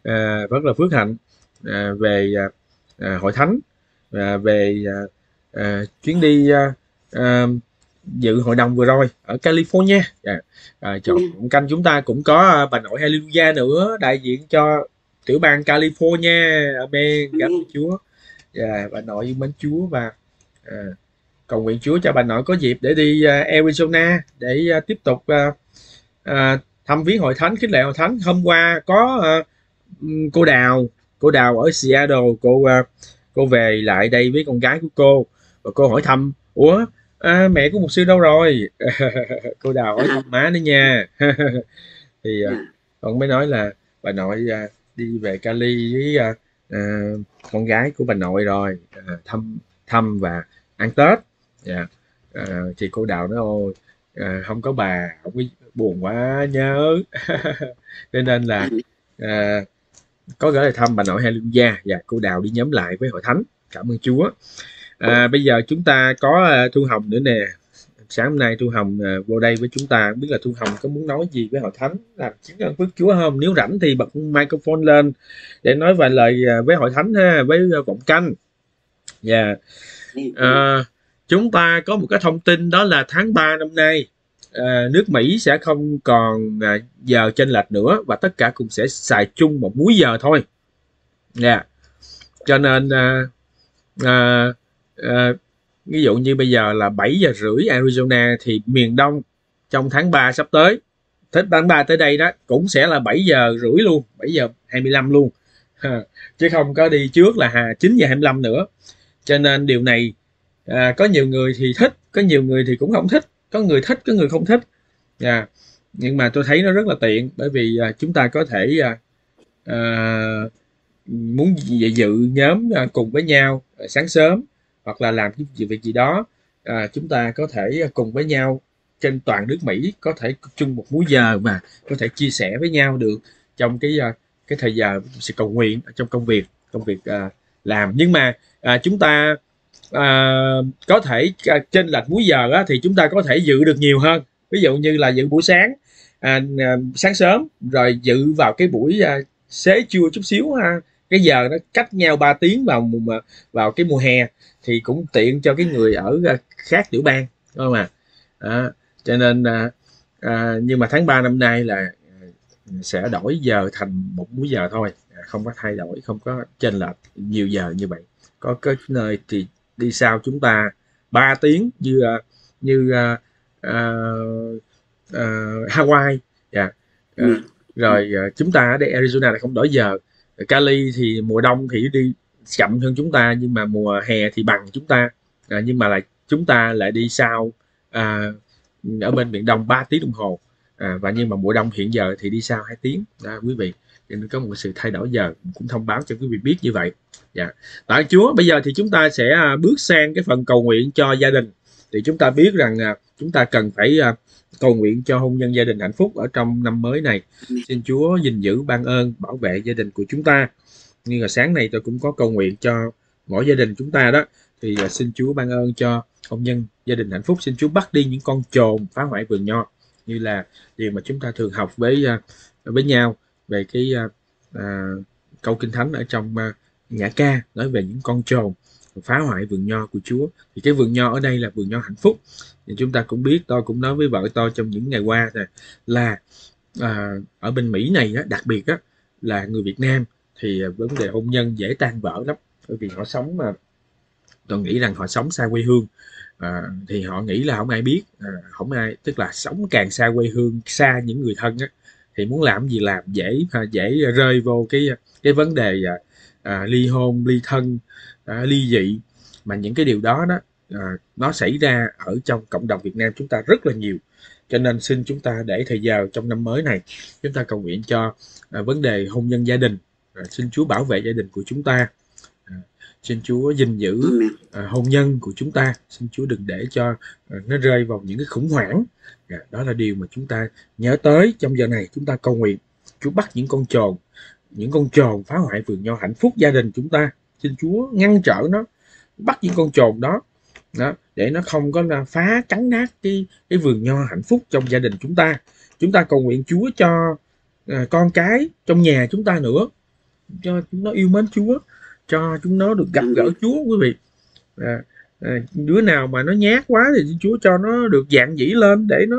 à, rất là phước hạnh à, về à, à, hội thánh về à, chuyến đi à, à, dự hội đồng vừa rồi ở California à, à, chọn Ừ. canh chúng ta cũng có bà nội Hallelujah nữa đại diện cho tiểu bang California Amen cảm ơn Amen. Chúa và bà nội yêu mến Chúa và à, cầu nguyện Chúa cho bà nội có dịp để đi Arizona để tiếp tục thăm viếng hội thánh khích lệ hội thánh hôm qua có cô đào cô đào ở Seattle cô ờ, cô về lại đây với con gái của cô. Và cô hỏi thăm ủa à, mẹ của mục sư đâu rồi? Cô đào hỏi thăm má nữa nha. Thì ờ, Dạ. con mới nói là bà nội ờ, đi về Cali với ờ, ờ, con gái của bà nội rồi ờ, thăm thăm và ăn Tết. Dạ. Ờ, thì cô đào nói ôi ờ, không có bà không có buồn quá nhớ. Cho nên là à, có gửi lời thăm bà nội Hallelujah và cô Đào đi nhóm lại với hội thánh. Cảm ơn Chúa. À, bây giờ chúng ta có à, Thu Hồng nữa nè. Sáng hôm nay Thu Hồng à, vô đây với chúng ta. Không biết là Thu Hồng có muốn nói gì với hội thánh? Làm chứng ơn phước Chúa không nếu rảnh thì bật microphone lên để nói vài lời à, với hội thánh ha với vọng canh. Và À, chúng ta có một cái thông tin đó là tháng 3 năm nay à, nước Mỹ sẽ không còn à, giờ chênh lệch nữa và tất cả cùng sẽ xài chung một múi giờ thôi. nha yeah. Cho nên à, à, à, ví dụ như bây giờ là 7 giờ rưỡi Arizona thì miền Đông trong tháng 3 sắp tới Tết tháng 3 tới đây đó cũng sẽ là 7 giờ rưỡi luôn, 7 giờ 25 luôn. Ha, Chứ không có đi trước là 9 giờ 25 nữa. Cho nên điều này à, có nhiều người thì thích có nhiều người thì cũng không thích có người thích có người không thích. À, nhưng mà tôi thấy nó rất là tiện bởi vì à, chúng ta có thể à, à, muốn dự, nhóm à, cùng với nhau à, sáng sớm hoặc là làm cái việc gì đó à, chúng ta có thể à, cùng với nhau trên toàn nước Mỹ có thể chung một múi giờ mà có thể chia sẻ với nhau được trong cái à, cái thời giờ sự cầu nguyện à, trong công việc công việc à, làm. Nhưng mà à, chúng ta à, có thể à, trên lệch múi giờ á, thì chúng ta có thể dự được nhiều hơn. Ví dụ như là dự buổi sáng à, à, sáng sớm rồi dự vào cái buổi à, xế trưa chút xíu ha. Cái giờ nó cách nhau 3 tiếng vào mùa vào cái mùa hè thì cũng tiện cho cái người ở à, khác tiểu bang đúng không ạ? À, cho nên à, à, nhưng mà tháng 3 năm nay là à, sẽ đổi giờ thành một múi giờ thôi. À, không có thay đổi không có chênh lệch nhiều giờ như vậy. Có cái nơi thì đi sau chúng ta 3 tiếng như ờ, như uh, Hawaii. Dạ. Ờ, Ừ. rồi ờ, chúng ta ở đây Arizona là không đổi giờ. Cali thì mùa đông thì đi chậm hơn chúng ta nhưng mà mùa hè thì bằng chúng ta. À, nhưng mà lại chúng ta lại đi sau à, ở bên miền đông 3 tiếng đồng hồ. À, và nhưng mà mùa đông hiện giờ thì đi sau 2 tiếng. Đó, quý vị nên có một sự thay đổi giờ cũng thông báo cho quý vị biết như vậy. Dạ. Tạ Chúa. Bây giờ thì chúng ta sẽ à, bước sang cái phần cầu nguyện cho gia đình. Thì chúng ta biết rằng à, chúng ta cần phải à, cầu nguyện cho hôn nhân gia đình hạnh phúc ở trong năm mới này. Xin Chúa gìn giữ ban ơn bảo vệ gia đình của chúng ta. Như là sáng nay tôi cũng có cầu nguyện cho mỗi gia đình chúng ta đó. Thì xin Chúa ban ơn cho hôn nhân gia đình hạnh phúc. Xin Chúa bắt đi những con trồn phá hoại vườn nho. Như là điều mà chúng ta thường học với với nhau về cái à, à, câu kinh thánh ở trong à, nhã ca nói về những con trồn phá hoại vườn nho của Chúa. Thì cái vườn nho ở đây là vườn nho hạnh phúc. Thì chúng ta cũng biết tôi cũng nói với vợ tôi trong những ngày qua này, là à, ở bên Mỹ này á, đặc biệt á, là người Việt Nam thì à, vấn đề hôn nhân dễ tan vỡ lắm. Bởi vì họ sống mà tôi nghĩ rằng họ sống xa quê hương. À, thì họ nghĩ là không ai biết à, không ai tức là sống càng xa quê hương xa những người thân á, thì muốn làm gì làm dễ à, dễ rơi vô cái cái vấn đề à, à, ly hôn ly thân à, ly dị. Mà những cái điều đó đó à, nó xảy ra ở trong cộng đồng Việt Nam chúng ta rất là nhiều. Cho nên xin chúng ta để thời giờ trong năm mới này chúng ta cầu nguyện cho à, vấn đề hôn nhân gia đình. À, xin Chúa bảo vệ gia đình của chúng ta xin Chúa gìn giữ à, hôn nhân của chúng ta. Xin Chúa đừng để cho à, nó rơi vào những cái khủng hoảng. À, đó là điều mà chúng ta nhớ tới trong giờ này. Chúng ta cầu nguyện. Chúa bắt những con trồn những con trồn phá hoại vườn nho hạnh phúc gia đình chúng ta. Xin Chúa ngăn trở nó bắt những con trồn đó đó để nó không có là phá cắn nát cái cái vườn nho hạnh phúc trong gia đình chúng ta. Chúng ta cầu nguyện Chúa cho à, con cái trong nhà chúng ta nữa cho chúng nó yêu mến Chúa cho chúng nó được gặp gỡ Chúa quý vị. À, à, đứa nào mà nó nhát quá thì Chúa cho nó được dạng dĩ lên để nó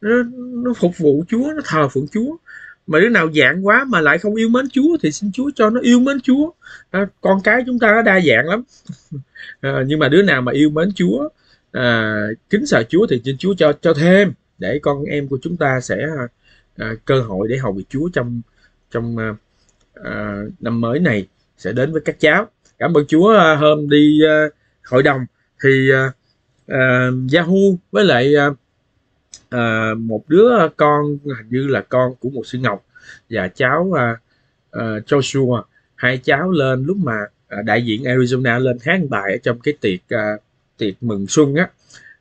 nó, nó phục vụ Chúa nó thờ phượng Chúa. Mà đứa nào dạng quá mà lại không yêu mến Chúa thì xin Chúa cho nó yêu mến Chúa. À, con cái chúng ta nó đa dạng lắm. À, nhưng mà đứa nào mà yêu mến Chúa à, kính sợ Chúa thì xin Chúa cho cho thêm để con em của chúng ta sẽ à, cơ hội để hầu việc Chúa trong trong à, à, năm mới này sẽ đến với các cháu. Cảm ơn Chúa à, hôm đi à, hội đồng. Thì uh, à, Yahoo với lại uh, một đứa con hình như là con của một sư Ngọc và cháu uh, à, Joshua. Hai cháu lên lúc mà đại diện Arizona lên hát bài ở trong cái tiệc uh, tiệc mừng xuân á.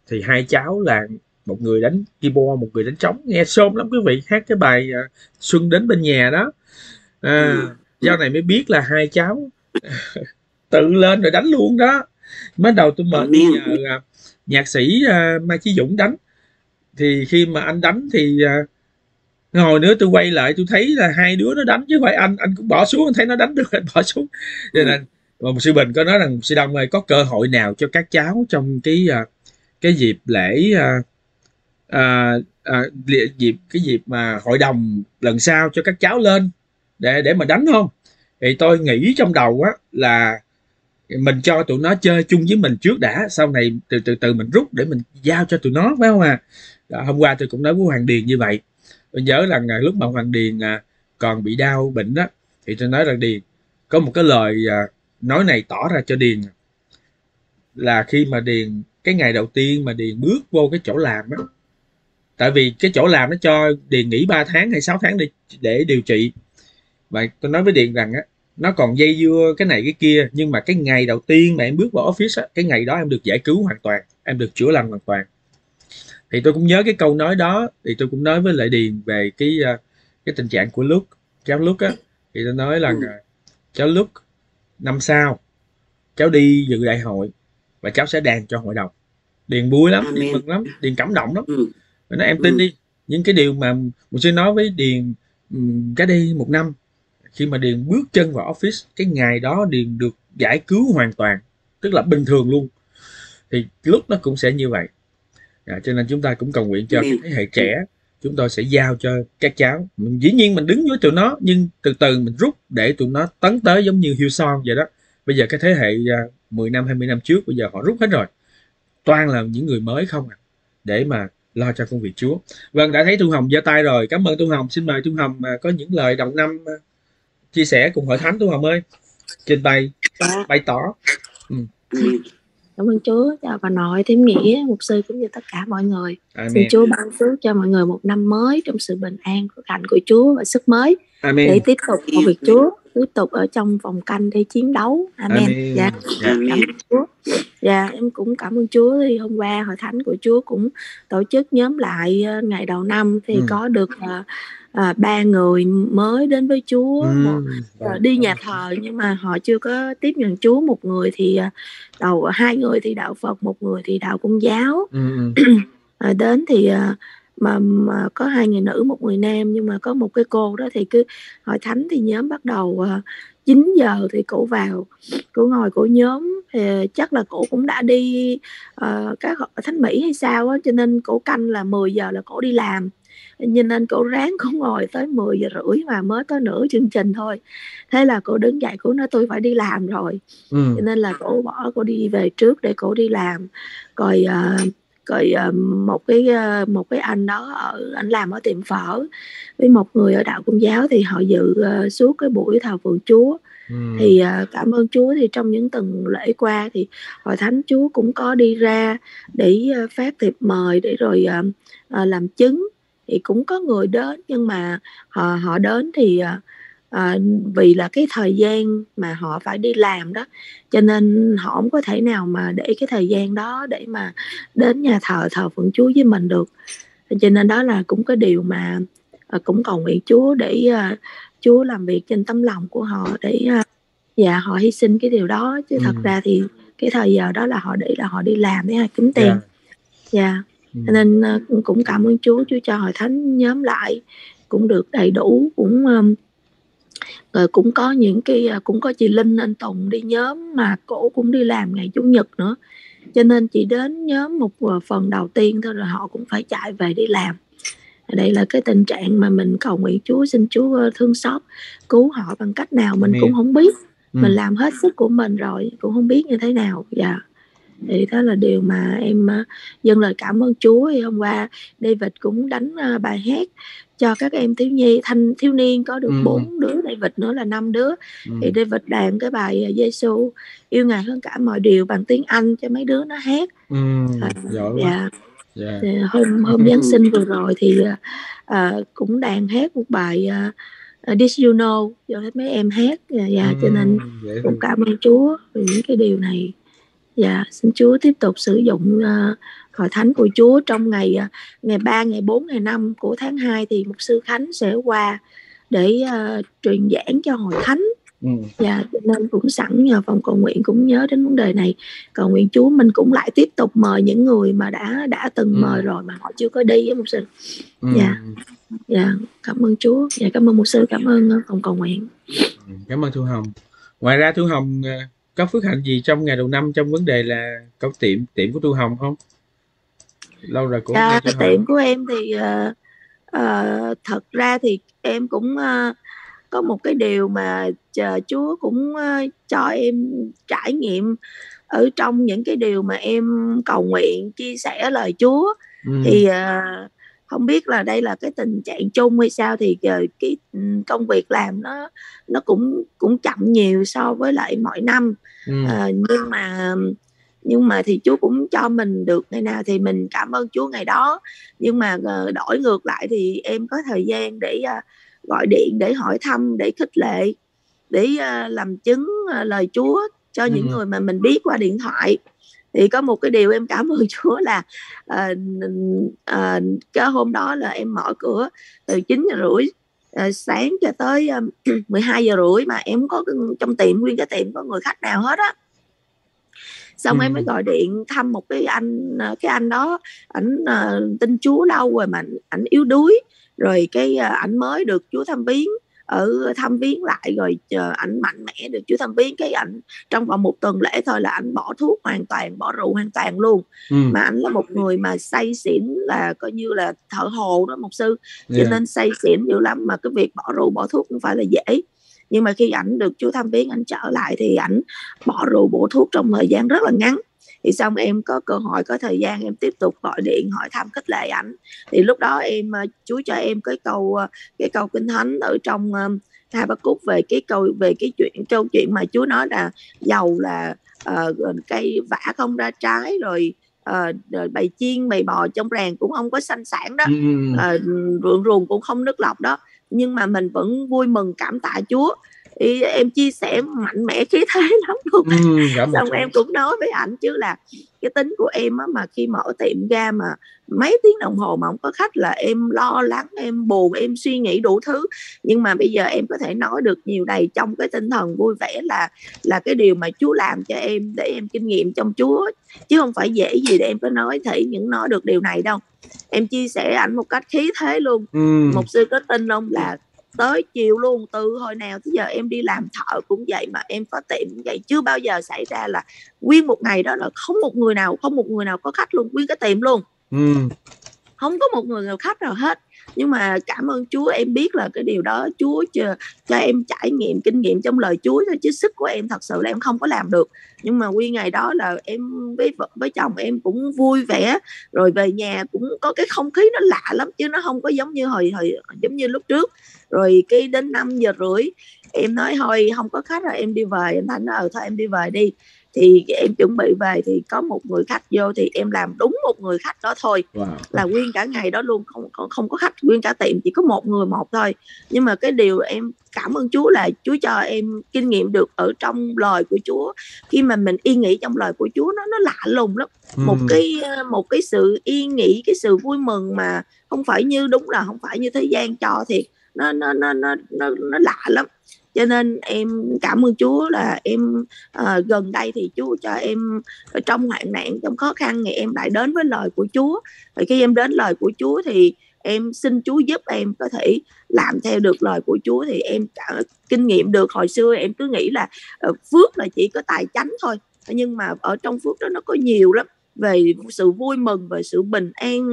Thì hai cháu là một người đánh keyboard một người đánh trống. Nghe xôm lắm quý vị hát cái bài uh, xuân đến bên nhà đó. À, ừ sau này mới biết là hai cháu tự lên rồi đánh luôn đó. Mới đầu tôi mời nhờ uh, nhạc sĩ uh, Mai Chí Dũng đánh. Thì khi mà anh đánh thì uh, ngồi nữa tôi quay lại tôi thấy là hai đứa nó đánh chứ phải anh anh cũng bỏ xuống anh thấy nó đánh được anh bỏ xuống. Cho nên mà một sư bình có nói rằng sư đông ơi có cơ hội nào cho các cháu trong cái uh, cái dịp lễ uh, uh, uh, dịp cái dịp mà hội đồng lần sau cho các cháu lên để để mà đánh không? Thì tôi nghĩ trong đầu á là mình cho tụi nó chơi chung với mình trước đã sau này từ từ từ mình rút để mình giao cho tụi nó phải không à? Đó, hôm qua tôi cũng nói với hoàng điền như vậy. Tôi nhớ là à, lúc mà hoàng điền à, còn bị đau bệnh đó thì tôi nói rằng điền có một cái lời à, nói này tỏ ra cho điền. Là khi mà điền cái ngày đầu tiên mà điền bước vô cái chỗ làm á tại vì cái chỗ làm nó cho điền nghỉ 3 tháng hay 6 tháng để để điều trị và tôi nói với điền rằng á nó còn dây dưa cái này cái kia nhưng mà cái ngày đầu tiên mà em bước vào office á, cái ngày đó em được giải cứu hoàn toàn em được chữa lành hoàn toàn thì tôi cũng nhớ cái câu nói đó thì tôi cũng nói với lại điền về cái ờ, cái tình trạng của lúc cháu lúc á thì tôi nói là ừ. cháu lúc năm sau cháu đi dự đại hội và cháu sẽ đàn cho hội đồng điền vui lắm điền mừng lắm điền cảm động lắm ừ. nói em tin ừ. đi những cái điều mà một sư nói với điền cái đây một năm khi mà điền bước chân vào office cái ngày đó điền được giải cứu hoàn toàn tức là bình thường luôn. Thì lúc nó cũng sẽ như vậy. À, cho nên chúng ta cũng cầu nguyện cho thế hệ trẻ chúng tôi sẽ giao cho các cháu. Mình dĩ nhiên mình đứng với tụi nó nhưng từ từ mình rút để tụi nó tấn tới giống như hiêu son vậy đó. Bây giờ cái thế hệ uh, 10 năm 20 năm trước bây giờ họ rút hết rồi. Toàn là những người mới không à để mà lo cho công việc Chúa. Vâng đã thấy Thu Hồng giơ tay rồi. Cảm ơn Thu Hồng. Xin mời Thu Hồng uh, có những lời đầu năm uh, chia sẻ cùng hội thánh Thu Hồng ơi trình bày dạ. bày tỏ ừ. ừ cảm ơn Chúa cho bà nội thêm nghĩa mục sư cũng như tất cả mọi người Amen. xin Chúa ban phước cho mọi người một năm mới trong sự bình an của hạnh của Chúa và sức mới Amen. để tiếp tục công việc Chúa tiếp tục ở trong vòng canh để chiến đấu Amen, Amen. Dạ. dạ cảm ơn Chúa dạ em cũng cảm ơn Chúa thì hôm qua hội thánh của Chúa cũng tổ chức nhóm lại ờ, ngày đầu năm thì ừ. có được uh, à, ba người mới đến với Chúa ừ, một, vâng, đi nhà thờ nhưng mà họ chưa có tiếp nhận Chúa. Một người thì à, đầu hai người thì đạo Phật một người thì đạo Công giáo. Ừ. à, đến thì à, mà, mà có hai người nữ một người nam nhưng mà có một cái cô đó thì cứ hội thánh thì nhóm bắt đầu uh, 9 giờ thì cổ vào cổ ngồi cổ nhóm. Thì chắc là cổ cũng đã đi uh, các thánh mỹ hay sao á cho nên cổ canh là 10 giờ là cổ đi làm nhìn nên cổ ráng cổ ngồi tới 10 giờ rưỡi mà mới tới nửa chương trình thôi. Thế là cổ đứng dậy cổ nói tôi phải đi làm rồi. Ừ. cho nên là cổ bỏ cổ đi về trước để cổ đi làm. Rồi uh, rồi uh, một cái uh, một cái anh đó ở anh làm ở tiệm phở với một người ở đạo công giáo thì họ dự uh, suốt cái buổi thờ phượng chúa. Ừ. thì uh, cảm ơn Chúa thì trong những tuần lễ qua thì hội thánh Chúa cũng có đi ra để uh, phát thiệp mời để rồi làm chứng thì cũng có người đến nhưng mà họ họ đến thì à, vì là cái thời gian mà họ phải đi làm đó cho nên họ không có thể nào mà để cái thời gian đó để mà đến nhà thờ thờ phượng Chúa với mình được cho nên đó là cũng cái điều mà à, cũng cầu nguyện Chúa để à, Chúa làm việc trên tấm lòng của họ để à, dạ họ hy sinh cái điều đó chứ ừ. thật ra thì cái thời giờ đó là họ để là họ đi làm để kiếm tiền yeah. dạ yeah. Ừ. nên uh, cũng cảm ơn Chúa Chúa cho hội thánh nhóm lại cũng được đầy đủ cũng rồi cũng có những cái à, cũng có chị Linh anh Tùng đi nhóm mà cổ cũng đi làm ngày chủ nhật nữa cho nên chị đến nhóm một phần đầu tiên thôi rồi họ cũng phải chạy về đi làm đây là cái tình trạng mà mình cầu nguyện Chúa xin Chúa thương xót cứu họ bằng cách nào mình cũng không biết ừ. mình làm hết sức của mình rồi cũng không biết như thế nào dạ yeah. Thì đó là điều mà em dâng lời cảm ơn Chúa thì hôm qua David cũng đánh bài hát cho các em thiếu nhi thanh thiếu niên có được bốn ừ. đứa David nữa là năm đứa ừ. thì David đàn cái bài à, Giêsu yêu ngài hơn cả mọi điều bằng tiếng Anh cho mấy đứa nó hát ừ. à, giỏi quá yeah. Thì hôm hôm Giáng sinh vừa rồi thì à, cũng đàn hát một bài uh, This You Know cho mấy em hát dạ, dạ ừ, cho nên cũng cảm ơn Chúa vì những cái điều này dạ xin Chúa tiếp tục sử dụng uh, hội thánh của Chúa trong ngày à, ngày 3, ngày 4, ngày 5 của tháng 2 thì mục sư Khánh sẽ qua để uh, truyền giảng cho hội thánh. Ừ. Dạ, nên cũng sẵn nhờ phòng cầu nguyện cũng nhớ đến vấn đề này. Cầu nguyện Chúa mình cũng lại tiếp tục mời những người mà đã đã từng ừ. mời rồi mà họ chưa có đi với mục sư. Ừ. Dạ. Dạ, cảm ơn Chúa. Dạ cảm ơn mục sư, cảm ơn uh, phòng cầu nguyện. Ừ, cảm ơn Thu Hồng. Ngoài ra Thu Hồng có phước hạnh gì trong ngày đầu năm trong vấn đề là có tiệm tiệm của Thu Hồng không? lâu rồi cũng à, tiệm của em thì uh, uh, thật ra thì em cũng uh, có một cái điều mà chờ Chúa cũng uh, cho em trải nghiệm ở trong những cái điều mà em cầu nguyện chia sẻ lời Chúa ừ. thì uh, không biết là đây là cái tình trạng chung hay sao thì uh, cái công việc làm nó nó cũng cũng chậm nhiều so với lại mọi năm ừ. uh, nhưng mà nhưng mà thì Chúa cũng cho mình được ngày nào thì mình cảm ơn Chúa ngày đó nhưng mà uh, đổi ngược lại thì em có thời gian để gọi điện để hỏi thăm để khích lệ để làm chứng lời Chúa cho ừ. những người mà mình biết qua điện thoại thì có một cái điều em cảm ơn Chúa là uh, uh, cái hôm đó là em mở cửa từ 9 giờ rưỡi uh, sáng cho tới uh, 12 giờ rưỡi mà em có trong tiệm nguyên cái tiệm có người khách nào hết á xong ừ. em mới gọi điện thăm một cái anh cái anh đó ảnh uh, tin chúa lâu rồi mà ảnh yếu đuối rồi cái ảnh mới được chúa thăm viếng ở thăm viếng lại rồi chờ ảnh mạnh mẽ được. Chúa thăm viếng cái ảnh trong vòng một tuần lễ thôi là ảnh bỏ thuốc hoàn toàn bỏ rượu hoàn toàn luôn. Ừ. mà ảnh là một người mà say xỉn là coi như là thợ hồ đó một sư. Cho yeah. nên say xỉn dữ lắm mà cái việc bỏ rượu bỏ thuốc không phải là dễ. Nhưng mà khi ảnh được chú thăm viếng ảnh trở lại thì ảnh bỏ rượu bổ thuốc trong thời gian rất là ngắn thì xong em có cơ hội có thời gian em tiếp tục gọi điện hỏi thăm khích lệ ảnh. Thì lúc đó em ờ, chú cho em cái câu ờ, cái câu kinh thánh ở trong uh, hai ba cúc về cái câu về cái chuyện câu chuyện mà chú nói là dầu là uh, cây vả không ra trái rồi uh, bầy chiên bầy bò trong ràng cũng không có xanh sản đó. Uh, ruộng ruộng cũng không nước lọc đó. Nhưng mà mình vẫn vui mừng cảm tạ Chúa thì em chia sẻ mạnh mẽ khí thế lắm luôn. Ừ, xong em cũng nói với ảnh chứ là cái tính của em á mà khi mở tiệm ra mà mấy tiếng đồng hồ mà không có khách là em lo lắng em buồn em suy nghĩ đủ thứ. Nhưng mà bây giờ em có thể nói được nhiều đầy trong cái tinh thần vui vẻ là là cái điều mà Chúa làm cho em để em kinh nghiệm trong Chúa. Chứ không phải dễ gì để em có nói thể những nói được điều này đâu. Em chia sẻ ảnh một cách khí thế luôn. Ừ. một sư có tin không là tới chiều luôn từ hồi nào tới giờ em đi làm thợ cũng vậy mà em có tiệm cũng vậy. Chưa bao giờ xảy ra là nguyên một ngày đó là không một người nào không một người nào có khách luôn nguyên cái tiệm luôn. Ừ. không có một người nào khách nào hết nhưng mà cảm ơn Chúa em biết là cái điều đó Chúa cho, cho em trải nghiệm kinh nghiệm trong lời Chúa thôi chứ sức của em thật sự là em không có làm được. Nhưng mà quy ngày đó là em với vợ với chồng em cũng vui vẻ rồi về nhà cũng có cái không khí nó lạ lắm chứ nó không có giống như hồi hồi giống như lúc trước. Rồi cái đến 5 giờ rưỡi em nói thôi không có khách rồi em đi về. Anh Thành ở ờ thôi em đi về đi thì em chuẩn bị về thì có một người khách vô thì em làm đúng một người khách đó thôi. Wow. là nguyên cả ngày đó luôn không không có khách nguyên cả tiệm chỉ có một người một thôi. Nhưng mà cái điều em cảm ơn Chúa là Chúa cho em kinh nghiệm được ở trong lời của Chúa. Khi mà mình yên nghĩ trong lời của Chúa nó nó lạ lùng lắm. Ừ. một cái một cái sự yên nghĩ cái sự vui mừng mà không phải như đúng là không phải như thế gian cho thiệt. Nó nó nó nó nó, nó lạ lắm cho nên em cảm ơn Chúa là em uh, gần đây thì Chúa cho em trong hoạn nạn trong khó khăn thì em lại đến với lời của Chúa và khi em đến lời của Chúa thì em xin Chúa giúp em có thể làm theo được lời của Chúa thì em kinh nghiệm được hồi xưa em cứ nghĩ là uh, phước là chỉ có tài chánh thôi nhưng mà ở trong phước đó nó có nhiều lắm về sự vui mừng về sự bình an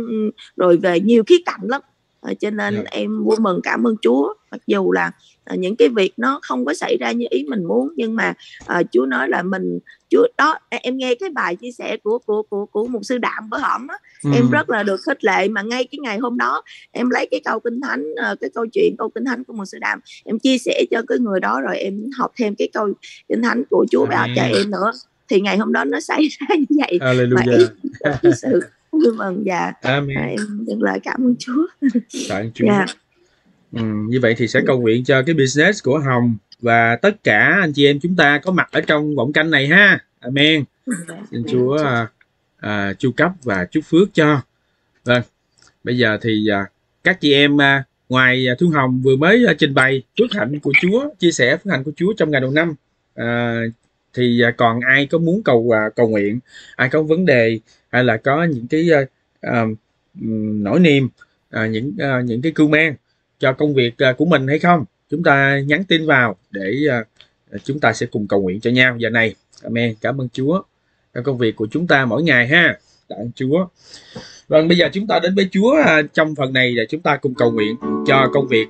rồi về nhiều khía cạnh lắm à, cho nên yeah. Dạ. em vui mừng cảm ơn Chúa mặc dù là à, những cái việc nó không có xảy ra như ý mình muốn nhưng mà à, Chúa nói là mình Chúa đó em nghe cái bài chia sẻ của của của của một sư đạm bữa hổm á ừ. em rất là được khích lệ mà ngay cái ngày hôm đó em lấy cái câu kinh thánh uh, cái câu chuyện câu kinh thánh của một sư đạm em chia sẻ cho cái người đó rồi em học thêm cái câu kinh thánh của Chúa bảo cho em nữa thì ngày hôm đó nó xảy ra như vậy Hallelujah. mà em, sự vui mừng dạ Amen. À, em nhận lời cảm ơn Chúa cảm ơn Chúa dạ. Ừ, như vậy thì sẽ cầu nguyện cho cái business của Hồng và tất cả anh chị em chúng ta có mặt ở trong vọng canh này ha. Amen. Dạ. xin Chúa à, à, chu cấp và chúc phước cho. Vâng bây giờ thì à, các chị em à, ngoài à, Thu Hồng vừa mới à, trình bày phước hạnh của Chúa chia sẻ phước hạnh của Chúa trong ngày đầu năm à, thì à, còn ai có muốn cầu à, cầu nguyện? Ai có vấn đề? Hay là có những cái uh, uh, nỗi niềm uh, những uh, những cái cưu mang cho công việc à, của mình hay không? Chúng ta nhắn tin vào để à, à, chúng ta sẽ cùng cầu nguyện cho nhau giờ này. Amen. Cảm ơn chúa. Cho công việc của chúng ta mỗi ngày ha. Tạ ơn chúa. Vâng bây giờ chúng ta đến với chúa trong phần này để chúng ta cùng cầu nguyện cho công việc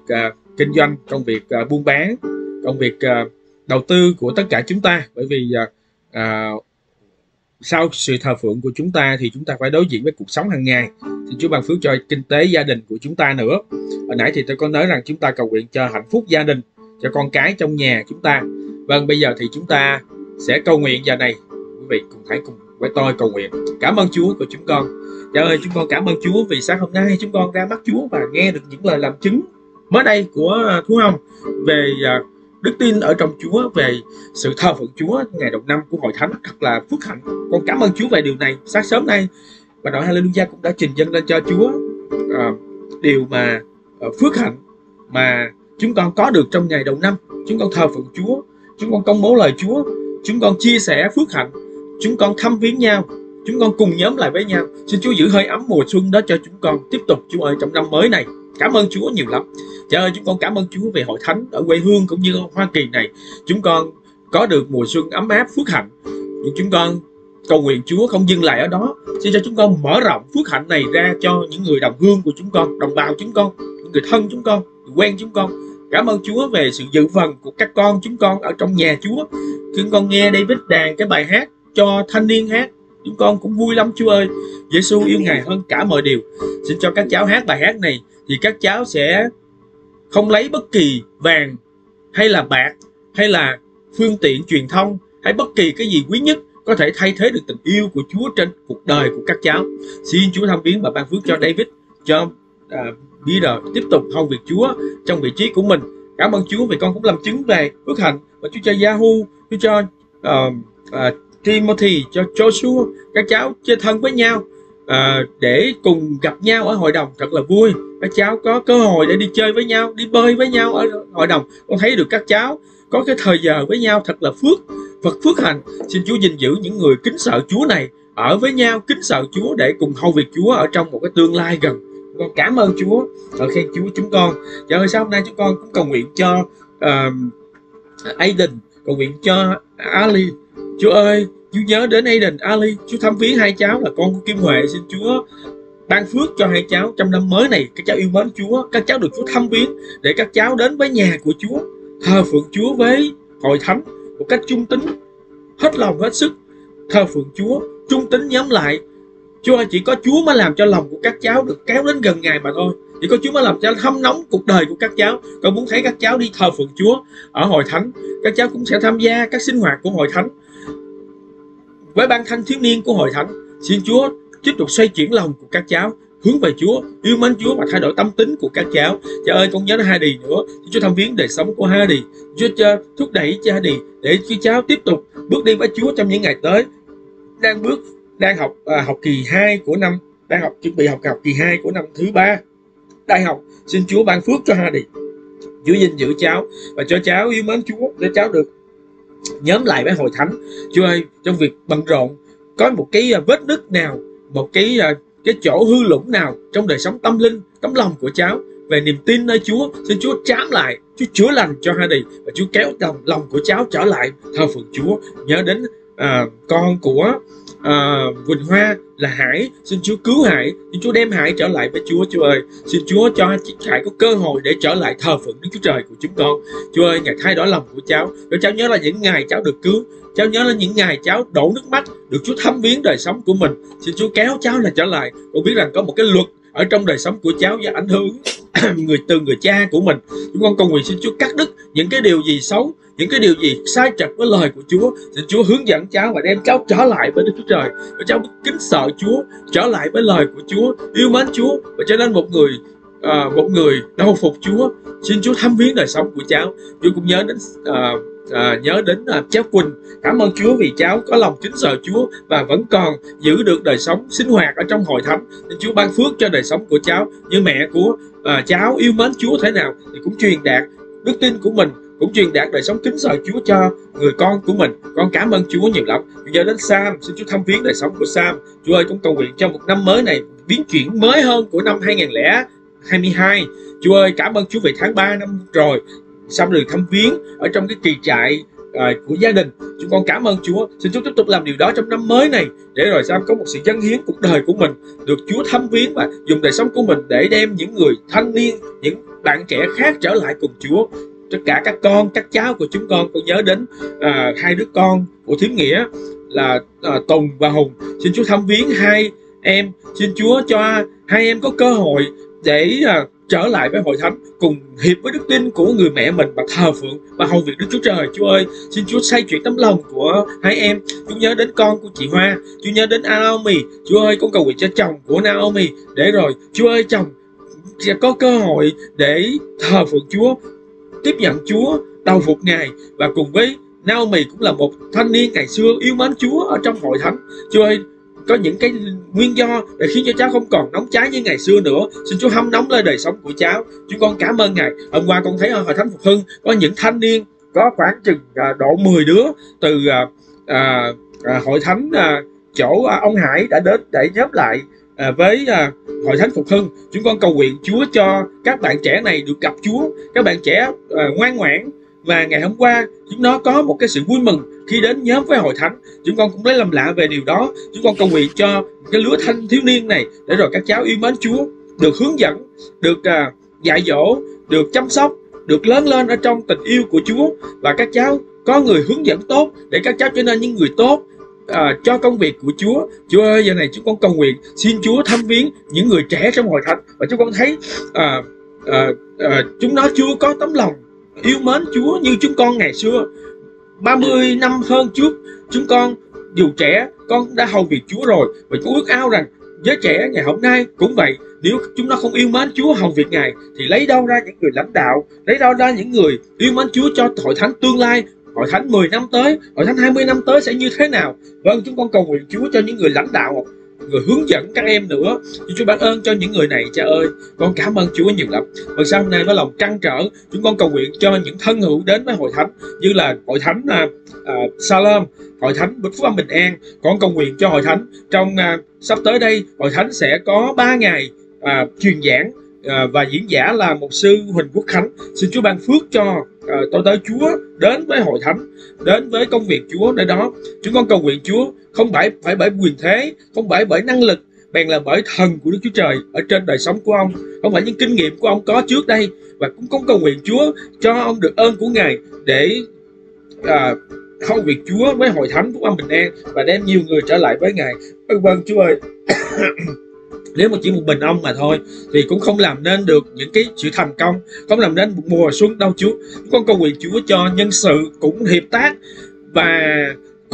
kinh doanh công việc buôn bán công việc đầu tư của tất cả chúng ta. Bởi vì uh, sau sự thờ phượng của chúng ta thì chúng ta phải đối diện với cuộc sống hàng ngày. Thì Chúa ban phước cho kinh tế gia đình của chúng ta nữa. Hồi nãy thì tôi có nói rằng chúng ta cầu nguyện cho hạnh phúc gia đình cho con cái trong nhà chúng ta. Vâng bây giờ thì chúng ta sẽ cầu nguyện giờ này. Quý vị cùng hãy cùng với tôi cầu nguyện. Cảm ơn Chúa của chúng con. Cha ơi chúng con cảm ơn Chúa vì sáng hôm nay chúng con ra mắt Chúa và nghe được những lời làm chứng mới đây của Thú Hồng về uh, đức tin ở trong Chúa về sự thờ phượng Chúa ngày đầu năm của hội thánh thật là phước hạnh. Con cảm ơn Chúa về điều này sáng sớm nay. Và đội Hallelujah cũng đã trình dâng lên cho Chúa uh, điều mà uh, phước hạnh mà chúng con có được trong ngày đầu năm. Chúng con thờ phượng Chúa chúng con công bố lời Chúa chúng con chia sẻ phước hạnh chúng con thăm viếng nhau chúng con cùng nhóm lại với nhau. Xin Chúa giữ hơi ấm mùa xuân đó cho chúng con. Tiếp tục Chúa ơi trong năm mới này cảm ơn Chúa nhiều lắm. Trời ơi, chúng con cảm ơn Chúa về hội thánh ở quê hương cũng như Hoa Kỳ này. Chúng con có được mùa xuân ấm áp, phước hạnh. Nhưng chúng con cầu nguyện Chúa không dừng lại ở đó. Xin cho chúng con mở rộng phước hạnh này ra cho những người đồng hương của chúng con, đồng bào chúng con, những người thân chúng con, người quen chúng con. Cảm ơn Chúa về sự dự phần của các con chúng con ở trong nhà Chúa. Chúng con nghe David đàn cái bài hát cho thanh niên hát. Chúng con cũng vui lắm Chúa ơi. Giêsu yêu Ngài hơn cả mọi điều. Xin cho các cháu hát bài hát này thì các cháu sẽ không lấy bất kỳ vàng hay là bạc hay là phương tiện truyền thông hay bất kỳ cái gì quý nhất có thể thay thế được tình yêu của Chúa trên cuộc đời của các cháu. Xin Chúa thông biến và ban phước cho David, cho uh, Peter tiếp tục hầu việc Chúa trong vị trí của mình. Cảm ơn Chúa vì con cũng làm chứng về phước hạnh và Chúa cho Yahoo, Chúa cho uh, uh, Timothy, cho Joshua, các cháu chơi thân với nhau à, để cùng gặp nhau ở hội đồng thật là vui. Các cháu có cơ hội để đi chơi với nhau đi bơi với nhau ở hội đồng. Con thấy được các cháu có cái thời giờ với nhau thật là phước Phật phước hành xin Chúa gìn giữ những người kính sợ Chúa này ở với nhau kính sợ Chúa để cùng hầu việc Chúa ở trong một cái tương lai gần. Con cảm ơn Chúa. Ở khen Chúa chúng con. Dạ, Trời ơi sao hôm nay chúng con cũng cầu nguyện cho uh, Aiden cầu nguyện cho Ali. Chúa ơi Chúa nhớ đến Aiden Ali Chúa thăm viếng hai cháu là con của Kim Huệ. Xin Chúa ban phước cho hai cháu trong năm mới này. Các cháu yêu mến Chúa, các cháu được Chúa thăm viếng để các cháu đến với nhà của Chúa, thờ phượng Chúa với hội thánh một cách trung tín, hết lòng, hết sức. Thờ phượng Chúa, trung tín nhóm lại. Chúa chỉ có Chúa mới làm cho lòng của các cháu được kéo đến gần Ngài mà thôi. Chỉ có Chúa mới làm cho hâm nóng cuộc đời của các cháu. Con muốn thấy các cháu đi thờ phượng Chúa ở hội thánh. Các cháu cũng sẽ tham gia các sinh hoạt của hội thánh với ban thanh thiếu niên của hội thánh xin Chúa tiếp tục xoay chuyển lòng của các cháu hướng về Chúa, yêu mến Chúa và thay đổi tâm tính của các cháu. Cha ơi, con nhớ đến Hadi nữa. Chúa thăm viếng đời sống của Hadi. Chúa cho thúc đẩy cha Hadi để khi cháu tiếp tục bước đi với Chúa trong những ngày tới. Đang bước, đang học à, học kỳ 2 của năm, đang học chuẩn bị học học kỳ 2 của năm thứ ba đại học. Xin Chúa ban phước cho Hadi. Chúa gìn giữ cháu và cho cháu yêu mến Chúa để cháu được nhóm lại với hội thánh. Chúa ơi, trong việc bận rộn có một cái à, vết nứt nào một cái à, cái chỗ hư lũng nào trong đời sống tâm linh tấm lòng của cháu về niềm tin nơi Chúa xin Chúa chám lại Chúa chữa lành cho hai đi và Chúa kéo lòng lòng của cháu trở lại thờ phượng Chúa nhớ đến uh, con của uh, Quỳnh Hoa là Hải. Xin Chúa cứu Hải. Xin Chúa đem Hải trở lại với Chúa Chúa ơi. Xin Chúa cho Hải có cơ hội để trở lại thờ phượng Đức Chúa Trời của chúng con. Chúa ơi Ngài thay đổi lòng của cháu. Cho cháu nhớ là những ngày cháu được cứu. Cháu nhớ là những ngày cháu đổ nước mắt được Chúa thăm viếng đời sống của mình. Xin Chúa kéo cháu là trở lại. Con biết rằng có một cái luật ở trong đời sống của cháu và ảnh hưởng người từ người cha của mình chúng con cầu nguyện xin Chúa cắt đứt những cái điều gì xấu những cái điều gì sai trật với lời của Chúa. Xin Chúa hướng dẫn cháu và đem cháu trở lại với Đức Chúa Trời. Và cháu kính sợ Chúa trở lại với lời của Chúa yêu mến Chúa. Và trở nên một người à, một người đau phục Chúa xin Chúa thăm viếng đời sống của cháu. Chúa cũng nhớ đến à, à, nhớ đến à, cháu Quỳnh. Cảm ơn Chúa vì cháu có lòng kính sợ Chúa và vẫn còn giữ được đời sống sinh hoạt ở trong hội thánh. Nên Chúa ban phước cho đời sống của cháu như mẹ của à, cháu yêu mến Chúa thế nào thì cũng truyền đạt đức tin của mình cũng truyền đạt đời sống kính sợ Chúa cho người con của mình. Con cảm ơn Chúa nhiều lắm. Giờ đến Sam xin Chúa thăm viếng đời sống của Sam. Chúa ơi chúng cầu nguyện cho một năm mới này biến chuyển mới hơn của năm 2022 Chúa ơi cảm ơn Chúa về tháng 3 năm rồi xong rồi thăm viếng ở trong cái kỳ trại uh, của gia đình. Chúng con cảm ơn Chúa. Xin Chúa tiếp tục làm điều đó trong năm mới này để rồi Sam có một sự dâng hiến cuộc đời của mình được Chúa thăm viếng và dùng đời sống của mình để đem những người thanh niên những bạn trẻ khác trở lại cùng Chúa. Tất cả các con các cháu của chúng con con nhớ đến uh, hai đứa con của thiếu nghĩa là uh, Tùng và Hùng. Xin Chúa thăm viếng hai em. Xin Chúa cho hai em có cơ hội để uh, trở lại với hội thánh cùng hiệp với đức tin của người mẹ mình và thờ phượng và hầu việc Đức Chúa Trời. Chúa ơi, xin Chúa xây chuyển tấm lòng của hai em. Chúa nhớ đến con của chị Hoa, Chúa nhớ đến Naomi. Chúa ơi, con cầu nguyện cho chồng của Naomi để rồi Chúa ơi chồng sẽ có cơ hội để thờ phượng Chúa, tiếp nhận Chúa, đầu phục Ngài và cùng với Naomi cũng là một thanh niên ngày xưa yêu mến Chúa ở trong hội thánh. Chúa ơi, có những cái nguyên do để khiến cho cháu không còn nóng cháy như ngày xưa nữa. Xin chúa hâm nóng lên đời sống của cháu. Chúng con cảm ơn ngài. Hôm qua con thấy ở hội thánh phục hưng có những thanh niên có khoảng chừng à, độ 10 đứa từ à, à, à, hội thánh à, chỗ à, ông Hải đã đến để nhóm lại à, với à, hội thánh phục hưng. Chúng con cầu nguyện Chúa cho các bạn trẻ này được gặp Chúa các bạn trẻ à, ngoan ngoãn. Và ngày hôm qua chúng nó có một cái sự vui mừng khi đến nhóm với hội thánh chúng con cũng lấy làm lạ về điều đó. Chúng con cầu nguyện cho cái lứa thanh thiếu niên này để rồi các cháu yêu mến Chúa được hướng dẫn được uh, dạy dỗ được chăm sóc được lớn lên ở trong tình yêu của Chúa. Và các cháu có người hướng dẫn tốt để các cháu trở nên những người tốt à, cho công việc của Chúa. Chúa ơi, giờ này chúng con cầu nguyện xin Chúa thăm viếng những người trẻ trong hội thánh. Và chúng con thấy à, à, à, chúng nó chưa có tấm lòng yêu mến Chúa như chúng con ngày xưa. 30 năm hơn trước chúng con dù trẻ con đã hầu việc Chúa rồi và Chúa ước ao rằng giới trẻ ngày hôm nay cũng vậy. Nếu chúng nó không yêu mến Chúa hầu việc Ngài thì lấy đâu ra những người lãnh đạo lấy đâu ra những người yêu mến Chúa cho hội thánh tương lai hội thánh 10 năm tới hội thánh 20 năm tới sẽ như thế nào? Vâng chúng con cầu nguyện Chúa cho những người lãnh đạo người hướng dẫn các em nữa. Thì Chúa ban ơn cho những người này cha ơi con cảm ơn Chúa nhiều lắm. Và sau hôm nay với lòng trăn trở chúng con cầu nguyện cho những thân hữu đến với hội thánh như là hội thánh à, à uh, Salem hội thánh Bích Phúc Âm Bình An. Con cầu nguyện cho hội thánh. Trong uh, sắp tới đây hội thánh sẽ có 3 ngày uh, truyền giảng uh, và diễn giả là một sư Huỳnh Quốc Khánh. Xin Chúa ban phước cho uh, tôi tới Chúa đến với hội thánh đến với công việc Chúa nơi đó. Chúng con cầu nguyện Chúa không phải phải bởi quyền thế không phải bởi năng lực bèn là bởi thần của Đức Chúa Trời ở trên đời sống của ông. Không phải những kinh nghiệm của ông có trước đây và cũng không cầu nguyện Chúa cho ông được ơn của Ngài để à, hầu việc Chúa với hội thánh của ông bình an và đem nhiều người trở lại với Ngài. Vâng vâng Chúa ơi. Nếu mà chỉ một mình ông mà thôi thì cũng không làm nên được những cái sự thành công không làm nên một mùa xuân đâu Chúa. Con cầu nguyện Chúa cho nhân sự cũng hiệp tác và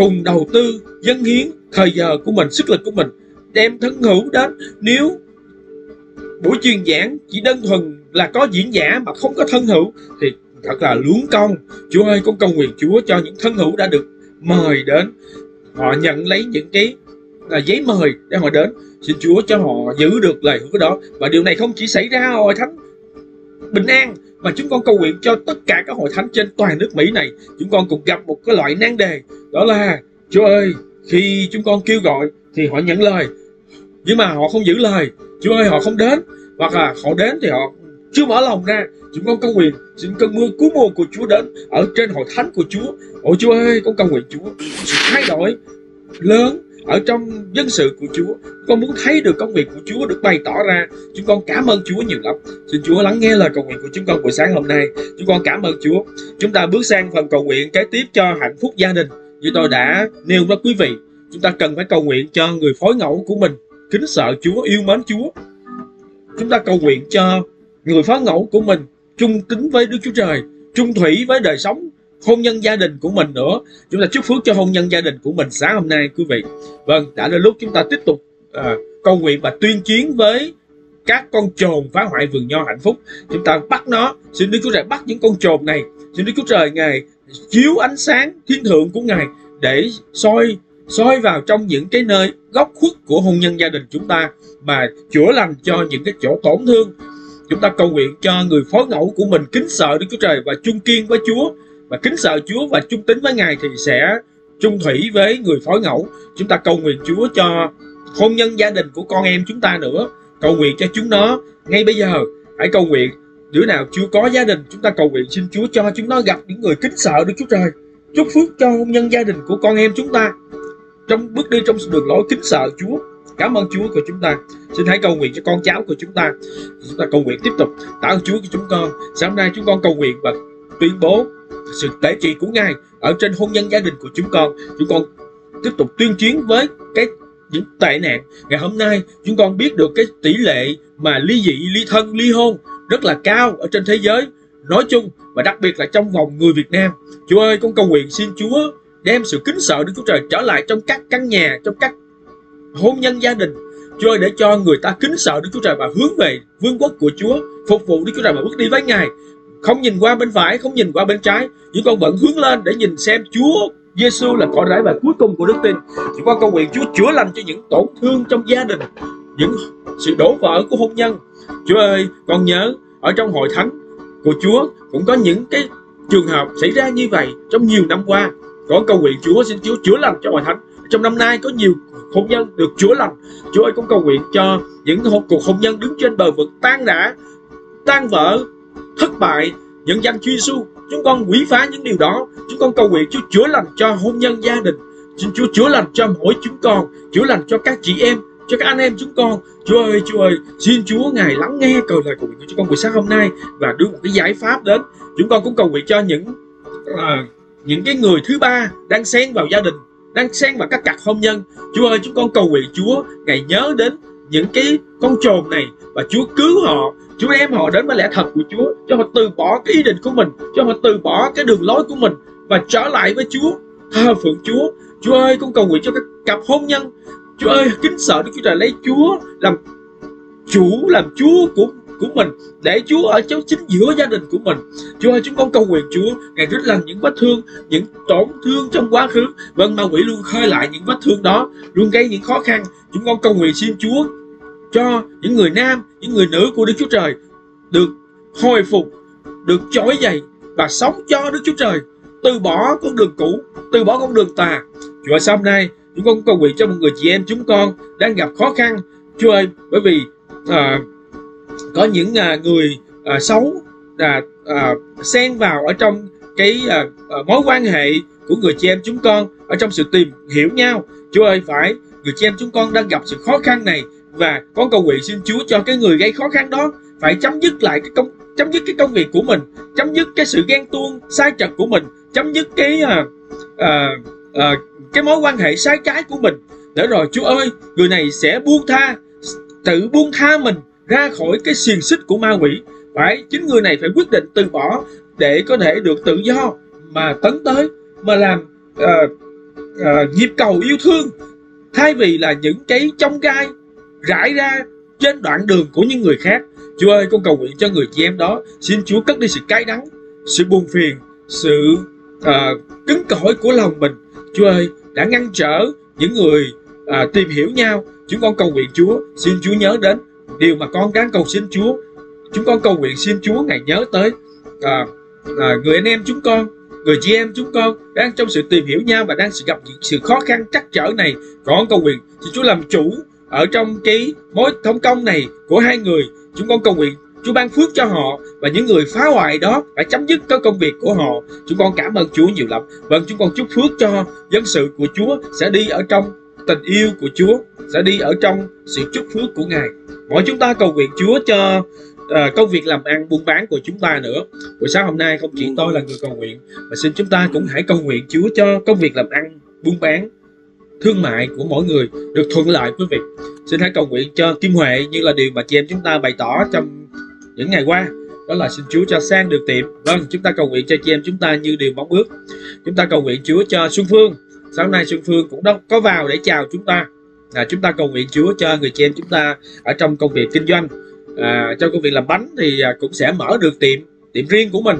cùng đầu tư dân hiến thời giờ của mình, sức lực của mình, đem thân hữu đến. Nếu buổi truyền giảng chỉ đơn thuần là có diễn giả mà không có thân hữu, thì thật là luống công Chúa ơi, con cầu nguyện Chúa cho những thân hữu đã được mời đến. Họ nhận lấy những cái là giấy mời để họ đến. Xin Chúa cho họ giữ được lời hứa đó. Và điều này không chỉ xảy ra ở hội thánh bình an mà chúng con cầu nguyện cho tất cả các hội thánh trên toàn nước Mỹ này. Chúng con cùng gặp một cái loại nan đề, đó là, Chúa ơi, khi chúng con kêu gọi thì họ nhận lời. Nhưng mà họ không giữ lời. Chúa ơi, họ không đến. Hoặc là họ đến thì họ chưa mở lòng ra. Chúng con cầu nguyện, xin cơn mưa cứu mùa của Chúa đến ở trên hội thánh của Chúa. Ôi Chúa ơi, con cầu nguyện Chúa thay đổi lớn ở trong dân sự của Chúa, con muốn thấy được công việc của Chúa được bày tỏ ra. Chúng con cảm ơn Chúa nhiều lắm. Xin Chúa lắng nghe lời cầu nguyện của chúng con buổi sáng hôm nay. Chúng con cảm ơn Chúa. Chúng ta bước sang phần cầu nguyện kế tiếp cho hạnh phúc gia đình. Như tôi đã nêu với quý vị, chúng ta cần phải cầu nguyện cho người phối ngẫu của mình. Kính sợ Chúa, yêu mến Chúa. Chúng ta cầu nguyện cho người phó ngẫu của mình, trung kính với Đức Chúa Trời, trung thủy với đời sống hôn nhân gia đình của mình nữa. Chúng ta chúc phước cho hôn nhân gia đình của mình sáng hôm nay quý vị. Vâng đã đến lúc chúng ta tiếp tục à, cầu nguyện và tuyên chiến với các con trồn phá hoại vườn nho hạnh phúc. Chúng ta bắt nó. Xin Đức Chúa Trời bắt những con trồn này. Xin Đức Chúa Trời ngài chiếu ánh sáng thiên thượng của ngài để soi soi vào trong những cái nơi góc khuất của hôn nhân gia đình chúng ta mà chữa lành cho những cái chỗ tổn thương. Chúng ta cầu nguyện cho người phó ngẫu của mình kính sợ Đức Chúa Trời và chung kiên với Chúa và kính sợ Chúa và trung tín với Ngài thì sẽ trung thủy với người phối ngẫu. Chúng ta cầu nguyện Chúa cho hôn nhân gia đình của con em chúng ta nữa. Cầu nguyện cho chúng nó ngay bây giờ. Hãy cầu nguyện, đứa nào chưa có gia đình, chúng ta cầu nguyện xin Chúa cho chúng nó gặp những người kính sợ Đức Chúa Trời. Chúc phước cho hôn nhân gia đình của con em chúng ta. Trong, bước đi trong đường lối kính sợ Chúa. Cảm ơn Chúa của chúng ta. Xin hãy cầu nguyện cho con cháu của chúng ta. Chúng ta cầu nguyện tiếp tục. Tạ ơn Chúa của chúng con. Sáng nay chúng con cầu nguyện và tuyên bố sự tế trị của Ngài ở trên hôn nhân gia đình của chúng con. Chúng con tiếp tục tuyên chiến với cái những tệ nạn. Ngày hôm nay, chúng con biết được cái tỷ lệ mà ly dị, ly thân, ly hôn rất là cao ở trên thế giới. Nói chung và đặc biệt là trong vòng người Việt Nam. Chúa ơi, con cầu nguyện xin Chúa đem sự kính sợ Đức Chúa Trời trở lại trong các căn nhà, trong các hôn nhân gia đình. Chúa ơi, để cho người ta kính sợ Đức Chúa Trời và hướng về vương quốc của Chúa, phục vụ Đức Chúa Trời và bước đi với Ngài không nhìn qua bên phải, không nhìn qua bên trái. Nhưng con vẫn hướng lên để nhìn xem Chúa Giêsu là cõi rải và cuối cùng của đức tin. Chúng con cầu nguyện Chúa chữa lành cho những tổn thương trong gia đình, những sự đổ vỡ của hôn nhân. Chúa ơi, con nhớ, ở trong hội thánh của Chúa cũng có những cái trường hợp xảy ra như vậy trong nhiều năm qua. Con cầu nguyện Chúa, xin Chúa chữa lành cho hội thánh. Trong năm nay có nhiều hôn nhân được chữa lành. Chúa ơi, con cầu nguyện cho những cuộc hôn nhân đứng trên bờ vực tan rã, tan vỡ thất bại những danh Chúa Giêsu chúng con quỷ phá những điều đó. Chúng con cầu nguyện Chúa chữa lành cho hôn nhân gia đình. Xin Chúa chữa lành cho mỗi chúng con chữa lành cho các chị em cho các anh em chúng con. Chúa ơi Chúa ơi xin Chúa ngài lắng nghe cầu lời cầu nguyện của chúng con buổi sáng hôm nay và đưa một cái giải pháp đến. Chúng con cũng cầu nguyện cho những uh, những cái người thứ ba đang xen vào gia đình đang xen vào các cặp hôn nhân. Chúa ơi chúng con cầu nguyện Chúa ngài nhớ đến những cái con trồn này và Chúa cứu họ. Chúa em họ đến với lẽ thật của Chúa, cho họ từ bỏ cái ý định của mình, cho họ từ bỏ cái đường lối của mình và trở lại với Chúa thờ phượng Chúa. Chúa ơi, con cầu nguyện cho các cặp hôn nhân. Chúa ơi, kính sợ Đức Chúa Trời lấy Chúa làm chủ, làm Chúa của của mình, để Chúa ở trong chính giữa gia đình của mình. Chúa ơi, chúng con cầu nguyện Chúa, ngài rít lành những vết thương, những tổn thương trong quá khứ. Vâng ma quỷ luôn khơi lại những vết thương đó, luôn gây những khó khăn. Chúng con cầu nguyện xin Chúa cho những người nam những người nữ của Đức Chúa Trời được hồi phục được trỗi dậy và sống cho Đức Chúa Trời. Từ bỏ con đường cũ từ bỏ con đường tà. Chúa ơi hôm nay chúng con cầu nguyện cho một người chị em chúng con đang gặp khó khăn? Chúa ơi bởi vì à, có những à, người à, xấu à, à, xen vào ở trong cái à, à, mối quan hệ của người chị em chúng con ở trong sự tìm hiểu nhau. Chúa ơi phải người chị em chúng con đang gặp sự khó khăn này và con cầu nguyện xin Chúa cho cái người gây khó khăn đó phải chấm dứt lại cái công chấm dứt cái công việc của mình chấm dứt cái sự ghen tuông sai trật của mình chấm dứt cái à, à, à, cái mối quan hệ sai trái của mình. Để rồi Chúa ơi người này sẽ buông tha tự buông tha mình ra khỏi cái xiềng xích của ma quỷ. Phải chính người này phải quyết định từ bỏ để có thể được tự do mà tấn tới mà làm uh, uh, nhịp cầu yêu thương. Thay vì là những cái trong gai rải ra trên đoạn đường của những người khác. Chúa ơi con cầu nguyện cho người chị em đó. Xin Chúa cất đi sự cay đắng sự buồn phiền sự uh, cứng cỏi của lòng mình. Chúa ơi đã ngăn trở những người uh, tìm hiểu nhau. Chúng con cầu nguyện Chúa xin Chúa nhớ đến điều mà con đang cầu xin Chúa. Chúng con cầu nguyện xin Chúa ngày nhớ tới uh, uh, người anh em chúng con người chị em chúng con đang trong sự tìm hiểu nhau và đang sự gặp những sự khó khăn trắc trở này. Con cầu nguyện xin Chúa làm chủ ở trong cái mối thông công này của hai người chúng con cầu nguyện Chúa ban phước cho họ và những người phá hoại đó phải chấm dứt cái công việc của họ. Chúng con cảm ơn Chúa nhiều lắm. Vâng, chúng con chúc phước cho dân sự của Chúa sẽ đi ở trong tình yêu của Chúa, sẽ đi ở trong sự chúc phước của Ngài. mỗi chúng ta cầu nguyện Chúa cho uh, công việc làm ăn buôn bán của chúng ta nữa buổi sáng hôm nay không chỉ tôi là người cầu nguyện mà xin chúng ta cũng hãy cầu nguyện Chúa cho công việc làm ăn buôn bán thương mại của mỗi người được thuận lợi quý vị. Xin hãy cầu nguyện cho Kim Huệ như là điều mà chị em chúng ta bày tỏ trong những ngày qua. Đó là xin Chúa cho sang được tiệm. Vâng chúng ta cầu nguyện cho chị em chúng ta như điều mong ước. Chúng ta cầu nguyện Chúa cho Xuân Phương. Sáng nay Xuân Phương cũng đâu có vào để chào chúng ta. À, chúng ta cầu nguyện Chúa cho người chị em chúng ta ở trong công việc kinh doanh. À, trong công việc làm bánh thì à, cũng sẽ mở được tiệm tiệm riêng của mình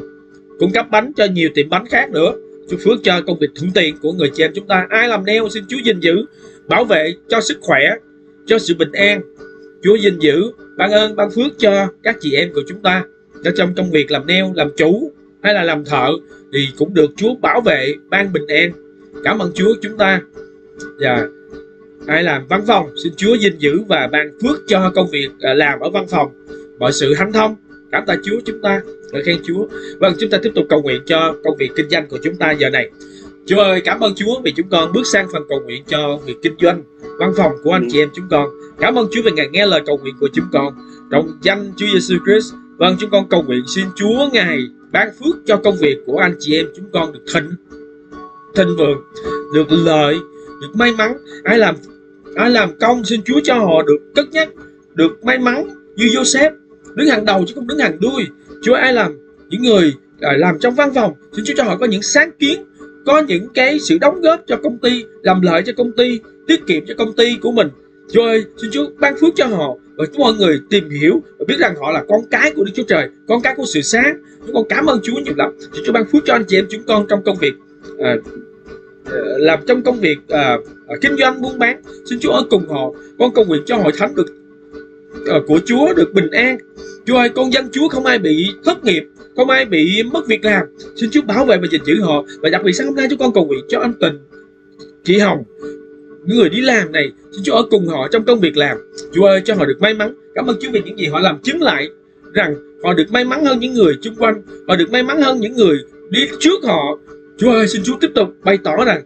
cung cấp bánh cho nhiều tiệm bánh khác nữa chúc phước cho công việc thuận tiện của người chị em chúng ta. Ai làm neo xin Chúa gìn giữ, bảo vệ cho sức khỏe, cho sự bình an. Chúa gìn giữ, ban ơn, ban phước cho các chị em của chúng ta. Ở trong công việc làm neo, làm chủ hay là làm thợ thì cũng được Chúa bảo vệ, ban bình an. Cảm ơn Chúa chúng ta. Và ai làm văn phòng, xin Chúa gìn giữ và ban phước cho công việc à, làm ở văn phòng. Mọi sự hanh thông cảm tạ Chúa chúng ta. Ngợi khen Chúa. Vâng chúng ta tiếp tục cầu nguyện cho công việc kinh doanh của chúng ta giờ này. Chúa ơi, cảm ơn Chúa vì chúng con bước sang phần cầu nguyện cho việc kinh doanh, văn phòng của anh chị em chúng con. Cảm ơn Chúa vì ngài nghe lời cầu nguyện của chúng con. Trong danh Chúa Giêsu Christ vâng chúng con cầu nguyện xin Chúa ngài ban phước cho công việc của anh chị em chúng con được thịnh thịnh vượng, được lợi, được may mắn. Ai làm ai làm công xin Chúa cho họ được cất nhắc, được may mắn như Joseph đứng hàng đầu chứ không đứng hàng đuôi. Chúa ai làm những người à, làm trong văn phòng xin Chúa cho họ có những sáng kiến có những cái sự đóng góp cho công ty làm lợi cho công ty tiết kiệm cho công ty của mình. Chúa ơi xin Chúa ban phước cho họ và chúng mọi người tìm hiểu và biết rằng họ là con cái của Đức Chúa Trời con cái của sự sáng. Chúng con cảm ơn Chúa nhiều lắm. Xin Chúa ban phước cho anh chị em chúng con trong công việc à, à làm trong công việc à, à, kinh doanh buôn bán. Xin Chúa ở cùng họ con cầu nguyện cho hội thánh được Ờ, của Chúa được bình an. Chúa ơi con dân Chúa không ai bị thất nghiệp không ai bị mất việc làm. Xin Chúa bảo vệ và gìn giữ họ. Và đặc biệt sáng hôm nay chúng con cầu nguyện cho anh Tình. Chị Hồng những người đi làm này xin Chúa ở cùng họ trong công việc làm. Chúa ơi cho họ được may mắn. Cảm ơn Chúa vì những gì họ làm chứng lại rằng họ được may mắn hơn những người xung quanh. Họ được may mắn hơn những người đi trước họ. Chúa ơi, xin Chúa tiếp tục bày tỏ rằng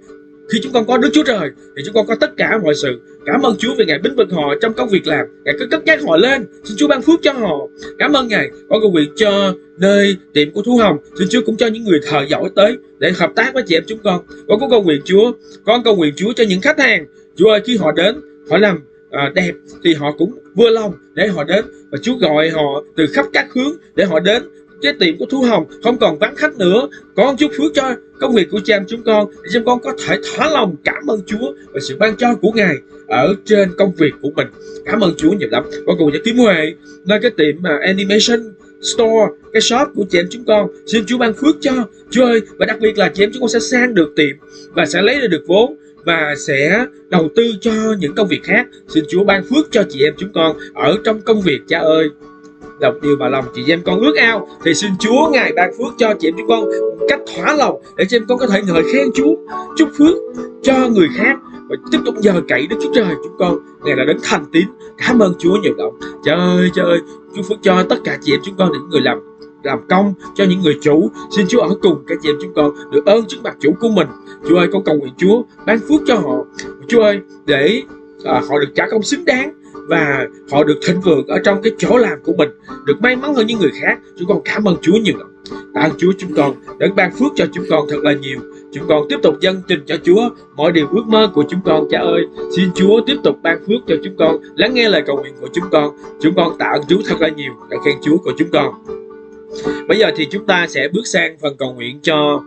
khi chúng con có Đức Chúa Trời thì chúng con có tất cả mọi sự. Cảm ơn Chúa vì Ngài bính vực họ trong công việc làm. Ngài cứ cất nhắc họ lên. Xin Chúa ban phước cho họ. Cảm ơn Ngài. Con cầu nguyện cho nơi tiệm của Thu Hồng. Xin Chúa cũng cho những người thợ giỏi tới để hợp tác với chị em chúng con. Con cũng cầu nguyện Chúa. Con cầu nguyện Chúa cho những khách hàng. Chúa ơi, khi họ đến, họ làm à, đẹp thì họ cũng vừa lòng để họ đến và Chúa gọi họ từ khắp các hướng để họ đến cái tiệm của Thu Hồng không còn vắng khách nữa con chúc phước cho công việc của cha em chúng con để chúng con có thể thỏa lòng cảm ơn Chúa và sự ban cho của Ngài ở trên công việc của mình. Cảm ơn Chúa nhiều lắm. Và cùng với Kim Huệ nơi cái tiệm mà animation store, cái shop của chị em chúng con, xin Chúa ban phước cho. Chúa ơi, và đặc biệt là chị em chúng con sẽ sang được tiệm và sẽ lấy được vốn và sẽ đầu tư cho những công việc khác. Xin Chúa ban phước cho chị em chúng con ở trong công việc, cha ơi đọc điều mà lòng chị em con ước ao thì xin Chúa ngài ban phước cho chị em chúng con cách thỏa lòng để chị em con có thể ngợi khen Chúa. Chúc phước cho người khác và tiếp tục giờ cậy Đức Chúa Trời chúng con. Ngày là đến thành tín. Cảm ơn Chúa nhiều lắm. Trời ơi trời ơi Chúa phước cho tất cả chị em chúng con những người làm làm công cho những người chủ. Xin Chúa ở cùng các chị em chúng con được ơn trước mặt chủ của mình. Chúa ơi con cầu nguyện Chúa ban phước cho họ. Chúa ơi để à, họ được trả công xứng đáng và họ được thịnh vượng ở trong cái chỗ làm của mình, được may mắn hơn những người khác. Chúng con cảm ơn Chúa nhiều lắm. Tạ ơn Chúa, chúng con đã ban phước cho chúng con thật là nhiều. Chúng con tiếp tục dâng trình cho Chúa. Mọi điều ước mơ của chúng con, cha ơi, xin Chúa tiếp tục ban phước cho chúng con, lắng nghe lời cầu nguyện của chúng con. Chúng con tạ ơn Chúa thật là nhiều, đã khen Chúa của chúng con. Bây giờ thì chúng ta sẽ bước sang phần cầu nguyện cho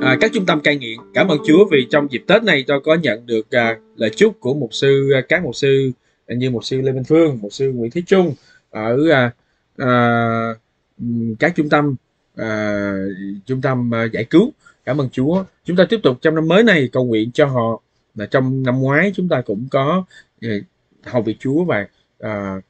à, các trung tâm cai nghiện cảm ơn Chúa vì trong dịp Tết này tôi có nhận được à, lời chúc của một sư à, các một sư à, như một sư Lê Minh Phương một sư Nguyễn Thế Trung ở à, à, các trung tâm à, trung tâm à, giải cứu. Cảm ơn Chúa. Chúng ta tiếp tục trong năm mới này cầu nguyện cho họ. Là trong năm ngoái chúng ta cũng có à, hầu việc Chúa và à,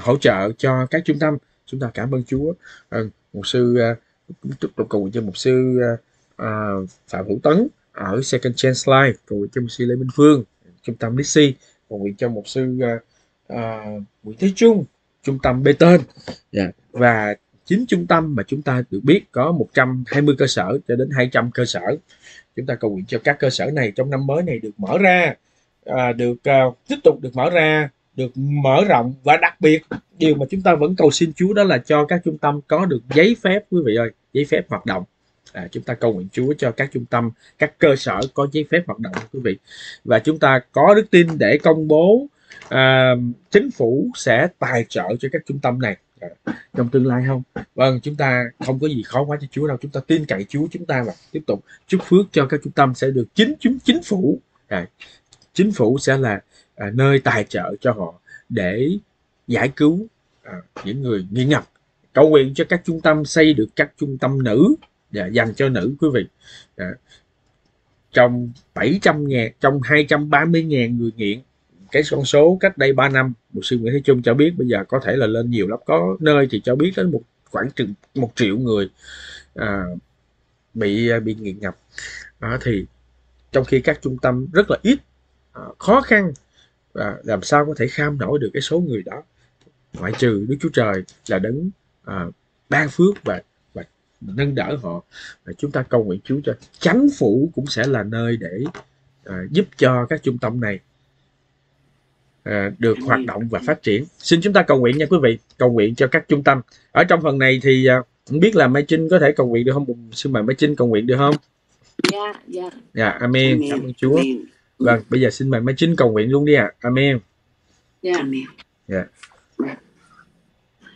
hỗ trợ cho các trung tâm. Chúng ta cảm ơn Chúa. Ờ, à, một sư à, cũng tiếp cầu nguyện cho một sư à, à, Phạm Hữu Tấn ở Second Chance Life. Cầu nguyện cho một sư Lê Minh Phương trung tâm DC cầu nguyện cho một sư à, à, Nguyễn Thế Trung trung tâm Bê Tên yeah. Dạ. Và chín trung tâm mà chúng ta được biết có 120 cơ sở cho đến 200 cơ sở. Chúng ta cầu nguyện cho các cơ sở này trong năm mới này được mở ra à, được uh, tiếp tục được mở ra được mở rộng. Và đặc biệt điều mà chúng ta vẫn cầu xin Chúa đó là cho các trung tâm có được giấy phép quý vị ơi giấy phép hoạt động. À, chúng ta cầu nguyện Chúa cho các trung tâm các cơ sở có giấy phép hoạt động quý vị. Và chúng ta có đức tin để công bố à, chính phủ sẽ tài trợ cho các trung tâm này. À, trong tương lai không? Vâng chúng ta không có gì khó quá cho Chúa đâu. Chúng ta tin cậy Chúa chúng ta và tiếp tục chúc phước cho các trung tâm sẽ được chính chính chính phủ. À, chính phủ sẽ là à, nơi tài trợ cho họ để giải cứu à, những người nghiện ngập. Cầu nguyện cho các trung tâm xây được các trung tâm nữ dạ, dành cho nữ quý vị. À, trong 700 ngàn trong 230 ngàn người nghiện cái con số cách đây 3 năm một sư Nguyễn Thế Trung cho biết bây giờ có thể là lên nhiều lắm. Có nơi thì cho biết đến một khoảng chừng một triệu người à, bị à, bị nghiện ngập. À, thì trong khi các trung tâm rất là ít à, khó khăn và làm sao có thể kham nổi được cái số người đó? Ngoại trừ Đức Chúa Trời là đấng à, ban phước và và nâng đỡ họ. Và chúng ta cầu nguyện Chúa cho chánh phủ cũng sẽ là nơi để à, giúp cho các trung tâm này à, được hoạt động và phát triển. Xin chúng ta cầu nguyện nha quý vị cầu nguyện cho các trung tâm. Ở trong phần này thì à, không biết là Mai Trinh có thể cầu nguyện được không? Xin mời Mai Trinh cầu nguyện được không? Dạ dạ. Dạ amen. Cảm ơn Chúa. Amen. Vâng bây giờ xin mời Mai Trinh cầu nguyện luôn đi ạ. À. amen. Dạ amen. Dạ.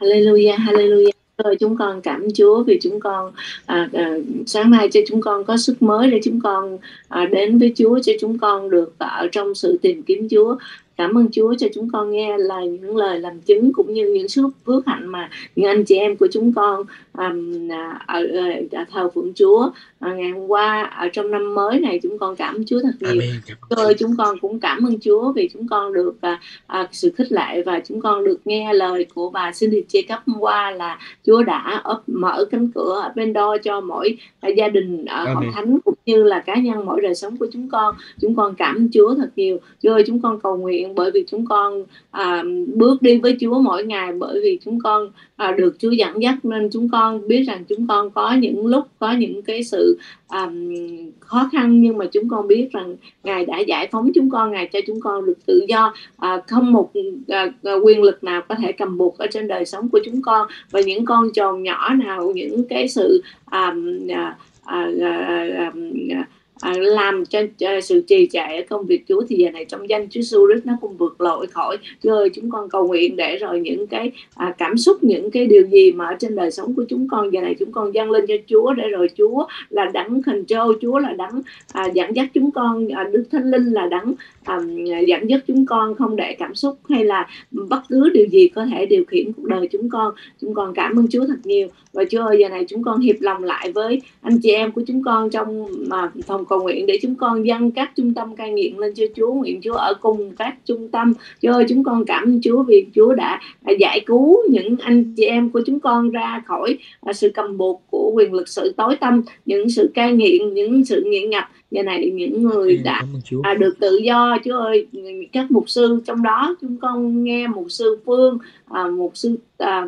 Hallelujah, Hallelujah. Rồi chúng con cảm Chúa vì chúng con à, à, sáng nay cho chúng con có sức mới để chúng con à, đến với Chúa cho chúng con được ở trong sự tìm kiếm Chúa. Cảm ơn Chúa cho chúng con nghe lời những lời làm chứng cũng như những phước phước hạnh mà những anh chị em của chúng con um, ở, ở thờ phượng Chúa à, ngày hôm qua ở trong năm mới này chúng con cảm Chúa thật nhiều. Rồi chúng con cũng cảm ơn Chúa vì chúng con được à, à, sự khích lệ và chúng con được nghe lời của bà Cindy chia cấp hôm qua là Chúa đã mở cánh cửa ở bên đó cho mỗi à, gia đình ở hội thánh cũng như là cá nhân mỗi đời sống của chúng con. Chúng con cảm Chúa thật nhiều. Chúa ơi chúng con cầu nguyện bởi vì chúng con à, bước đi với Chúa mỗi ngày bởi vì chúng con à, được Chúa dẫn dắt nên chúng con con biết rằng chúng con có những lúc có những cái sự um, khó khăn nhưng mà chúng con biết rằng ngài đã giải phóng chúng con ngài cho chúng con được tự do. Uh, không một uh, quyền lực nào có thể cầm buộc ở trên đời sống của chúng con. Và những con tròn nhỏ nào những cái sự um, uh, uh, uh, uh, uh, à, làm cho, sự trì trệ ở công việc Chúa thì giờ này trong danh Chúa Jesus Christ nó cũng vượt lội khỏi. Chúa ơi chúng con cầu nguyện để rồi những cái à, cảm xúc những cái điều gì mà ở trên đời sống của chúng con giờ này chúng con dâng lên cho Chúa để rồi Chúa là đấng control Chúa là đấng à, dẫn dắt chúng con à, Đức Thánh Linh là đấng à, dẫn dắt chúng con không để cảm xúc hay là bất cứ điều gì có thể điều khiển cuộc đời chúng con. Chúng con cảm ơn Chúa thật nhiều. Và Chúa ơi giờ này chúng con hiệp lòng lại với anh chị em của chúng con trong mà phòng cầu nguyện để chúng con dâng các trung tâm cai nghiện lên cho Chúa. Nguyện Chúa ở cùng các trung tâm. Chúa ơi chúng con cảm ơn Chúa vì Chúa đã giải cứu những anh chị em của chúng con ra khỏi à, sự cầm buộc của quyền lực sự tối tâm những sự cai nghiện những sự nghiện ngập. Giờ này những người đã à, được tự do. Chúa ơi các mục sư trong đó chúng con nghe mục sư Phương à, mục sư à,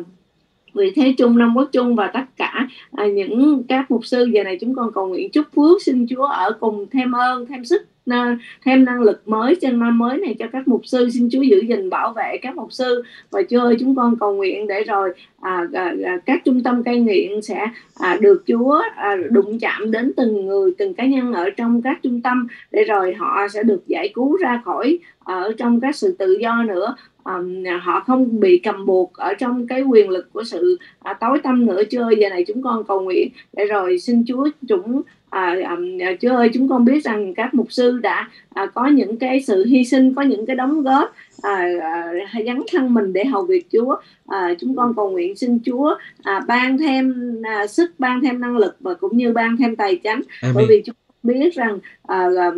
vì thế chung năm quốc chung và tất cả à, những các mục sư giờ này chúng con cầu nguyện chúc phước xin Chúa ở cùng thêm ơn thêm sức thêm năng lực mới trên năm mới này cho các mục sư. Xin Chúa giữ gìn bảo vệ các mục sư. Và Chúa ơi chúng con cầu nguyện để rồi à, à, à, các trung tâm cai nghiện sẽ à, được Chúa à, đụng chạm đến từng người từng cá nhân ở trong các trung tâm để rồi họ sẽ được giải cứu ra khỏi à, ở trong các sự tự do nữa um, họ không bị cầm buộc ở trong cái quyền lực của sự à, tối tâm nữa. Chưa giờ này chúng con cầu nguyện để rồi xin Chúa chúng à, à, Chúa ơi chúng con biết rằng các mục sư đã à, có những cái sự hy sinh có những cái đóng góp à, à, dấn thân mình để hầu việc Chúa. À, chúng con cầu nguyện xin Chúa à, ban thêm à, sức ban thêm năng lực và cũng như ban thêm tài chánh. Bởi vì chúng biết rằng à, à,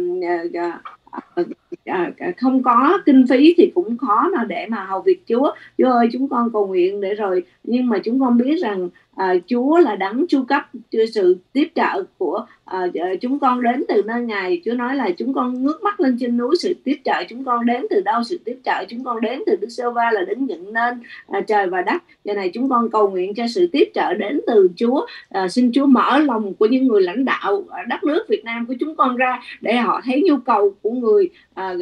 à, à, Ờ, không có kinh phí thì cũng khó mà để mà hầu việc Chúa. Chúa ơi, chúng con cầu nguyện để rồi, nhưng mà chúng con biết rằng à, Chúa là đấng chu cấp cho sự tiếp trợ của à, chúng con đến từ nơi ngài. Chúa nói là chúng con ngước mắt lên trên núi sự tiếp trợ chúng con đến từ đâu? Sự tiếp trợ chúng con đến từ Đức Sơ Va là đến dựng nên à, trời và đất. Giờ này chúng con cầu nguyện cho sự tiếp trợ đến từ Chúa. À, xin Chúa mở lòng của những người lãnh đạo ở đất nước Việt Nam của chúng con ra để họ thấy nhu cầu của người à,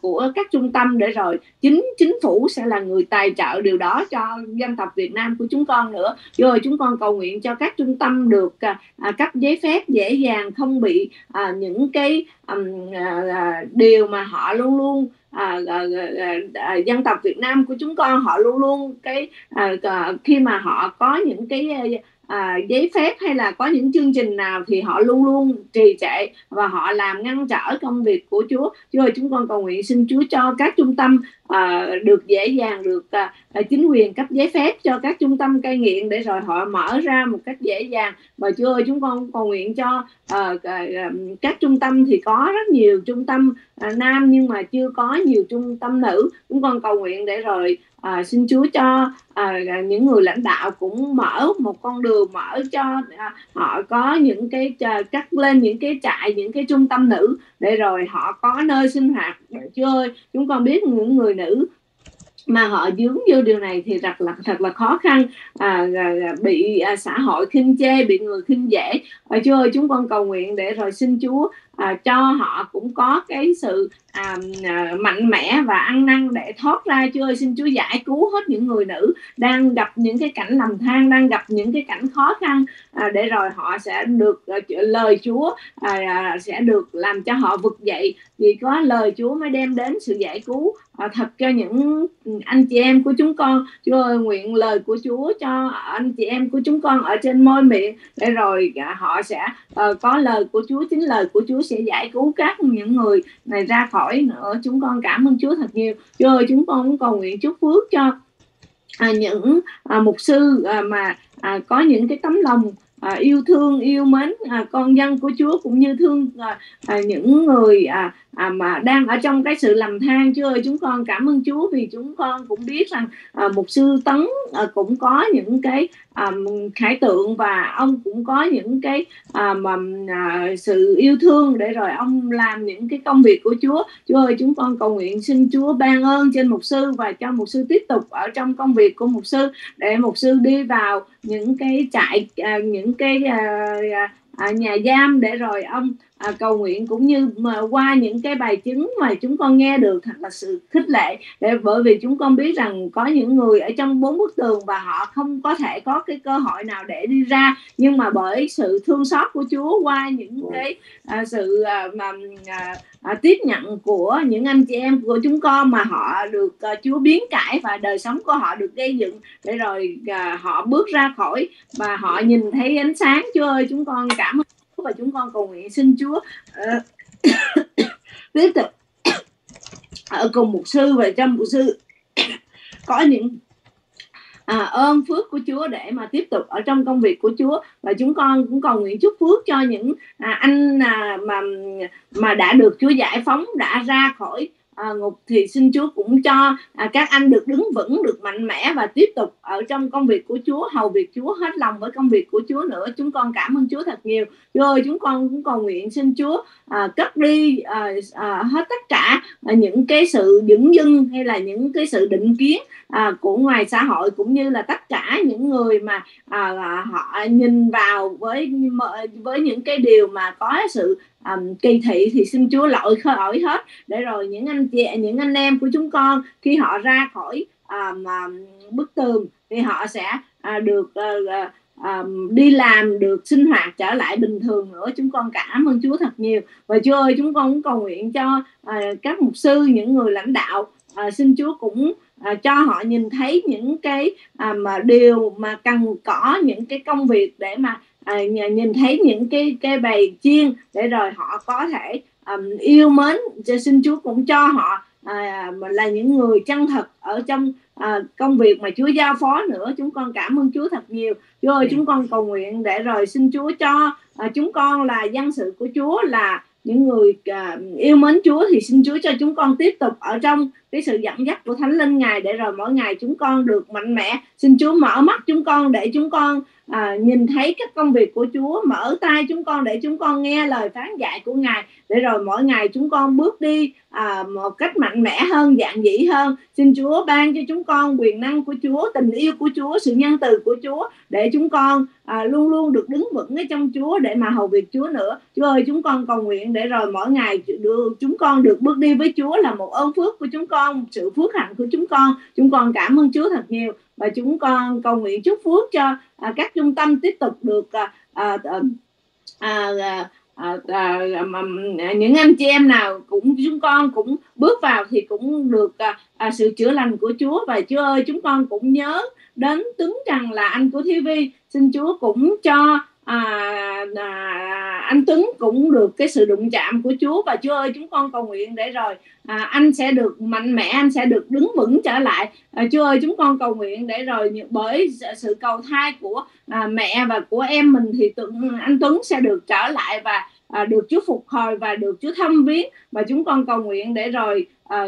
của các trung tâm để rồi chính chính phủ sẽ là người tài trợ điều đó cho dân tộc Việt Nam của chúng con nữa. Rồi chúng con con cầu nguyện cho các trung tâm được à, à, cấp giấy phép dễ dàng không bị à, những cái um, à, điều mà họ luôn luôn à, à, à, à, dân tộc Việt Nam của chúng con họ luôn luôn cái à, à, khi mà họ có những cái à, giấy phép hay là có những chương trình nào thì họ luôn luôn trì trệ và họ làm ngăn trở công việc của Chúa. Chúa ơi chúng con cầu nguyện xin Chúa cho các trung tâm à, được dễ dàng được à, à chính quyền cấp giấy phép cho các trung tâm cai nghiện để rồi họ mở ra một cách dễ dàng và Chúa ơi chúng con cầu nguyện cho à, à, à, các trung tâm thì có rất nhiều trung tâm à, nam nhưng mà chưa có nhiều trung tâm nữ chúng con cầu nguyện để rồi à, xin Chúa cho à, những người lãnh đạo cũng mở một con đường mở cho à, họ có những cái à, cắt lên những cái trại những cái trung tâm nữ để rồi họ có nơi sinh hoạt. Dạ, chúa ơi chúng con biết những người nữ mà họ dướng vô điều này thì thật là thật là khó khăn. À, à, à, bị à, xã hội khinh chê bị người khinh dễ. À, chúa ơi chúng con cầu nguyện để rồi xin chúa à, cho họ cũng có cái sự à, à, mạnh mẽ và ăn năn để thoát ra Chúa ơi xin Chúa giải cứu hết những người nữ đang gặp những cái cảnh lầm than đang gặp những cái cảnh khó khăn à, để rồi họ sẽ được à, lời Chúa à, à, sẽ được làm cho họ vực dậy. Vì có lời Chúa mới đem đến sự giải cứu à, thật cho những anh chị em của chúng con. Chúa ơi nguyện lời của Chúa cho anh chị em của chúng con ở trên môi miệng để rồi à, họ sẽ à, có lời của Chúa chính lời của Chúa sẽ giải cứu các những người này ra khỏi nữa. Chúng con cảm ơn Chúa thật nhiều. Chúa ơi chúng con cũng cầu nguyện chúc phước cho à, những à, mục sư à, mà à, có những cái tấm lòng à, yêu thương yêu mến à, con dân của Chúa cũng như thương à, à, những người à, à, mà đang ở trong cái sự lầm than. Chúa ơi chúng con cảm ơn Chúa vì chúng con cũng biết rằng à, một sư tấn à, cũng có những cái à, khải tượng và ông cũng có những cái à, mà à, sự yêu thương để rồi ông làm những cái công việc của Chúa. Chúa ơi chúng con cầu nguyện xin Chúa ban ơn trên mục sư và cho mục sư tiếp tục ở trong công việc của mục sư để mục sư đi vào những cái trại à, những cái à, à, nhà giam để rồi ông à, cầu nguyện cũng như mà qua những cái bài chứng mà chúng con nghe được thật là sự khích lệ. Để bởi vì chúng con biết rằng có những người ở trong bốn bức tường và họ không có thể có cái cơ hội nào để đi ra. Nhưng mà bởi sự thương xót của Chúa qua những cái à, sự à, mà à, à, tiếp nhận của những anh chị em của chúng con mà họ được à, Chúa biến cải và đời sống của họ được gây dựng để rồi à, họ bước ra khỏi và họ nhìn thấy ánh sáng. Chúa ơi chúng con cảm ơn chúa và chúng con cầu nguyện xin Chúa à, tiếp tục ở cùng mục sư và trong mục sư có những à, ơn phước của Chúa để mà tiếp tục ở trong công việc của Chúa. Và chúng con cũng cầu nguyện chúc phước cho những à, anh à, mà mà đã được Chúa giải phóng đã ra khỏi à, ngục thì xin Chúa cũng cho à, các anh được đứng vững được mạnh mẽ và tiếp tục ở trong công việc của Chúa hầu việc Chúa hết lòng với công việc của Chúa nữa. Chúng con cảm ơn Chúa thật nhiều. Rồi chúng con cũng cầu nguyện xin Chúa à, cất đi à, à, hết tất cả à, những cái sự dững dưng hay là những cái sự định kiến à, của ngoài xã hội cũng như là tất cả những người mà à, họ nhìn vào với với những cái điều mà có sự um, kỳ thị thì xin Chúa lội khơi ổi hết. Để rồi những anh chị những anh em của chúng con khi họ ra khỏi um, um, bức tường thì họ sẽ uh, được uh, um, đi làm được sinh hoạt trở lại bình thường nữa. Chúng con cảm ơn Chúa thật nhiều. Và Chúa ơi chúng con cũng cầu nguyện cho uh, các mục sư những người lãnh đạo. Uh, xin Chúa cũng À, cho họ nhìn thấy những cái à, mà điều mà cần có những cái công việc để mà à, nhìn thấy những cái cái bầy chiên để rồi họ có thể um, yêu mến xin Chúa cũng cho họ à, là những người chân thật ở trong à, công việc mà Chúa giao phó nữa. Chúng con cảm ơn Chúa thật nhiều. Chúa ơi chúng con cầu nguyện để rồi xin Chúa cho à, chúng con là dân sự của Chúa là những người à, yêu mến Chúa thì xin Chúa cho chúng con tiếp tục ở trong cái sự dẫn dắt của Thánh Linh Ngài để rồi mỗi ngày chúng con được mạnh mẽ. Xin Chúa mở mắt chúng con để chúng con à, nhìn thấy các công việc của Chúa mở tay chúng con để chúng con nghe lời phán dạy của Ngài để rồi mỗi ngày chúng con bước đi à, một cách mạnh mẽ hơn dạng dĩ hơn. Xin Chúa ban cho chúng con quyền năng của Chúa tình yêu của Chúa sự nhân từ của Chúa để chúng con à, luôn luôn được đứng vững ở trong Chúa để mà hầu việc Chúa nữa. Chúa ơi chúng con cầu nguyện để rồi mỗi ngày được chúng con được bước đi với Chúa là một ơn phước của chúng con sự phước hạnh của chúng con. Chúng con cảm ơn Chúa thật nhiều và chúng con cầu nguyện chúc phước cho à, các trung tâm tiếp tục được à, à, à, à, à, à, à, những anh chị em nào cũng chúng con cũng bước vào thì cũng được à, à, sự chữa lành của Chúa. Và Chúa ơi chúng con cũng nhớ đến tướng rằng là anh của Thi Vi. Xin Chúa cũng cho à, à, anh Tuấn cũng được cái sự đụng chạm của Chúa và Chúa ơi chúng con cầu nguyện để rồi à, anh sẽ được mạnh mẽ anh sẽ được đứng vững trở lại. À, Chúa ơi chúng con cầu nguyện để rồi bởi sự cầu thai của à, mẹ và của em mình thì anh Tuấn sẽ được trở lại và à, được Chúa phục hồi và được Chúa thăm viếng. Và chúng con cầu nguyện để rồi à,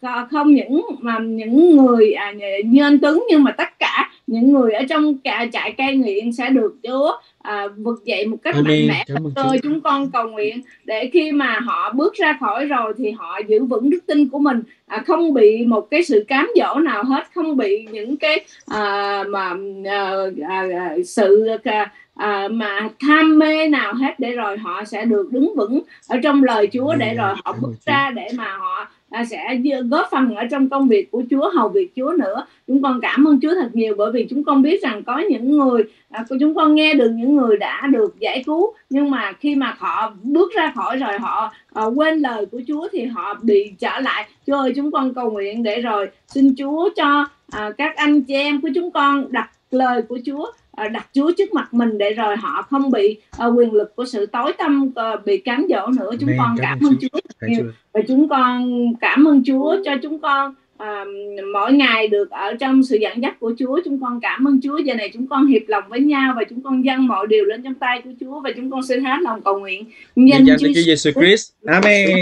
à, không những mà những người à, như anh Tuấn nhưng mà tất cả những người ở trong cả trại cai nghiện sẽ được Chúa à, vực dậy một cách Amen. mạnh mẽ tôi chúng con cầu nguyện để khi mà họ bước ra khỏi rồi thì họ giữ vững đức tin của mình. À, không bị một cái sự cám dỗ nào hết không bị những cái à, mà à, à, sự à, à, mà tham mê nào hết để rồi họ sẽ được đứng vững ở trong lời Chúa để rồi họ bước ra để mà họ à, sẽ góp phần ở trong công việc của Chúa hầu việc Chúa nữa. Chúng con cảm ơn Chúa thật nhiều bởi vì chúng con biết rằng có những người à, chúng con nghe được những người đã được giải cứu. Nhưng mà khi mà họ bước ra khỏi rồi họ à, quên lời của Chúa thì họ bị trở lại. Chúa ơi chúng con cầu nguyện để rồi xin Chúa cho à, các anh chị em của chúng con đặt lời của Chúa đặt Chúa trước mặt mình để rồi họ không bị uh, quyền lực của sự tối tâm uh, bị cám dỗ nữa. Chúng Amen. con cảm, cảm ơn Chúa, nhiều. Và chúng con cảm ơn Chúa cho chúng con à, mỗi ngày được ở trong sự dẫn dắt của Chúa. Chúng con cảm ơn Chúa. Giờ này chúng con hiệp lòng với nhau và chúng con dâng mọi điều lên trong tay của Chúa và chúng con xin hát lòng cầu nguyện. Nhân Chúa Giêsu Christ. Amen.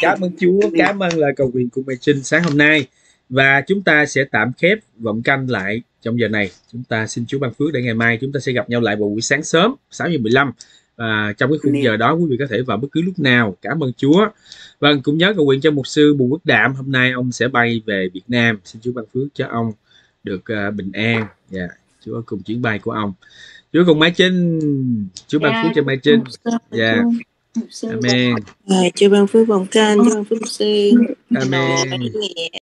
Cảm ơn Chúa. Cảm ơn lời cầu nguyện của mẹ Trinh sáng hôm nay và chúng ta sẽ tạm khép vọng canh lại trong giờ này. Chúng ta xin Chúa ban phước để ngày mai chúng ta sẽ gặp nhau lại vào buổi sáng sớm 6 giờ 15 và trong cái khung giờ đó quý vị có thể vào bất cứ lúc nào. Cảm ơn Chúa. Vâng cũng nhớ cầu nguyện cho một sư Bùi Quốc Đạm. Hôm nay ông sẽ bay về Việt Nam. Xin Chúa ban phước cho ông được uh, bình an. Và dạ, yeah, Chúa cùng chuyến bay của ông. Chúa cùng Mai Trinh Chúa ban yeah, phước cho Mai Trinh dạ. yeah. Amen. Chúa ban phước vòng can, Chúa ban phước sư. Amen.